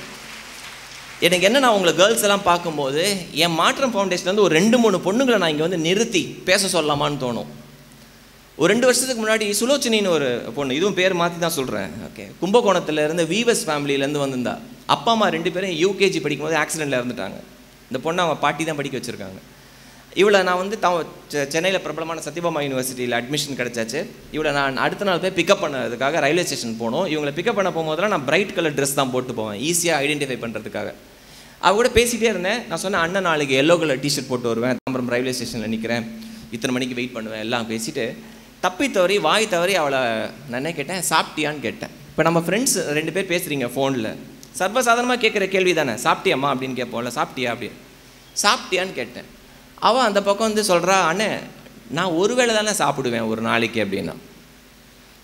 எனக்கு என்ன நான் உங்களை கேர்ள்ஸ் எல்லாம் பார்க்கும்போது என் மாற்றம் ஃபவுண்டேஷன்லேருந்து ஒரு ரெண்டு மூணு பொண்ணுங்களை நான் இங்கே வந்து நிறுத்தி பேச சொல்லலாமான்னு தோணும். ஒரு ரெண்டு வருஷத்துக்கு முன்னாடி சுலோச்சினின்னு ஒரு பொண்ணு இதுவும் பேர் மாற்றி தான் சொல்கிறேன் ஓகே கும்பகோணத்தில் இருந்து வீவஸ் ஃபேமிலியிலேருந்து வந்திருந்தா அப்பா அம்மா ரெண்டு பேரும் யூகேஜி படிக்கும்போது ஆக்சிடெண்ட்டில் இறந்துட்டாங்க. இந்த பொண்ணை அவங்க பாட்டி தான் படிக்க வச்சுருக்காங்க. இவளை நான் வந்து தான் சென்னையில் பிரபலமான சத்யபாமா யூனிவர்சிட்டியில் அட்மிஷன் கிடச்சாச்சு. இவளை நான் அடுத்த நாள் போய் பிக்கப் பண்ணதுக்காக ரயில்வே ஸ்டேஷன் போனோம். இவங்களை பிக்கப் பண்ண போகும்போதெல்லாம் நான் பிரைட் கலர் ட்ரெஸ் தான் போட்டு போவேன். ஈஸியாக ஐடென்டிஃபை பண்ணுறதுக்காக அவ கூட பேசிகிட்டே இருந்தேன். நான் சொன்னேன் அண்ணன் நாளைக்கு எல்லோ கலர் டிஷர்ட் போட்டு வருவேன். தாம்பரம் ரயில்வே ஸ்டேஷனில் நிற்கிறேன் இத்தனை மணிக்கு வெயிட் பண்ணுவேன். எல்லாம் பேசிட்டு தப்பி தவறி வாய் தவறி அவளை நான் என்ன கேட்டேன்? சாப்பிட்டியான்னு கேட்டேன். இப்போ நம்ம ஃப்ரெண்ட்ஸ் ரெண்டு பேர் பேசுகிறீங்க ஃபோனில் சர்வசாதாரணமாக கேட்குற கேள்வி தானே சாப்பிட்டியாம்மா? அப்படின்னு கேட்போம்ல. சாப்பிட்டியா? அப்படின்னு. சாப்பிட்டியான்னு கேட்டேன். அவள் அந்த பக்கம் வந்து சொல்கிறா அண்ணே நான் ஒரு வேளை தானே சாப்பிடுவேன் ஒரு நாளைக்கு அப்படின்னா.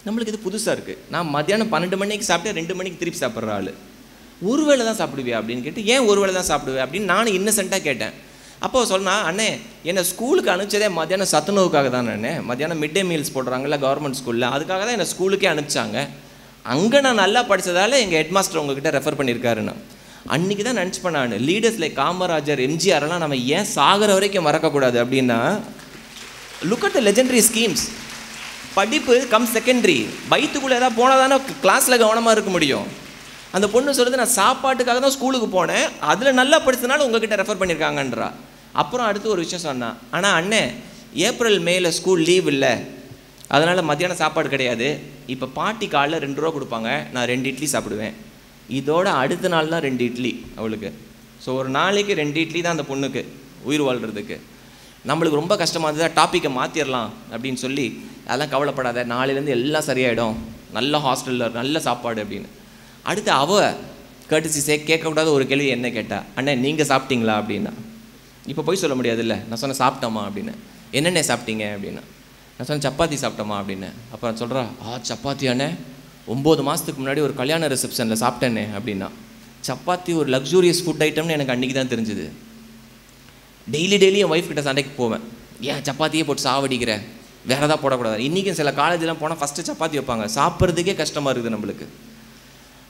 நம்மளுக்கு இது புதுசாக இருக்குது நான் மத்தியானம் பன்னெண்டு மணிக்கு சாப்பிட்டு ரெண்டு மணிக்கு திருப்பி சாப்பிட்ற ஆள். ஒரு வேளை தான் சாப்பிடுவியா அப்படின்னு கேட்டு ஏன் ஒரு வேளை தான் சாப்பிடுவேன் அப்படின்னு நானும் இன்னசென்ட்டாக கேட்டேன். அப்போ சொன்னா அண்ணே என்னை ஸ்கூலுக்கு அனுப்பிச்சதே மத்தியானம் சத்துணவுக்காக தான் அண்ணே. மத்தியானம் மிட் டே மீல்ஸ் போடுறாங்கல்ல கவர்மெண்ட் ஸ்கூலில் அதுக்காக தான் என்னை ஸ்கூலுக்கே அனுப்பிச்சாங்க. அங்கே நான் நல்லா படித்ததால் எங்கள் ஹெட்மாஸ்டர் உங்ககிட்ட ரெஃபர் பண்ணியிருக்காருண்ணா அன்றைக்கி தான் நினச்சிப்பேன் நான். லீடர்ஸ் லைக் காமராஜர் எம்ஜிஆர்லாம் நம்ம ஏன் சாகிற வரைக்கும் மறக்கக்கூடாது அப்படின்னா look at the legendary schemes படிப்பு கம் செகண்டரி வயிற்றுக்குள்ளே ஏதாவது போனால் தானே கிளாஸில் கவனமாக இருக்க முடியும். அந்த பொண்ணு சொல்கிறது நான் சாப்பாட்டுக்காக தான் ஸ்கூலுக்கு போனேன். அதில் நல்லா படிச்சதுனால உங்ககிட்ட ரெஃபர் பண்ணியிருக்காங்கன்றா அப்புறம் அடுத்து ஒரு விஷயம் சொன்னான். ஆனால் அண்ணே ஏப்ரல் மேல ஸ்கூல் லீவ் இல்லை. அதனால் மத்தியானம் சாப்பாடு கிடையாது. இப்போ பாட்டி காலைல ரெண்டு ரூபா கொடுப்பாங்க. நான் ரெண்டு இட்லி சாப்பிடுவேன். இதோட அடுத்த நாள் தான் ரெண்டு இட்லி அவளுக்கு. ஸோ ஒரு நாளைக்கு ரெண்டு இட்லி தான் அந்த பொண்ணுக்கு உயிர் வாழ்கிறதுக்கு நம்மளுக்கு ரொம்ப கஷ்டமாக இருந்தது டாப்பிக்கை மாற்றிடலாம் அப்படின்னு சொல்லி அதெல்லாம் கவலைப்படாத நாளையிலேருந்து எல்லாம் சரியாயிடும். நல்ல ஹாஸ்டலில் நல்ல சாப்பாடு அப்படின்னு. அடுத்து அவ கேட்டுச்சு சே கேட்கக்கூடாத ஒரு கேள்வி என்ன கேட்டா? அண்ணே நீங்கள் சாப்பிட்டீங்களா? அப்படின்னா. இப்போ போய் சொல்ல முடியாதுல்ல. நான் சொன்னேன் சாப்பிட்டோமா? அப்படின்னு. என்னென்ன சாப்பிட்டீங்க? அப்படின்னா. நான் சொன்னேன் சப்பாத்தி சாப்பிட்டோமா? அப்படின்னு. அப்புறம் சொல்கிறா ஆ சப்பாத்தி அண்ணே. ஒம்பது மாதத்துக்கு முன்னாடி ஒரு கல்யாண ரிசப்ஷனில் சாப்பிட்டேனே அப்படின்னா சப்பாத்தி ஒரு லக்ஸூரியஸ் ஃபுட் ஐட்டம்னு எனக்கு அன்றைக்கி தான் தெரிஞ்சுது. டெய்லி டெய்லி என் ஒய்ஃப் கிட்ட சண்டைக்கு போவேன். ஏன் சப்பாத்தியே போட்டு சாவடிக்கிற? வேறு எதாவது போடக்கூடாது. இன்றைக்கும் சில காலேஜ்லாம் போனால் ஃபஸ்ட்டு சப்பாத்தி வைப்பாங்க. சாப்பிட்றதுக்கே கஷ்டமாக இருக்குது நம்மளுக்கு.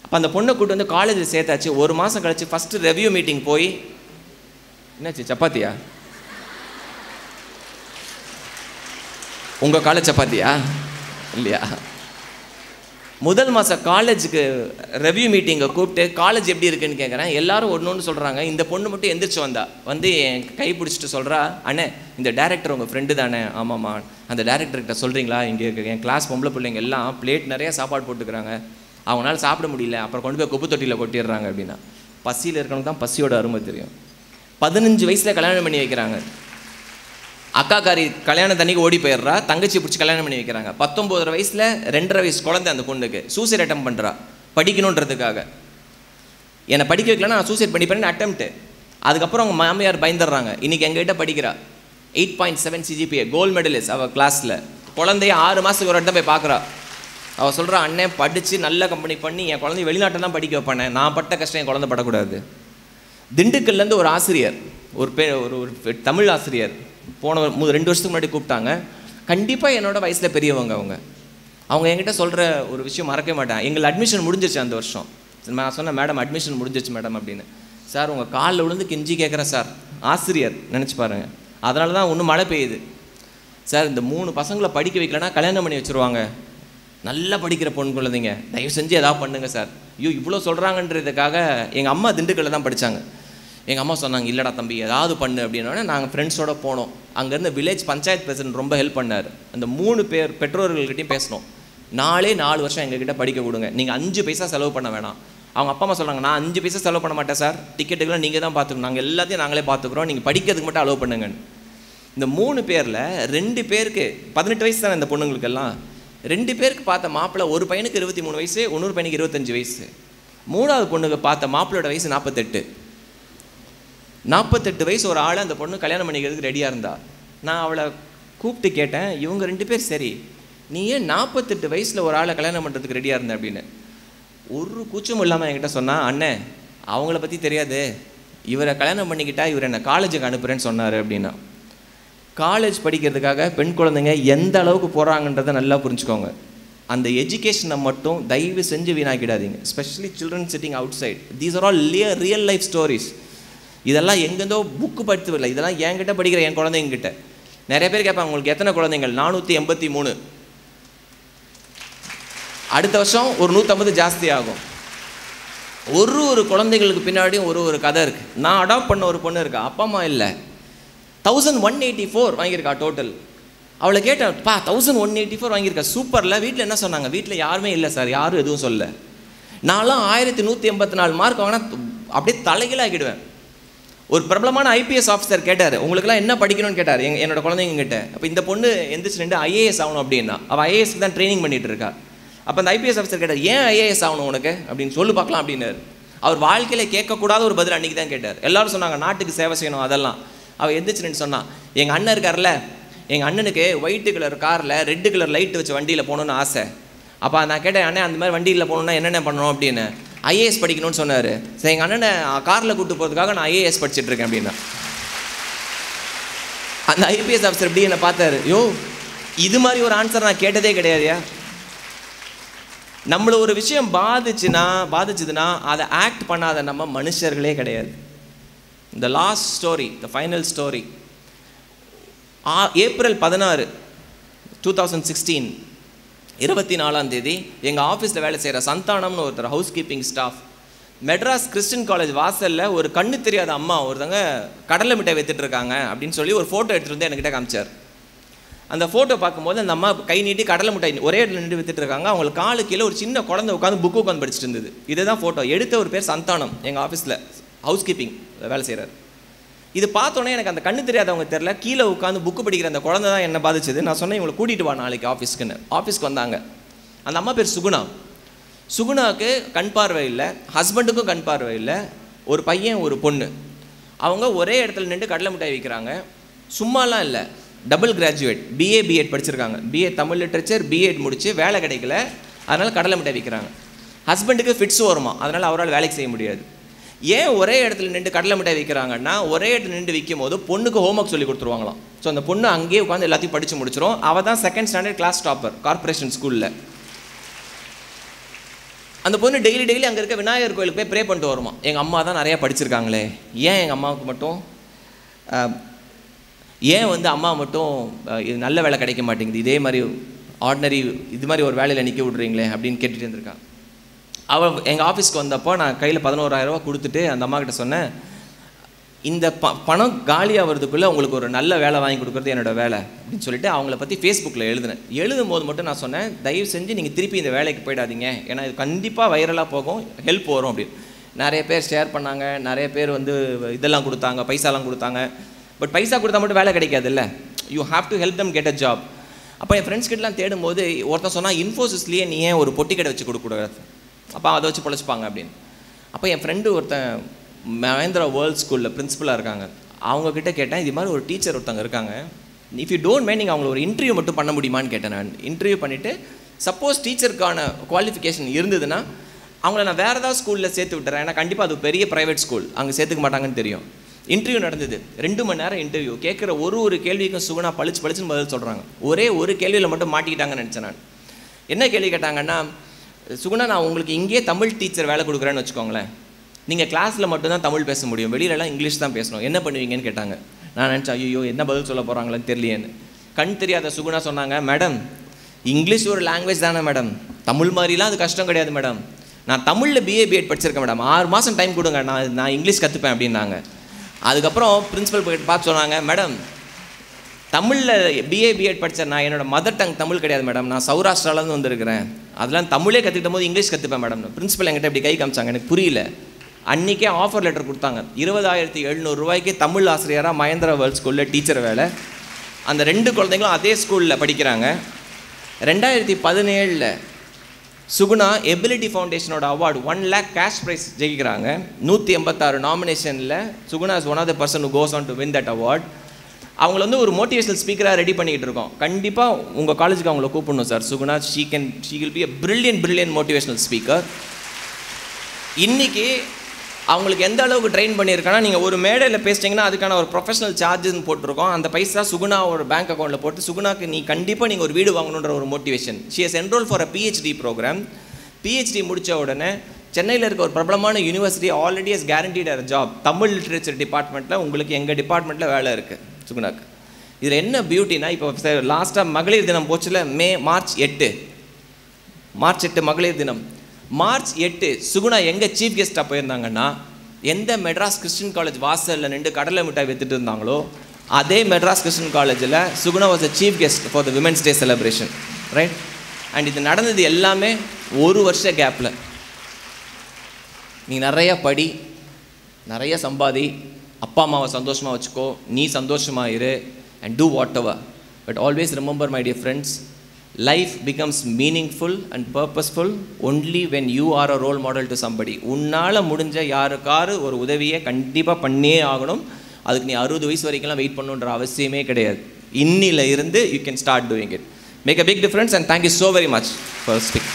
அப்போ அந்த பொண்ணை கூட்டு வந்து காலேஜில் சேர்த்தாச்சு. ஒரு மாதம் கழிச்சு ஃபஸ்ட்டு ரெவ்யூ மீட்டிங் போய் என்னாச்சு சப்பாத்தியா? உங்கள் காலேஜ் சப்பாத்தியா? இல்லையா? முதல் மாதம் காலேஜுக்கு ரெவ்யூ மீட்டிங்கை கூப்பிட்டு காலேஜ் எப்படி இருக்குன்னு கேட்குறேன் எல்லாரும் ஒன்று ஒன்று சொல்கிறாங்க இந்த பொண்ணு மட்டும் எந்திரிச்சு வந்தா. வந்து என் கை பிடிச்சிட்டு சொல்கிறா அண்ணே இந்த டேரக்டர் உங்கள் ஃப்ரெண்டு தானே. ஆமாம்மா. அந்த டேரக்டர்கிட்ட சொல்கிறீங்களா இங்கே என் கிளாஸ் பொம்பளை பிள்ளைங்க எல்லாம் பிளேட் நிறைய சாப்பாடு போட்டுக்கிறாங்க. அவங்களால சாப்பிட முடியல. அப்புறம் கொண்டு போய் குப்பை தொட்டியில் கொட்டிடுறாங்க அப்படின்னா. பசியில் இருக்கவனுக்கு தான் பசியோட அருமை தெரியும். பதினஞ்சு வயசில் கல்யாணம் பண்ணி வைக்கிறாங்க. அக்காக்காரி கல்யாணம் தண்ணிக்கு ஓடி போயிடுறா தங்கச்சி பிடிச்சி கல்யாணம் பண்ணி வைக்கிறாங்க. பத்தொம்போதரை வயசில் ரெண்டரை வயசு குழந்தை அந்த பொண்ணுக்கு. சூசைட் அட்டம் பண்ணுறா படிக்கணுன்றதுக்காக. என்னை படிக்க வைக்கலன்னா நான் சூசைட் பண்ணிப்பேன்னு அட்டம்ப்ட்டு அதுக்கப்புறம் அவங்க மாமியார் பயந்துடுறாங்க. இன்றைக்கி எங்ககிட்ட படிக்கிறா. Eight point seven CGPA gold medalist அவள் கிளாஸில் குழந்தைய ஆறு மாதத்துக்கு ஒரு இடத்த போய் பார்க்குறா. அவள் சொல்கிறா அண்ணன் படித்து நல்ல கம்பெனி பண்ணி என் குழந்தைய வெளிநாட்டில் தான் படிக்க வைப்பானே. நான் பட்ட கஷ்டம் என் குழந்தை படக்கூடாது. திண்டுக்கல்லேருந்து ஒரு ஆசிரியர் ஒரு பே ஒரு ஒரு தமிழ் ஆசிரியர் போன ரெண்டு வருஷத்துக்கு முன்னாடி கூப்பிட்டாங்க. கண்டிப்பாக என்னோடய வயசில் பெரியவங்க அவங்க. அவங்க என்கிட்ட சொல்கிற ஒரு விஷயம் மறக்கவே மாட்டாங்க எங்களை அட்மிஷன் முடிஞ்சிச்சு அந்த வருஷம். நான் சொன்னேன் மேடம் அட்மிஷன் முடிஞ்சிச்சு மேடம் அப்படின்னு. சார் உங்கள் காலில் விழுந்து கெஞ்சி கேட்குறேன் சார் ஆசிரியர். நினச்சி பாருங்கள் அதனால தான் ஒன்றும் மழை பெய்யுது. சார் இந்த மூணு பசங்களை படிக்க வைக்கலன்னா கல்யாணம் பண்ணி வச்சுருவாங்க. நல்லா படிக்கிற பொண்ணு குழந்தைங்க. தயவு செஞ்சு எதாவது பண்ணுங்கள் சார் ஐயோ இவ்வளோ சொல்கிறாங்கன்றதுக்காக எங்கள் அம்மா திண்டுக்கல்ல தான் படித்தாங்க எங்கள் அம்மா சொன்னாங்க இல்லைடா தம்பி ஏதாவது பண்ணு அப்படின்னோடனே நாங்கள் ஃப்ரெண்ட்ஸோடு போனோம். அங்கேருந்து வில்லேஜ் பஞ்சாயத்து பிரசிடென்ட் ரொம்ப ஹெல்ப் பண்ணார். அந்த மூணு பேர் பெற்றோர்கள்கிட்டையும் பேசணும் நாலே நாலு வருஷம் எங்ககிட்ட படிக்க கொடுங்க நீங்கள் அஞ்சு பைசா செலவு பண்ண வேணாம். அவங்க அப்பா அம்மா சொல்கிறாங்க நான் அஞ்சு பைசா செலவு பண்ண மாட்டேன் சார். டிக்கெட்டுக்கெல்லாம் நீங்கள் தான் பார்த்துக்கணும் நாங்கள் எல்லாத்தையும் நாங்களே பார்த்துக்குறோம் நீங்கள் படிக்கிறதுக்கு மட்டும் அலோவ் பண்ணுங்கன்னு. இந்த மூணு பேரில் ரெண்டு பேருக்கு பதினெட்டு வயசு தானே இந்த பொண்ணுங்களுக்கெல்லாம். ரெண்டு பேருக்கு பார்த்த மாப்பிள்ளை ஒரு பையனுக்கு இருபத்தி மூணு வயசு இன்னொரு பையனுக்கு இருபத்தஞ்சு வயசு. மூணாவது பொண்ணுக்கு பார்த்த மாப்பிள்ளோட வயசு நாற்பத்தெட்டு நாற்பத்தெட்டு வயசு ஒரு ஆள் அந்த பொண்ணு கல்யாணம் பண்ணிக்கிறதுக்கு ரெடியாக இருந்தா. நான் அவளை கூப்பிட்டு கேட்டேன் இவங்க ரெண்டு பேர் சரி நீ ஏன் நாற்பத்தெட்டு வயசில் ஒரு ஆளை கல்யாணம் பண்ணுறதுக்கு ரெடியாக இருந்த? அப்படின்னு. ஒரு கூச்சமும் இல்லாமல் என்கிட்ட சொன்னான் அண்ணே அவங்கள பற்றி தெரியாது. இவரை கல்யாணம் பண்ணிக்கிட்டா இவர் என்னை காலேஜுக்கு அனுப்புகிறேன்னு சொன்னார் அப்படின்னா. காலேஜ் படிக்கிறதுக்காக பெண் குழந்தைங்க எந்த அளவுக்கு போகிறாங்கன்றதை நல்லா புரிஞ்சுக்கோங்க. அந்த எஜுகேஷனை மட்டும் தயவு செஞ்சு வீணாக்கிடாதீங்க. Specially children sitting outside these are all real real life stories இதெல்லாம் எங்கேருந்தோ புக்கு படித்ததில்லை இதெல்லாம் என்கிட்ட படிக்கிற என் குழந்தைங்கிட்ட நிறைய பேர் கேட்பாங்க உங்களுக்கு எத்தனை குழந்தைங்கள் நானூற்றி எண்பத்தி மூணு. அடுத்த வருஷம் ஒரு நூற்றம்பது ஜாஸ்தி ஆகும். ஒரு ஒரு குழந்தைகளுக்கு பின்னாடியும் ஒரு ஒரு கதை இருக்குது நான் அடாப்ட் பண்ண ஒரு பொண்ணு இருக்கா? அப்பா அம்மா இல்லை. தௌசண்ட் ஒன் எயிட்டி ஃபோர் வாங்கியிருக்கா டோட்டல் அவளை கேட்டேன் பா தௌசண்ட் ஒன் எயிட்டி ஃபோர் வாங்கியிருக்கா? சூப்பரில். வீட்டில் என்ன சொன்னாங்க? வீட்டில் யாருமே இல்லை சார் யாரும் எதுவும் சொல்ல நான்லாம் ஆயிரத்தி நூற்றி எண்பத்தி நாலு மார்க் வாங்கினா அப்படியே தலைகீழ ஆக்கிடுவேன் ஒரு பிரபலமான ஐபிஎஸ் ஆஃபீஸர் கேட்டார். உங்களுக்குலாம் என்ன படிக்கணும்னு கேட்டார். எங்க என்னோட குழந்தைங்க கிட்ட. அப்போ இந்த பொண்ணு எந்திரிச்சு ரெண்டு ஐஏஎஸ் ஆகணும் அப்படின்னா அவள் ஐஏஎஸ்க்கு தான் ட்ரைனிங் பண்ணிட்டு இருக்கா. அப்போ அந்த ஐபிஎஸ் ஆஃபீஸர் கேட்டார் ஏன் ஐஏஎஸ் ஆகணும் உனக்கு? அப்படின்னு சொல்லு பார்க்கலாம் அப்படின்னாரு. அவர் வாழ்க்கையில் கேட்கக்கூடாத ஒரு பதில் அன்றைக்கி தான் கேட்டார். எல்லாரும் சொன்னாங்க நாட்டுக்கு சேவை செய்யணும் அதெல்லாம். அவள் எந்திரிச்சு சொன்னான் எங்கள் அண்ணன் இருக்கார்ல எங்கள் அண்ணனுக்கு ஒயிட்டு கலர் காரில் ரெட்டு கலர் லைட் வச்சு வண்டியில் போகணுன்னு ஆசை. அப்போ நான் கேட்டேன் அண்ணன் அந்த மாதிரி வண்டியில் போகணுன்னா என்னென்ன பண்ணணும்? அப்படின்னு. ஐஏஎஸ் படிக்கணும்னு சொன்னார். சரி எங்கள் அண்ணனை காரில் கூட்டு போகிறதுக்காக நான் ஐஏஎஸ் படிச்சுட்ருக்கேன் அப்படின்னா. அந்த ஐபிஎஸ் ஆஃபீஸர் எப்படி என்னை பார்த்தாரு. யோ இது மாதிரி ஒரு ஆன்சர் நான் கேட்டதே கிடையாதுயா நம்மளை ஒரு விஷயம் பாதிச்சுன்னா பாதிச்சதுன்னா அதை ஆக்ட் பண்ணாத நம்ம மனுஷர்களே கிடையாது. இந்த last story the final story April பதினாறு டூ தௌசண்ட் சிக்ஸ்டீன் இருபத்தி நாலாம் தேதி எங்கள் ஆஃபீஸில் வேலை செய்கிற சந்தானம்னு ஒருத்தர் house keeping staff Madras Christian college வாசலில் ஒரு கண்ணு தெரியாத அம்மா ஒருத்தங்க கடலை மிட்டாய் வித்துட்டு இருக்காங்க அப்படின்னு சொல்லி ஒரு ஃபோட்டோ எடுத்துகிட்டு வந்து என்கிட்ட காமிச்சார். அந்த ஃபோட்டோ பார்க்கும்போது அந்த அம்மா கை நீட்டி கடலை மிட்டாய் ஒரே இடத்துல நின்று வித்துட்டு இருக்காங்க. அவங்களுக்கு காலு கீழே ஒரு சின்ன குழந்தை உட்காந்து புக்கு உட்காந்து படிச்சுட்டு இருந்தது. இதுதான் ஃபோட்டோ எடுத்த ஒரு பேர் சந்தானம் எங்கள் ஆஃபீஸில் ஹவுஸ் கீப்பிங் வேலை செய்கிறார் இது பார்த்தோன்னே எனக்கு அந்த கண்ணு தெரியாதவங்க தெரில கீழே உட்காந்து புக்கு படிக்கிற அந்த குழந்தை தான் என்ன பாதிச்சது. நான் சொன்னேன் இவங்களை கூட்டிகிட்டு வா நாளைக்கு ஆஃபீஸ்க்குன்னு ஆஃபீஸ்க்கு வந்தாங்க. அந்த அம்மா பேர் சுகுணா. சுகுணாவுக்கு கண் பார்வை இல்லை. ஹஸ்பண்டுக்கும் கண் பார்வை இல்லை. ஒரு பையன் ஒரு பொண்ணு. அவங்க ஒரே இடத்துல நின்று கடலை மிட்டாய் விற்கிறாங்க. சும்மாலாம் இல்லை. டபுள் கிராஜுவேட் பிஏ பிஎட் படிச்சிருக்காங்க. பிஏ தமிழ் லிட்ரேச்சர் பிஎட் முடித்து வேலை கிடைக்கல. அதனால் கடலை மிட்டாய் விற்கிறாங்க. ஹஸ்பண்டுக்கு ஃபிட்ஸ் வருமா அதனால் அவரால் வேலைக்கு செய்ய முடியாது. ஏன் ஒரே இடத்துல நின்று கடலை மிட்டாய் விற்கிறாங்கன்னா ஒரே இடத்துல நின்று விற்கும் போது பொண்ணுக்கு ஹோம்ஒர்க் சொல்லி கொடுத்துருவாங்களாம். ஸோ அந்த பொண்ணு அங்கேயே உட்காந்து எல்லாத்தையும் படித்து முடிச்சிடும் அவள் தான் second standard class topper corporation ஸ்கூலில் அந்த பொண்ணு டெய்லி டெய்லி அங்கே இருக்க விநாயகர் கோயிலுக்கு போய் ப்ரே பண்ணிட்டு வருமா. எங்கள் அம்மா தான் நிறையா படிச்சிருக்காங்களே. ஏன் எங்கள் அம்மாவுக்கு மட்டும்? ஏன் வந்து அம்மா மட்டும் இது நல்ல வேலை கிடைக்க மாட்டேங்குது இதே மாதிரி ஆர்டினரி இது மாதிரி ஒரு வேலையில் நிற்க விட்றீங்களே அப்படின்னு கேட்டுகிட்டு இருந்திருக்காங்க அவள் எங்கள் ஆஃபீஸ்க்கு வந்தப்போ நான் கையில் பதினோராயிரரூவா கொடுத்துட்டு அந்த அம்மாக்கிட்ட சொன்னேன் இந்த ப பணம் காலியாகிறதுக்குள்ளே உங்களுக்கு ஒரு நல்ல வேலை வாங்கி கொடுக்குறது என்னோட வேலை அப்படின்னு சொல்லிட்டு அவங்கள பற்றி ஃபேஸ்புக்கில் எழுதினேன். எழுதும் போது மட்டும் நான் சொன்னேன் தயவு செஞ்சு நீங்கள் திருப்பி இந்த வேலைக்கு போயிடாதீங்க. ஏன்னா இது கண்டிப்பாக வைரலாக போகும் ஹெல்ப் வரும் அப்படின்னு. நிறைய பேர் ஷேர் பண்ணாங்க நிறைய பேர் வந்து இதெல்லாம் கொடுத்தாங்க பைசாலாம் கொடுத்தாங்க. பட் பைசா கொடுத்தா மட்டும் வேலை கிடைக்காதுல்ல. You have to help them get a job அப்போ என் ஃப்ரெண்ட்ஸ் கிட்டலாம் தேடும்போது ஒருத்தன் சொன்னால் இன்ஃபோசிஸ்லேயே நீ ஏன் ஒரு பொட்டி கடை வச்சு கொடுக்கக்கூடாது அப்போ அதை வச்சு பொழைச்சிப்பாங்க அப்படின்னு. அப்போ என் ஃப்ரெண்டு ஒருத்தன் மகேந்திரா வேர்ல்ட் ஸ்கூலில் பிரின்சிபலாக இருக்காங்க. அவங்கக்கிட்ட கேட்டேன் இது மாதிரி ஒரு டீச்சர் ஒருத்தங்க இருக்காங்க. இஃப் யூ டோன்ட் மைண்ட் நீங்கள் அவங்கள ஒரு இன்டர்வியூ மட்டும் பண்ண முடியுமான்னு கேட்டேன் நான். இன்டர்வியூ பண்ணிவிட்டு சப்போஸ் டீச்சருக்கான குவாலிஃபிகேஷன் இருந்ததுன்னா அவங்கள நான் வேறு ஏதாவது ஸ்கூலில் சேர்த்து விட்டுறேன். ஏன்னா கண்டிப்பாக அது பெரிய ப்ரைவேட் ஸ்கூல் அங்கே சேர்த்துக்க மாட்டாங்கன்னு தெரியும். இன்டர்வியூ நடந்தது. ரெண்டு மணி நேரம் இன்டர்வியூ கேட்குற ஒரு ஒரு கேள்விக்கும் சுகுணா பளிச்சு பளிச்சுன்னு பதில் சொல்கிறாங்க ஒரே ஒரு கேள்வியில் மட்டும் மாட்டிக்கிட்டாங்கன்னு நினச்சேன் நான். என்ன கேள்வி கேட்டாங்கன்னா சுகுணா நான் உங்களுக்கு இங்கேயே தமிழ் டீச்சர் வேலை கொடுக்குறேன்னு வச்சுக்கோங்களேன். நீங்கள் கிளாஸில் மட்டும்தான் தமிழ் பேச முடியும். வெளியிலலாம் இங்கிலீஷ் தான் பேசணும். என்ன பண்ணுவீங்கன்னு கேட்டாங்க. நான் நினச்சேன் ஐயோ என்ன பதில் சொல்ல போகிறாங்களேன்னு தெரியலையேன்னு. கண் தெரியாத சுகுணா சொன்னாங்க மேடம் இங்கிலீஷ் ஒரு லாங்குவேஜ் தானே மேடம். தமிழ் மாதிரிலாம் அது கஷ்டம் கிடையாது மேடம். நான் தமிழில் பிஏ பிஎட் படிச்சிருக்கேன் மேடம். ஆறு மாதம் டைம் கொடுங்க. நான் நான் இங்கிலீஷ் கற்றுப்பேன் அப்படின்னாங்க. அதுக்கப்புறம் பிரின்ஸிபல் போய்ட்டு பார்த்து சொன்னாங்க மேடம் தமிழில் பிஏ பிஎட் படித்தேன் நான் என்னோட மதர் டங் தமிழ் கிடையாது மேடம் நான் சௌராஷ்டிராலேருந்து வந்திருக்கிறேன். அதெல்லாம் தமிழே கற்றுக்கிட்ட போது இங்கிலீஷ் கற்றுப்பேன் மேடம் பிரின்ஸிபல் என்கிட்ட இப்படி கை காமிச்சாங்க. எனக்கு புரியல. அன்றைக்கே ஆஃபர் லெட்டர் கொடுத்தாங்க. இருபதாயிரத்தி எழுநூறுரூவாய்க்கு தமிழ் ஆசிரியராக மகேந்திரா வேர்ல்ட் ஸ்கூலில் டீச்சர் வேலை. அந்த ரெண்டு குழந்தைங்களும் அதே ஸ்கூலில் படிக்கிறாங்க. ரெண்டாயிரத்தி பதினேழில் Suguna ability ஃபவுண்டேஷனோட award one lakh cash prize ஜெயிக்கிறாங்க. நூற்றி எண்பத்தாறு நாமினேஷனில் Suguna is one of the person goes on to win that award அவங்கள வந்து ஒரு மோட்டிவேஷனல் ஸ்பீக்கராக ரெடி பண்ணிக்கிட்டு இருக்கோம். கண்டிப்பாக உங்கள் காலேஜுக்கு அவங்கள கூப்பிடணும் sir Suguna she can she will be a brilliant brilliant motivational speaker இன்றைக்கி அவங்களுக்கு எந்த அளவுக்கு ட்ரெயின் பண்ணியிருக்கானா நீங்கள் ஒரு மேடையில் பேசிட்டிங்கன்னா அதுக்கான ஒரு ப்ரொஃபஷனல் சார்ஜஸ்னு போட்டிருக்கோம். அந்த பைசா சுகுணா ஒரு பேங்க் அக்கௌண்ட்டில் போட்டு சுகுணாக்கு நீ கண்டிப்பாக நீங்கள் ஒரு வீடு வாங்கணுன்ற ஒரு motivation she is enrol for a PhD program PhD முடித்த உடனே சென்னையில் இருக்க ஒரு பிரபலமான university already is guaranteed her job Tamil literature டிபார்ட்மெண்ட்டில் உங்களுக்கு எங்கள் டிபார்ட்மெண்ட்டில் வேலை இருக்குது சுகுணாக்கு. இதில் என்ன பியூட்டினா இப்போ லாஸ்ட்டாக மகளிர் தினம் போச்சுல மே மார்ச் எட்டு. மார்ச் எட்டு மகளிர் தினம். மார்ச் எட்டு சுகுணா எங்கே சீஃப் கெஸ்ட்டாக போயிருந்தாங்கன்னா எந்த மெட்ராஸ் கிறிஸ்டின் காலேஜ் வாசலில் நின்று கடலை மிட்டாய் வித்துட்டு இருந்தாங்களோ அதே மெட்ராஸ் கிறிஸ்டின் காலேஜில் Suguna was a chief guest for the women's day celebration right and இது நடந்தது எல்லாமே ஒரு வருஷ கேப்பில் நீ நிறைய படி நிறைய சம்பாதி அப்பா அம்மாவை சந்தோஷமாக வச்சுக்கோ நீ சந்தோஷமாக இரு and do whatever but always remember my dear friends life becomes meaningful and purposeful only when you are a role model to somebody உன்னால் முடிஞ்ச யாருக்காரு ஒரு உதவியை கண்டிப்பாக பண்ணியே ஆகணும். அதுக்கு நீ அறுபது வயசு வரைக்கும்லாம் வெயிட் பண்ணுன்ற அவசியமே கிடையாது. இன்னில இருந்து you can start doing it make a big difference and thank you so very much for speak